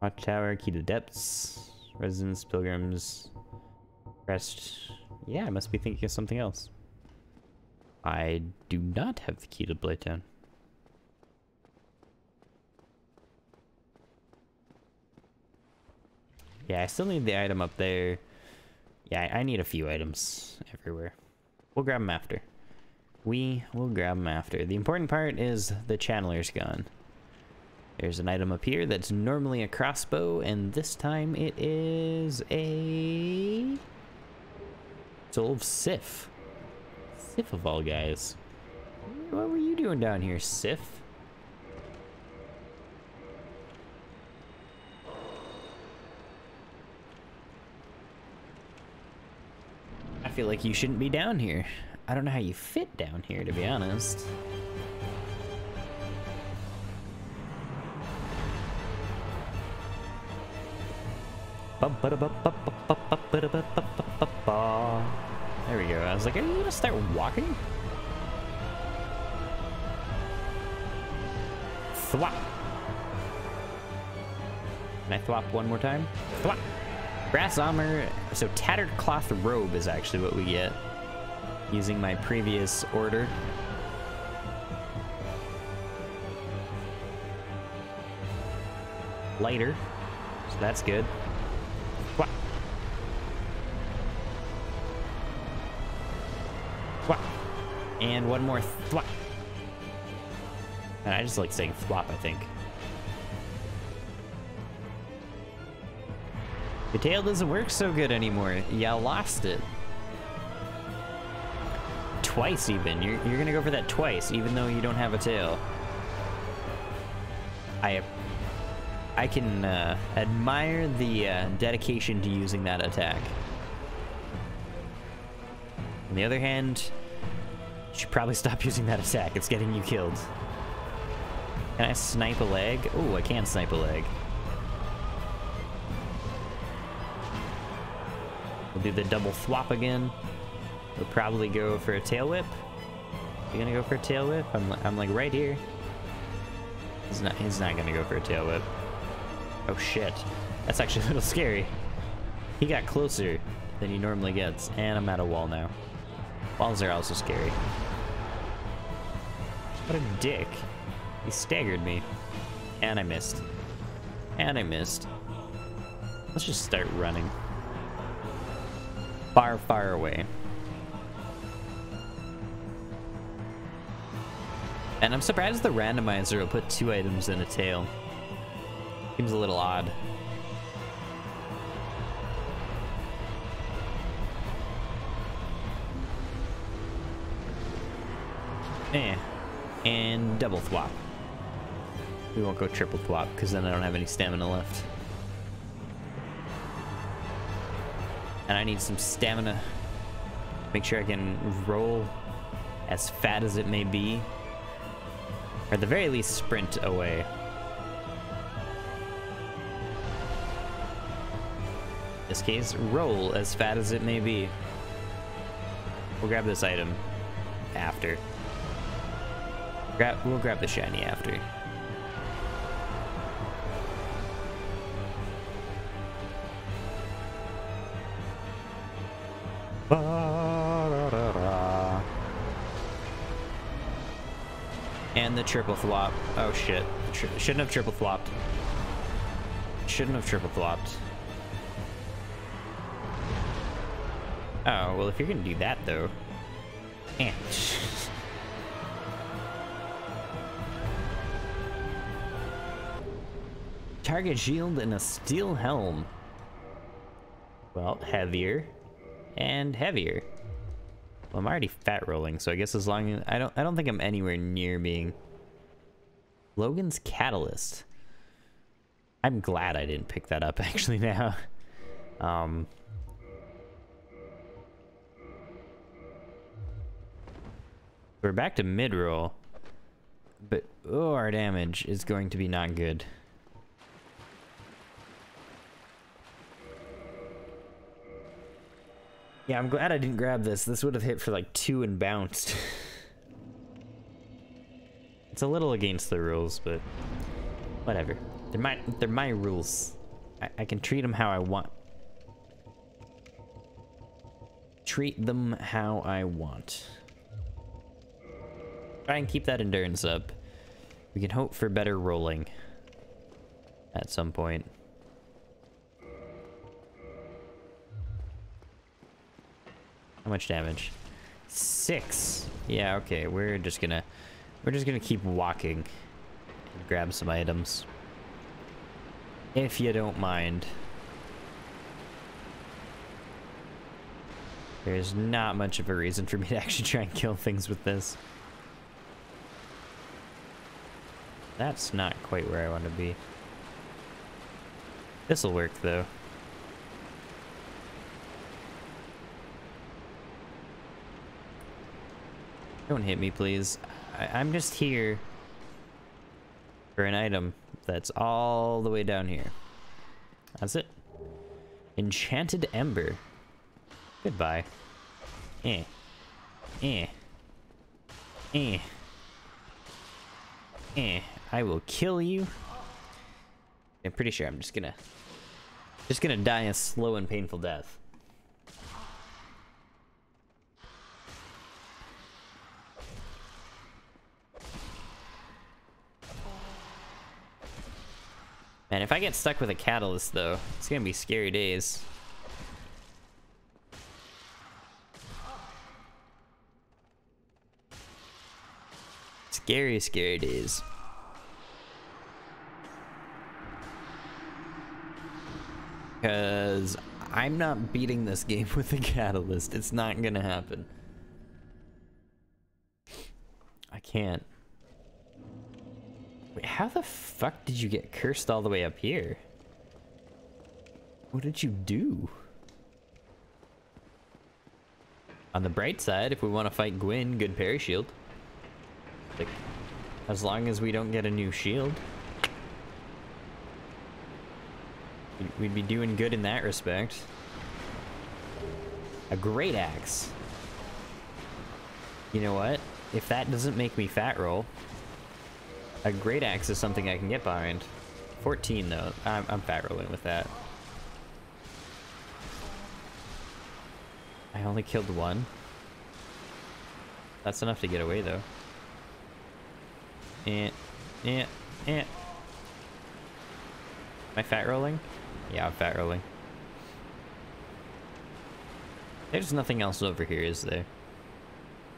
Watchtower, key to depths, residents, pilgrims, rest. Yeah, I must be thinking of something else. I do not have the key to Blighttown. Yeah, I still need the item up there. Yeah, I need a few items everywhere. We'll grab them after. We will grab them after. The important part is the channeler's gone. There's an item up here that's normally a crossbow, and this time it is a... Soul of Sif. Sif of all guys. What were you doing down here, Sif? I feel like you shouldn't be down here. I don't know how you fit down here, to be honest. There we go. I was like, are you gonna start walking? Thwap. Can I thwap one more time? Thwap. Brass armor. So tattered cloth robe is actually what we get. Using my previous order. Lighter. So that's good. And one more thwap. And I just like saying thwap, I think. The tail doesn't work so good anymore. Yeah, lost it. Twice even. You're, you're gonna go for that twice, even though you don't have a tail. I I can uh, admire the uh, dedication to using that attack. On the other hand, should probably stop using that attack. It's getting you killed. Can I snipe a leg? Oh, I can snipe a leg. We'll do the double thwop again. We'll probably go for a tail whip. You gonna go for a tail whip? I'm, I'm like right here. He's not, he's not gonna go for a tail whip. Oh shit. That's actually a little scary. He got closer than he normally gets. And I'm at a wall now. Walls are also scary. What a dick. He staggered me. And I missed. And I missed. Let's just start running. Far, far away. And I'm surprised the randomizer will put two items in a tail. Seems a little odd. Eh. And double thwop. We won't go triple thwop because then I don't have any stamina left. And I need some stamina. Make sure I can roll as fat as it may be. Or at the very least, sprint away. In this case, roll as fat as it may be. We'll grab this item after. Grab, we'll grab the shiny after. And the triple flop. Oh shit. Tri shouldn't have triple flopped. Shouldn't have triple flopped. Oh, well if you're gonna do that though. Eh. Target shield and a steel helm. Well, heavier and heavier. Well, I'm already fat rolling, so I guess as long as I don't I don't think I'm anywhere near being Logan's catalyst. I'm glad I didn't pick that up actually now. Um We're back to mid roll. But oh our damage is going to be not good. Yeah, I'm glad I didn't grab this. This would have hit for like two and bounced. it's a little against the rules, but whatever. They're my they're my rules. I, I can treat them how I want. Treat them how I want. Try and keep that endurance up. We can hope for better rolling at some point. How much damage? Six. Yeah, okay. We're just gonna we're just gonna keep walking and grab some items. If you don't mind. There's not much of a reason for me to actually try and kill things with this. That's not quite where I want to be. This'll work though. Don't hit me, please. I I'm just here for an item that's all the way down here. That's it. Enchanted Ember. Goodbye. Eh. Eh. Eh. Eh. I will kill you. I'm pretty sure I'm just gonna... Just gonna die a slow and painful death. Man, if I get stuck with a catalyst, though, it's gonna be scary days. Scary, scary days. Because I'm not beating this game with a catalyst. It's not gonna happen. I can't. Wait, how the fuck did you get cursed all the way up here? What did you do? On the bright side, if we want to fight Gwyn, good parry shield. Like, as long as we don't get a new shield. we'd- We'd be doing good in that respect. A great axe. You know what? If that doesn't make me fat roll, a great axe is something I can get behind. 14 though. I'm, I'm fat rolling with that. I only killed one. That's enough to get away though. Eh, eh, eh. Am I fat rolling? Yeah, I'm fat rolling. There's nothing else over here, is there?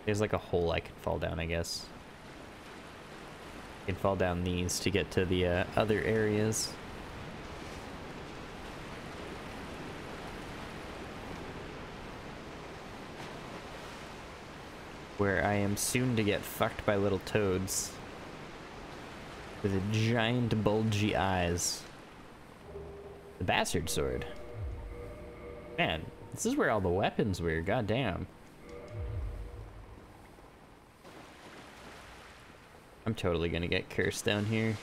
There's like a hole I could fall down, I guess. Can fall down these to get to the uh, other areas. Where I am soon to get fucked by little toads. With giant bulgy eyes. The bastard sword. Man, this is where all the weapons were, goddamn. I'm totally gonna get cursed down here.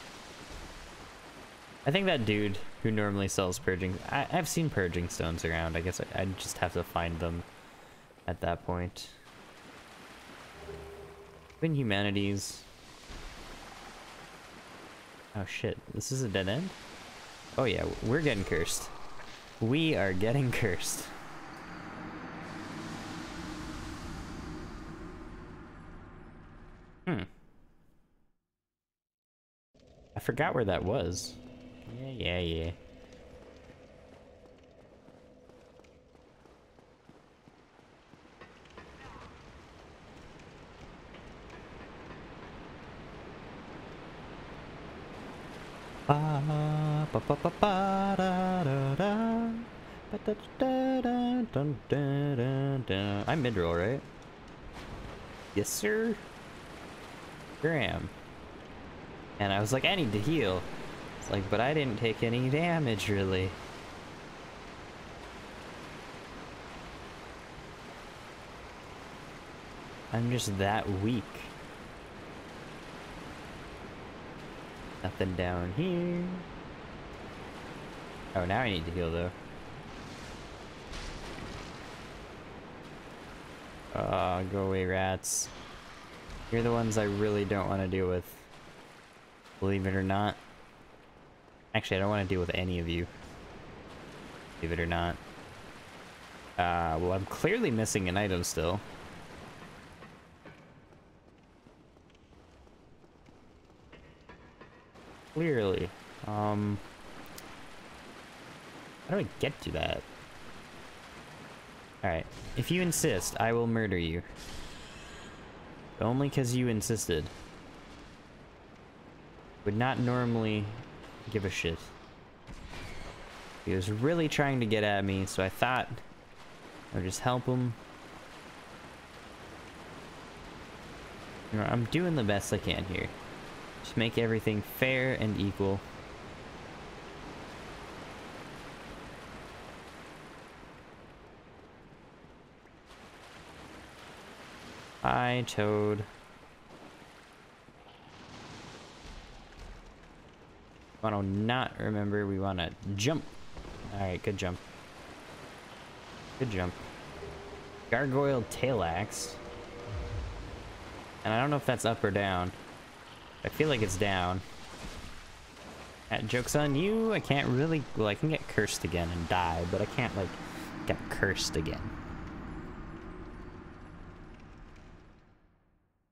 I think that dude who normally sells purging... I, I've seen purging stones around. I guess I, I just have to find them at that point. In humanities... Oh shit, this is a dead end? Oh yeah, we're getting cursed. We are getting cursed. Hmm. I forgot where that was. Yeah, yeah, yeah. I'm midroll, right? Yes, sir. Graham. And I was like, I need to heal. It's like, but I didn't take any damage, really. I'm just that weak. Nothing down here. Oh, now I need to heal though. Uh, go away rats. You're the ones I really don't want to deal with. Believe it or not. Actually, I don't want to deal with any of you. Believe it or not. Uh, well, I'm clearly missing an item still. Clearly. Um... How do I get to that? Alright. If you insist, I will murder you. Only because you insisted. Would not normally give a shit. He was really trying to get at me, so I thought I would just help him. You know, I'm doing the best I can here. Just make everything fair and equal. Hi, Toad. Want to not remember, we want to jump. Alright, good jump. Good jump. Gargoyle tail axe. And I don't know if that's up or down. I feel like it's down. That joke's on you. I can't really... Well, I can get cursed again and die, but I can't, like, get cursed again.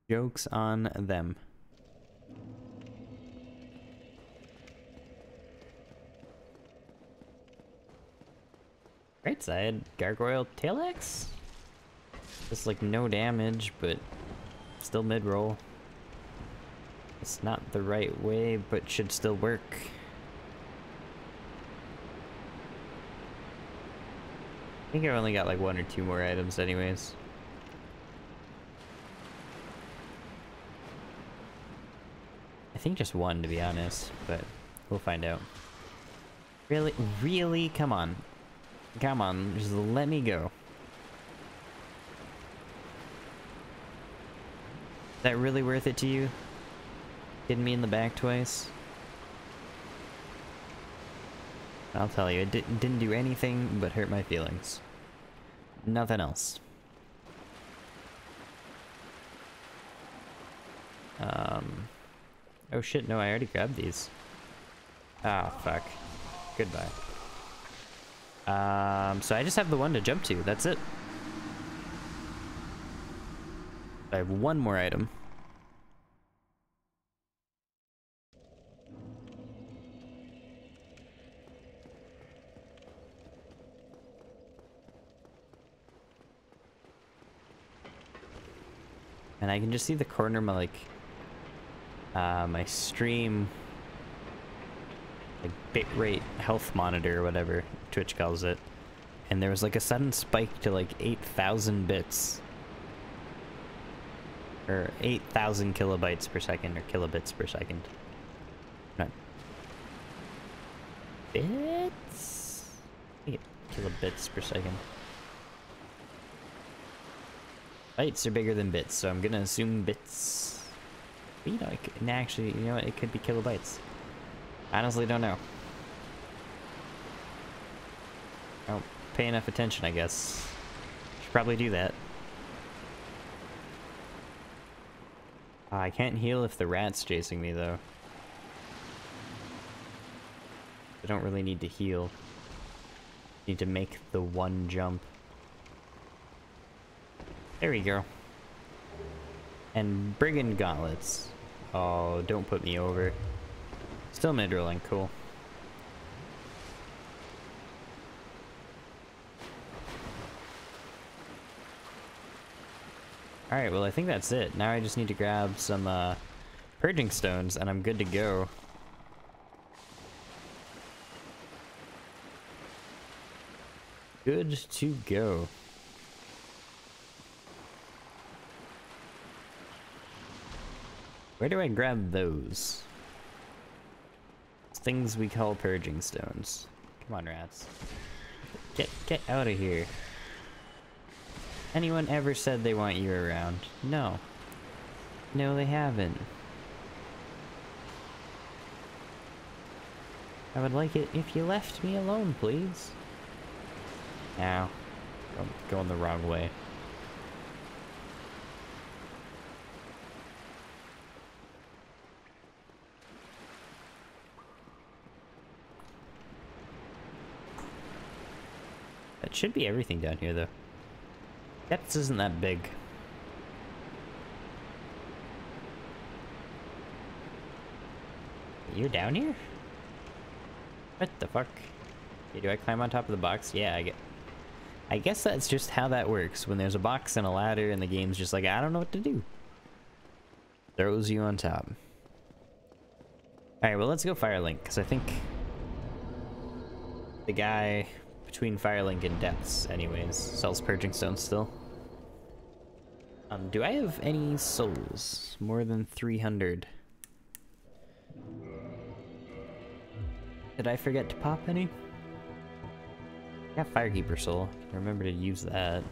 Joke's on them. Right side, Gargoyle Tail Axe? Just like no damage, but still mid-roll. It's not the right way, but should still work. I think I've only got like one or two more items anyways. I think just one to be honest, but we'll find out. Really? Really? Come on. Come on, just let me go. Is that really worth it to you? Hitting me in the back twice? I'll tell you, it di didn't do anything but hurt my feelings. Nothing else. Um... Oh shit, no, I already grabbed these. Ah, fuck. Goodbye. Um, so I just have the one to jump to, that's it. I have one more item. And I can just see the corner of my, like, uh, my stream like bitrate health monitor or whatever Twitch calls it. And there was like a sudden spike to like 8,000 bits. Or 8,000 kilobytes per second or kilobits per second. Not bits? Think kilobits per second. Bytes are bigger than bits, so I'm gonna assume bits you know, it could, actually, you know what, it could be kilobytes. Honestly, don't know. I don't pay enough attention, I guess. Should probably do that. Uh, I can't heal if the rat's chasing me, though. I don't really need to heal. Need to make the one jump. There we go. And Brigand Gauntlets. Oh, don't put me over. Still mid-rolling, cool. Alright, well I think that's it. Now I just need to grab some uh, purging stones and I'm good to go. Good to go. Where do I grab those? Things we call purging stones. Come on, rats. Get get out of here. Anyone ever said they want you around? No. No, they haven't. I would like it if you left me alone, please. Now, I'm going the wrong way. That should be everything down here, though. Depths isn't that big. You're down here? What the fuck? Okay, do I climb on top of the box? Yeah, I get. I guess that's just how that works. When there's a box and a ladder and the game's just like, I don't know what to do. Throws you on top. Alright, well let's go Firelink, because I think the guy between Firelink and Depths anyways sells Purging Stones still. Um, do I have any souls? More than 300. Did I forget to pop any? I got Firekeeper Soul. Remember to use that.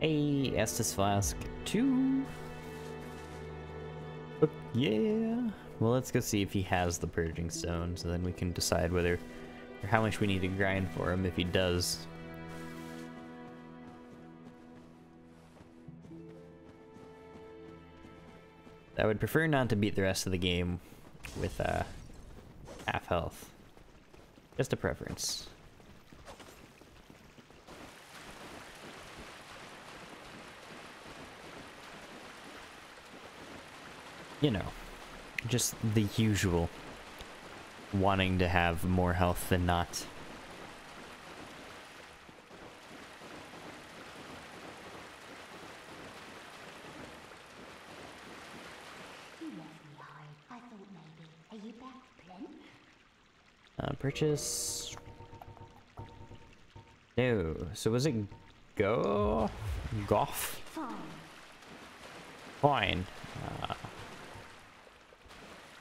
Hey, Estus Flask 2. But yeah. Well, let's go see if he has the Purging Stone, so then we can decide whether or how much we need to grind for him if he does. I would prefer not to beat the rest of the game with uh, half health. Just a preference. You know, just the usual. Wanting to have more health than not. Uh, purchase. No. So was it go? Gough? Fine. Fine. Uh,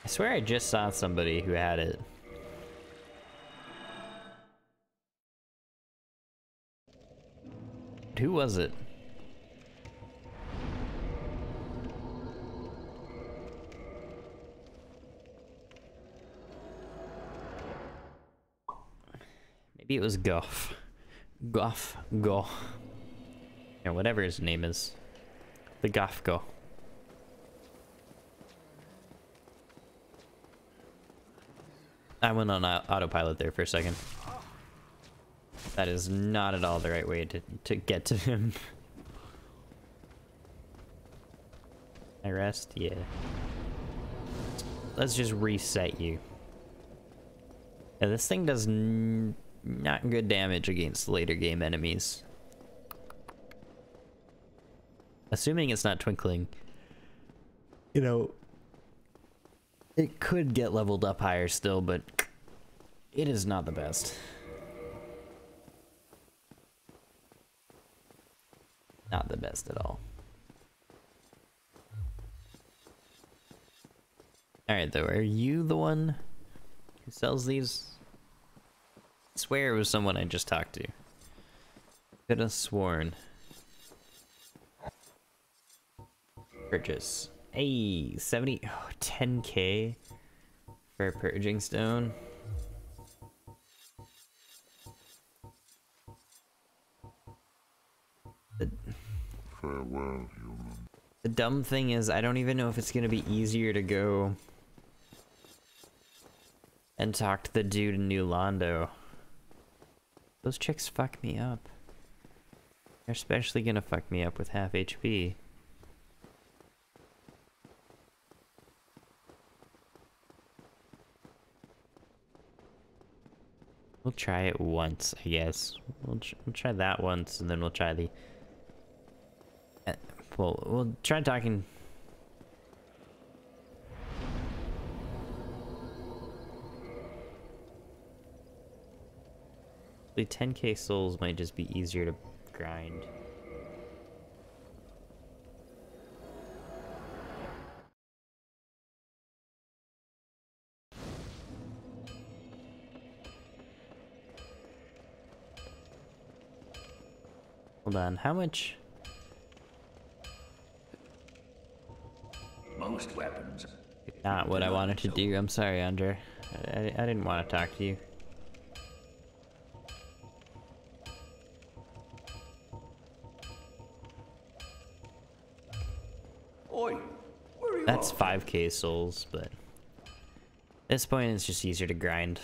I swear I just saw somebody who had it. Who was it? Maybe it was Gough. Gough. Go. Yeah, whatever his name is. The Gough Go. I went on autopilot there for a second. That is not at all the right way to, to get to him. I rest? Yeah. Let's just reset you. Yeah, this thing does not good damage against later game enemies. Assuming it's not twinkling. You know, it could get leveled up higher still, but it is not the best. Not the best at all. Alright though, are you the one who sells these? I swear it was someone I just talked to. Could have sworn. Purchase. Hey, 70, oh, 10k for a purging stone. The, Farewell, human. the dumb thing is, I don't even know if it's gonna be easier to go and talk to the dude in New Londo. Those chicks fuck me up. They're especially gonna fuck me up with half HP. We'll try it once, I guess. We'll, tr we'll try that once, and then we'll try the... Uh, well, we'll try talking... The 10k souls might just be easier to grind. Hold on, how much? Most weapons. Not what I wanted to do. I'm sorry, Andre. I, I, I didn't want to talk to you. Oi, where are you That's off? 5k souls, but at this point it's just easier to grind.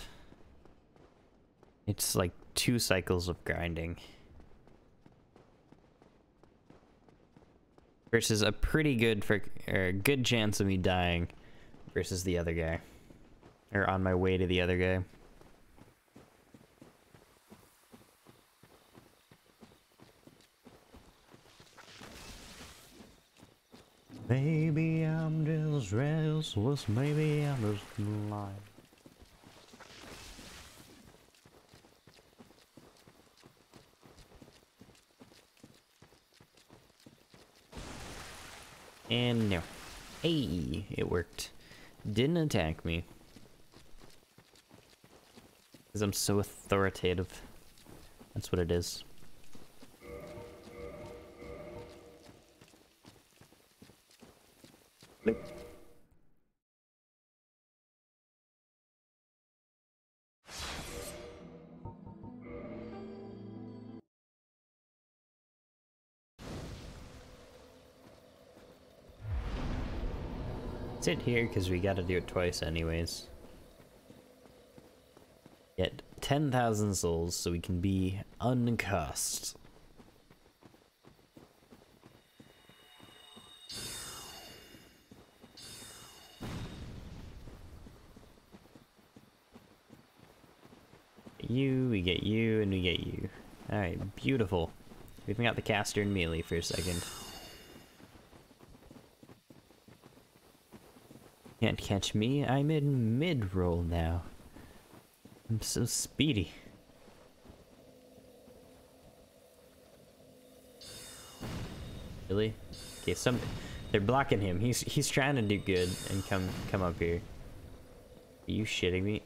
It's like two cycles of grinding. Versus a pretty good for or good chance of me dying versus the other guy. Or on my way to the other guy. Maybe I'm just restless, maybe I'm just lying. And no. Hey, it worked. Didn't attack me. Because I'm so authoritative. That's what it is. Nope. Sit here because we gotta do it twice anyways. Get 10,000 souls so we can be uncursed. You, we get you, and we get you. Alright, beautiful. We even got the caster and melee for a second. Can't catch me, I'm in mid-roll now. I'm so speedy. Really? Okay, some they're blocking him. He's he's trying to do good and come come up here. Are you shitting me?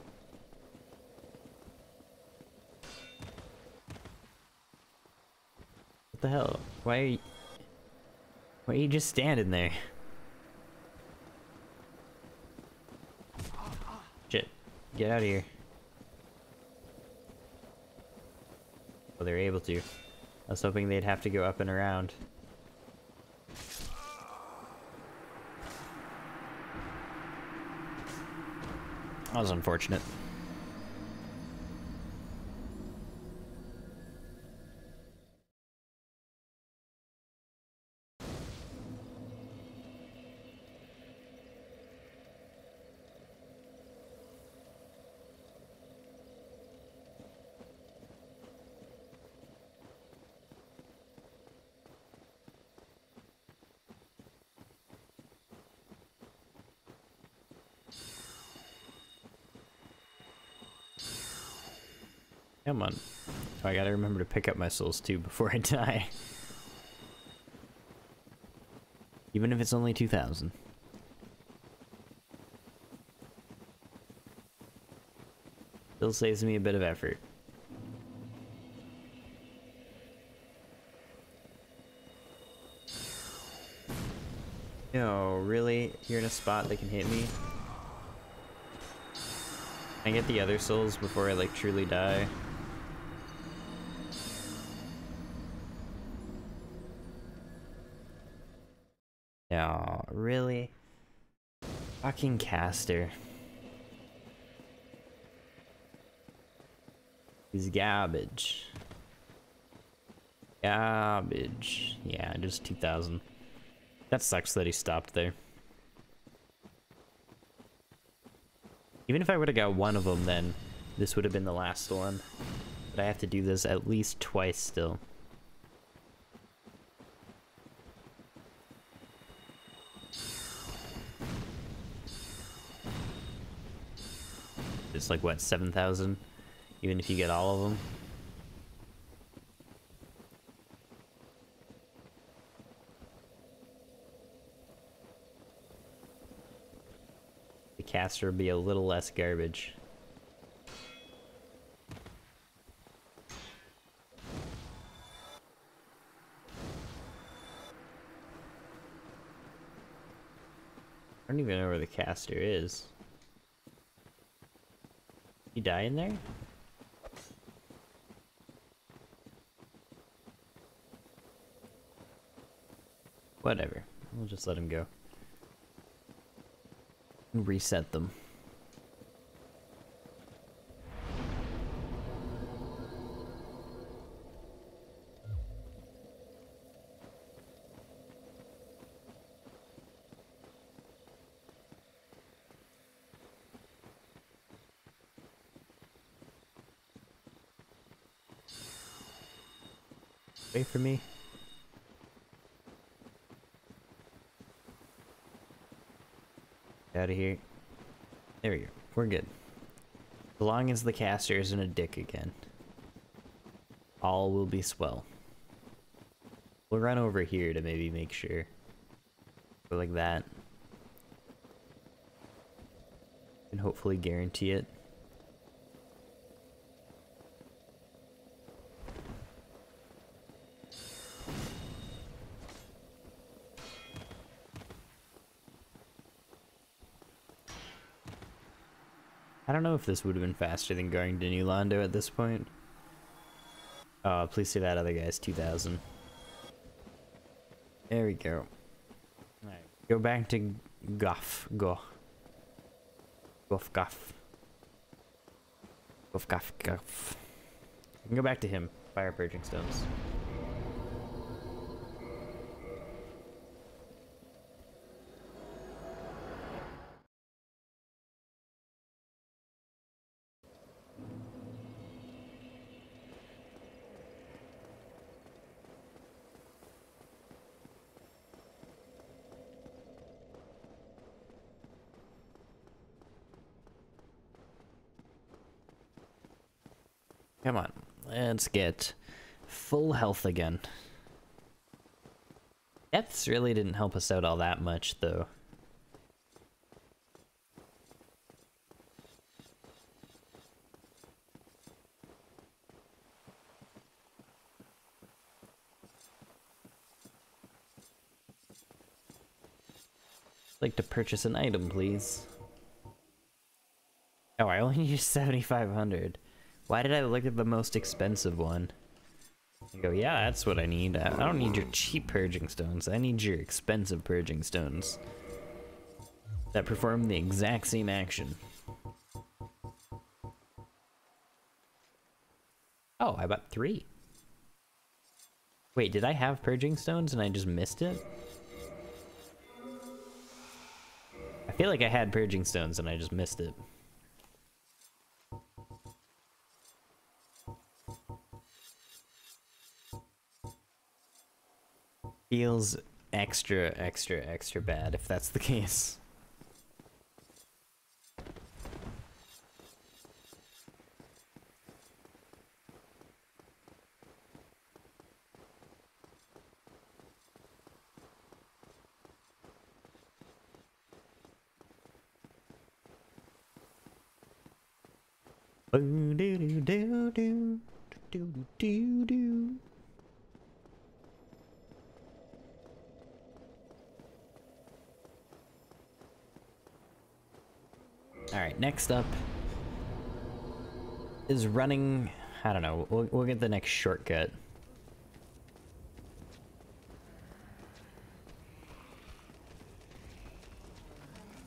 What the hell? Why are you Why are you just standing there? Shit. Get out of here. Well, they're able to. I was hoping they'd have to go up and around. That was unfortunate. Come on. Oh, I gotta remember to pick up my souls too before I die. Even if it's only 2,000. Still saves me a bit of effort. No, really? You're in a spot that can hit me? I get the other souls before I like truly die? Fucking caster. He's garbage. Garbage. Yeah, just 2,000. That sucks that he stopped there. Even if I would have got one of them, then this would have been the last one. But I have to do this at least twice still. like, what, 7,000? Even if you get all of them? The caster would be a little less garbage. I don't even know where the caster is. He die in there? Whatever. We'll just let him go. Reset them. Wait for me. Out of here. There we go. We're good. As as the caster isn't a dick again. All will be swell. We'll run over here to maybe make sure. Like that. And hopefully guarantee it. If this would have been faster than going to New Londo at this point. Oh, please say that other guy's 2000. There we go. Alright, go back to Gough. Go. Gough Gough. Gough Gough Gough. Go back to him. Fire Purging Stones. Come on, let's get full health again. Deaths really didn't help us out all that much, though. like to purchase an item, please. Oh, I only used 7,500. Why did I look at the most expensive one? Go, yeah, that's what I need. I I don't need your cheap purging stones. I need your expensive purging stones. That perform the exact same action. Oh, I bought three. Wait, did I have purging stones and I just missed it? I feel like I had purging stones and I just missed it. Feels extra, extra, extra bad if that's the case. Boo doo doo doo doo doo doo doo Alright, next up is running. I don't know, we'll, we'll get the next shortcut.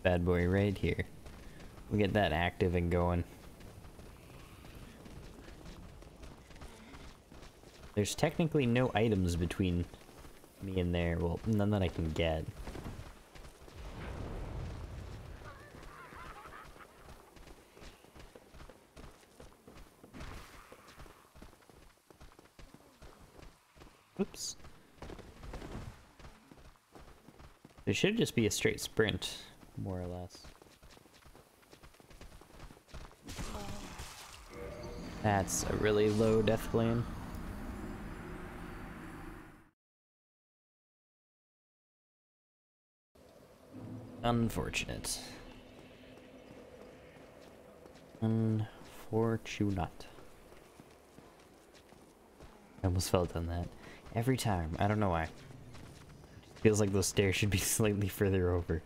Bad boy right here. We'll get that active and going. There's technically no items between me and there. Well, none that I can get. Oops. There should just be a straight sprint, more or less. That's a really low death plane. Unfortunate. Unfortunate. I almost fell on that. Every time. I don't know why. Feels like those stairs should be slightly further over.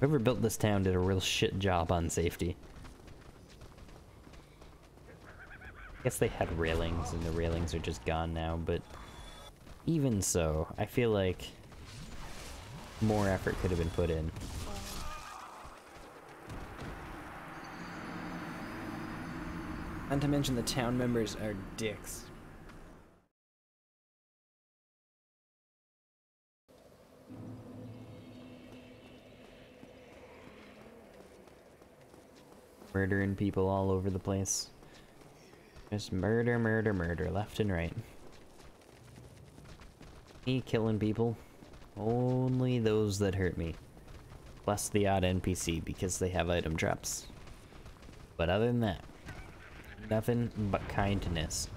Whoever built this town did a real shit job on safety. I guess they had railings and the railings are just gone now, but even so, I feel like more effort could have been put in. Not to mention the town members are dicks. Murdering people all over the place. Just murder, murder, murder, left and right. Me killing people. Only those that hurt me. Plus the odd NPC because they have item drops. But other than that, nothing but kindness.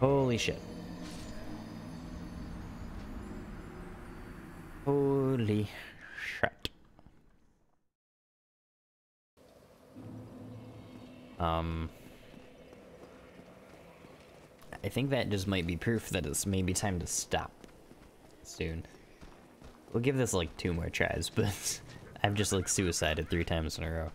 Holy shit. Holy Um... I think that just might be proof that it's maybe time to stop soon. We'll give this like two more tries, but I've just like suicided three times in a row.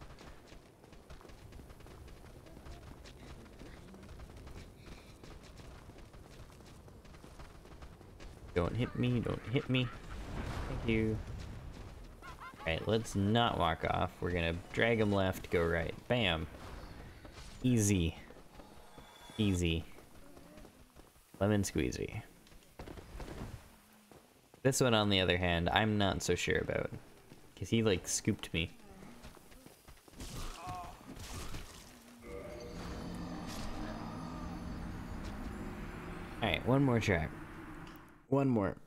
Don't hit me, don't hit me. Thank you. Alright, let's not walk off. We're gonna drag him left, go right. Bam. Easy. Easy. Lemon squeezy. This one, on the other hand, I'm not so sure about. Because he, like, scooped me. Alright, one more try. One more.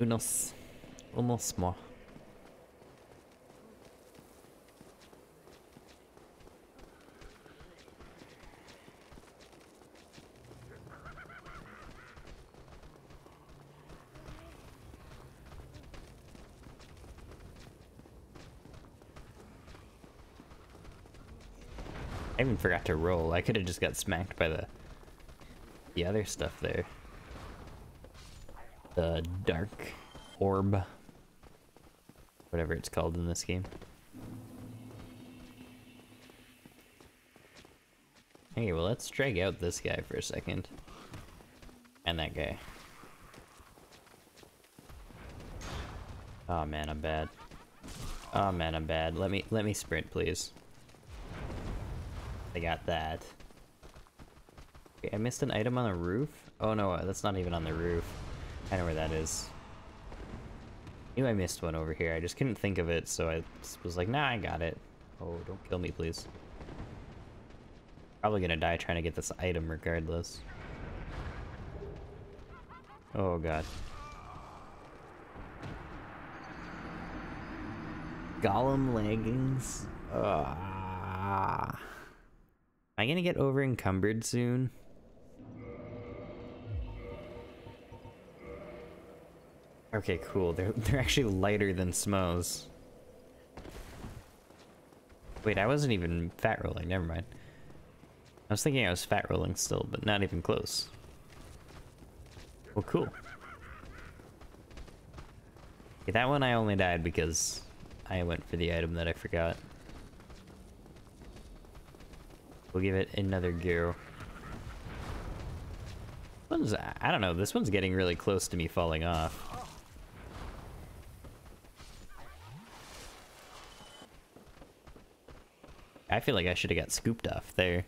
Unos. Unos more. Even forgot to roll. I could have just got smacked by the the other stuff there. The dark orb. Whatever it's called in this game. Hey, well let's drag out this guy for a second. And that guy. Oh man, I'm bad. Oh man, I'm bad. Let me let me sprint, please. I got that. I missed an item on the roof? Oh no, that's not even on the roof. I know where that is. I knew I missed one over here. I just couldn't think of it, so I was like, nah, I got it. Oh, don't kill me, please. Probably gonna die trying to get this item regardless. Oh god. Golem leggings? Ah. Am I gonna get over encumbered soon? Okay, cool. They're they're actually lighter than Smough's. Wait, I wasn't even fat rolling. Never mind. I was thinking I was fat rolling still, but not even close. Well, cool. Okay, that one I only died because I went for the item that I forgot. We'll give it another go. One's, I don't know, this one's getting really close to me falling off. I feel like I should have got scooped off there.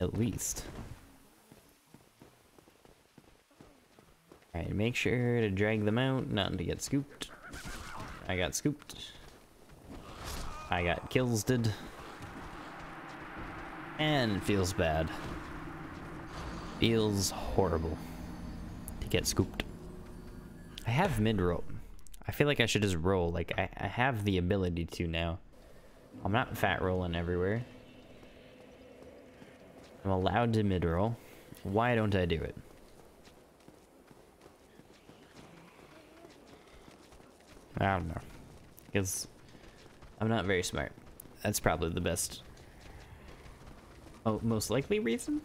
At least. Alright, make sure to drag them out, not to get scooped. I got scooped. I got kills did. And feels bad. Feels horrible to get scooped. I have mid rope. I feel like I should just roll. Like, I, I have the ability to now. I'm not fat rolling everywhere. I'm allowed to mid-roll. Why don't I do it? I don't know. Because I'm not very smart. That's probably the best Oh, most likely reason?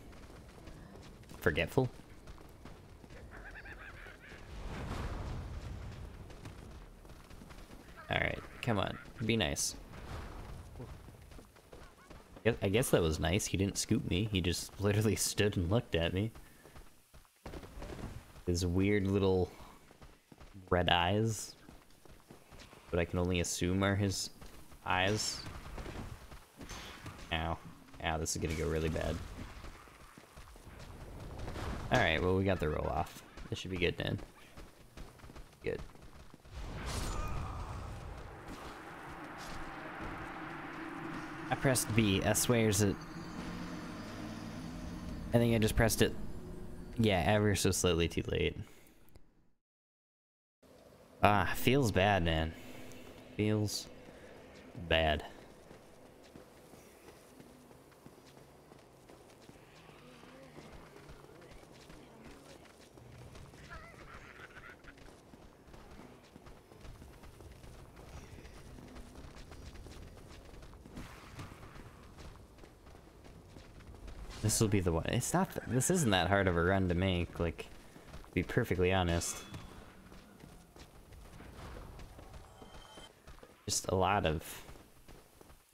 Forgetful? Alright, come on. Be nice. I guess that was nice. He didn't scoop me. He just literally stood and looked at me. His weird little red eyes. But I can only assume are his eyes. Ow. Ow, this is gonna go really bad. Alright, well we got the roll off. This should be good then. Good. I pressed B. I swears it. I think I just pressed it. Yeah, ever so slightly too late. Ah, feels bad, man. Feels bad. This will be the one. It's not. This isn't that hard of a run to make. Like, to be perfectly honest. Just a lot of,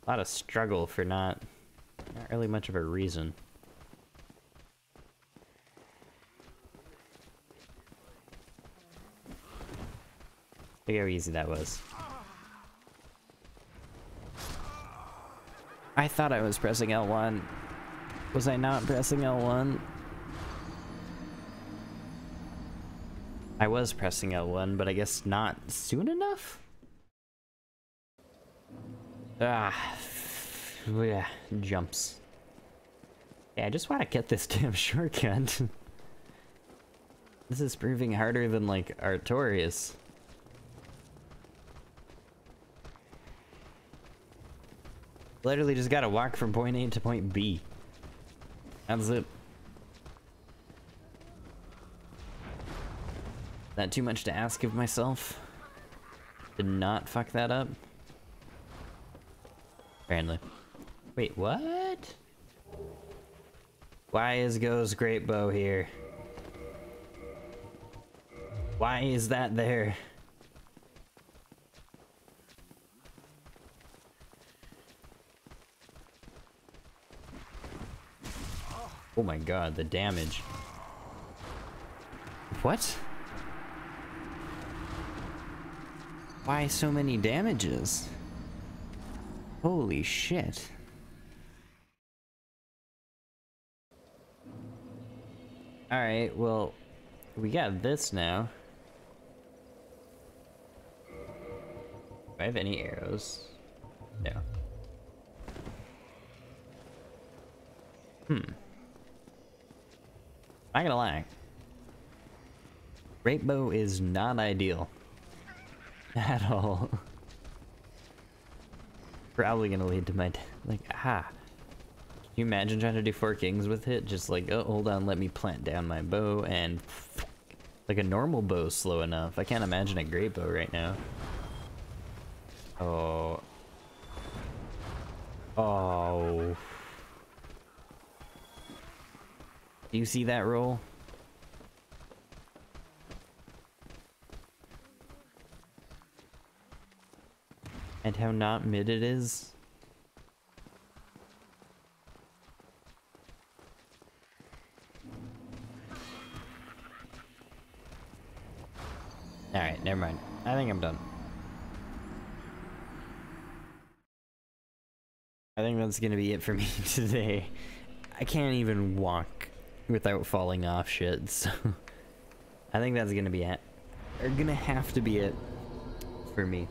a lot of struggle for not, not really much of a reason. Look how easy that was. I thought I was pressing L1. Was I not pressing L1? I was pressing L1, but I guess not soon enough? Ah, yeah, jumps. Yeah, I just want to get this damn shortcut. this is proving harder than, like, Artorias. Literally just gotta walk from point A to point B. That's it. That too much to ask of myself? Did not fuck that up? Apparently. Wait, what? Why is Gough's great bow here? Why is that there? Oh my god, the damage. What? Why so many damages? Holy shit. Alright, well, we got this now. Do I have any arrows? No. Hmm. I'm not gonna lie. Great bow is not ideal. At all. Probably gonna lead to my, like, ah. Can you imagine trying to do four kings with it? Just like, oh, hold on, let me plant down my bow and... Like a normal bow slow enough. I can't imagine a great bow right now. Oh. Oh. Do you see that roll? And how not mid it is? Alright, never mind. I think I'm done. I think that's gonna be it for me today. I can't even walk without falling off shit, so I think that's gonna be it. Or gonna have to be it for me.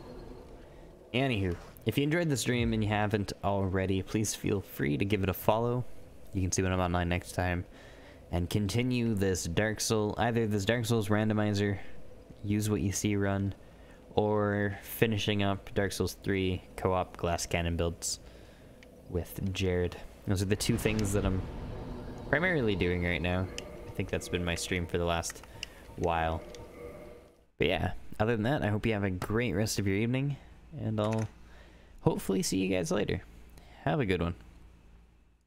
Anywho, if you enjoyed the stream and you haven't already, please feel free to give it a follow. You can see when I'm online next time. And continue this Dark Soul, either this Dark Souls randomizer, use what you see run, or finishing up Dark Souls 3 co-op glass cannon builds with Jared. Those are the two things that I'm primarily doing right now. I think that's been my stream for the last while. But yeah, other than that, I hope you have a great rest of your evening, and I'll hopefully see you guys later. Have a good one.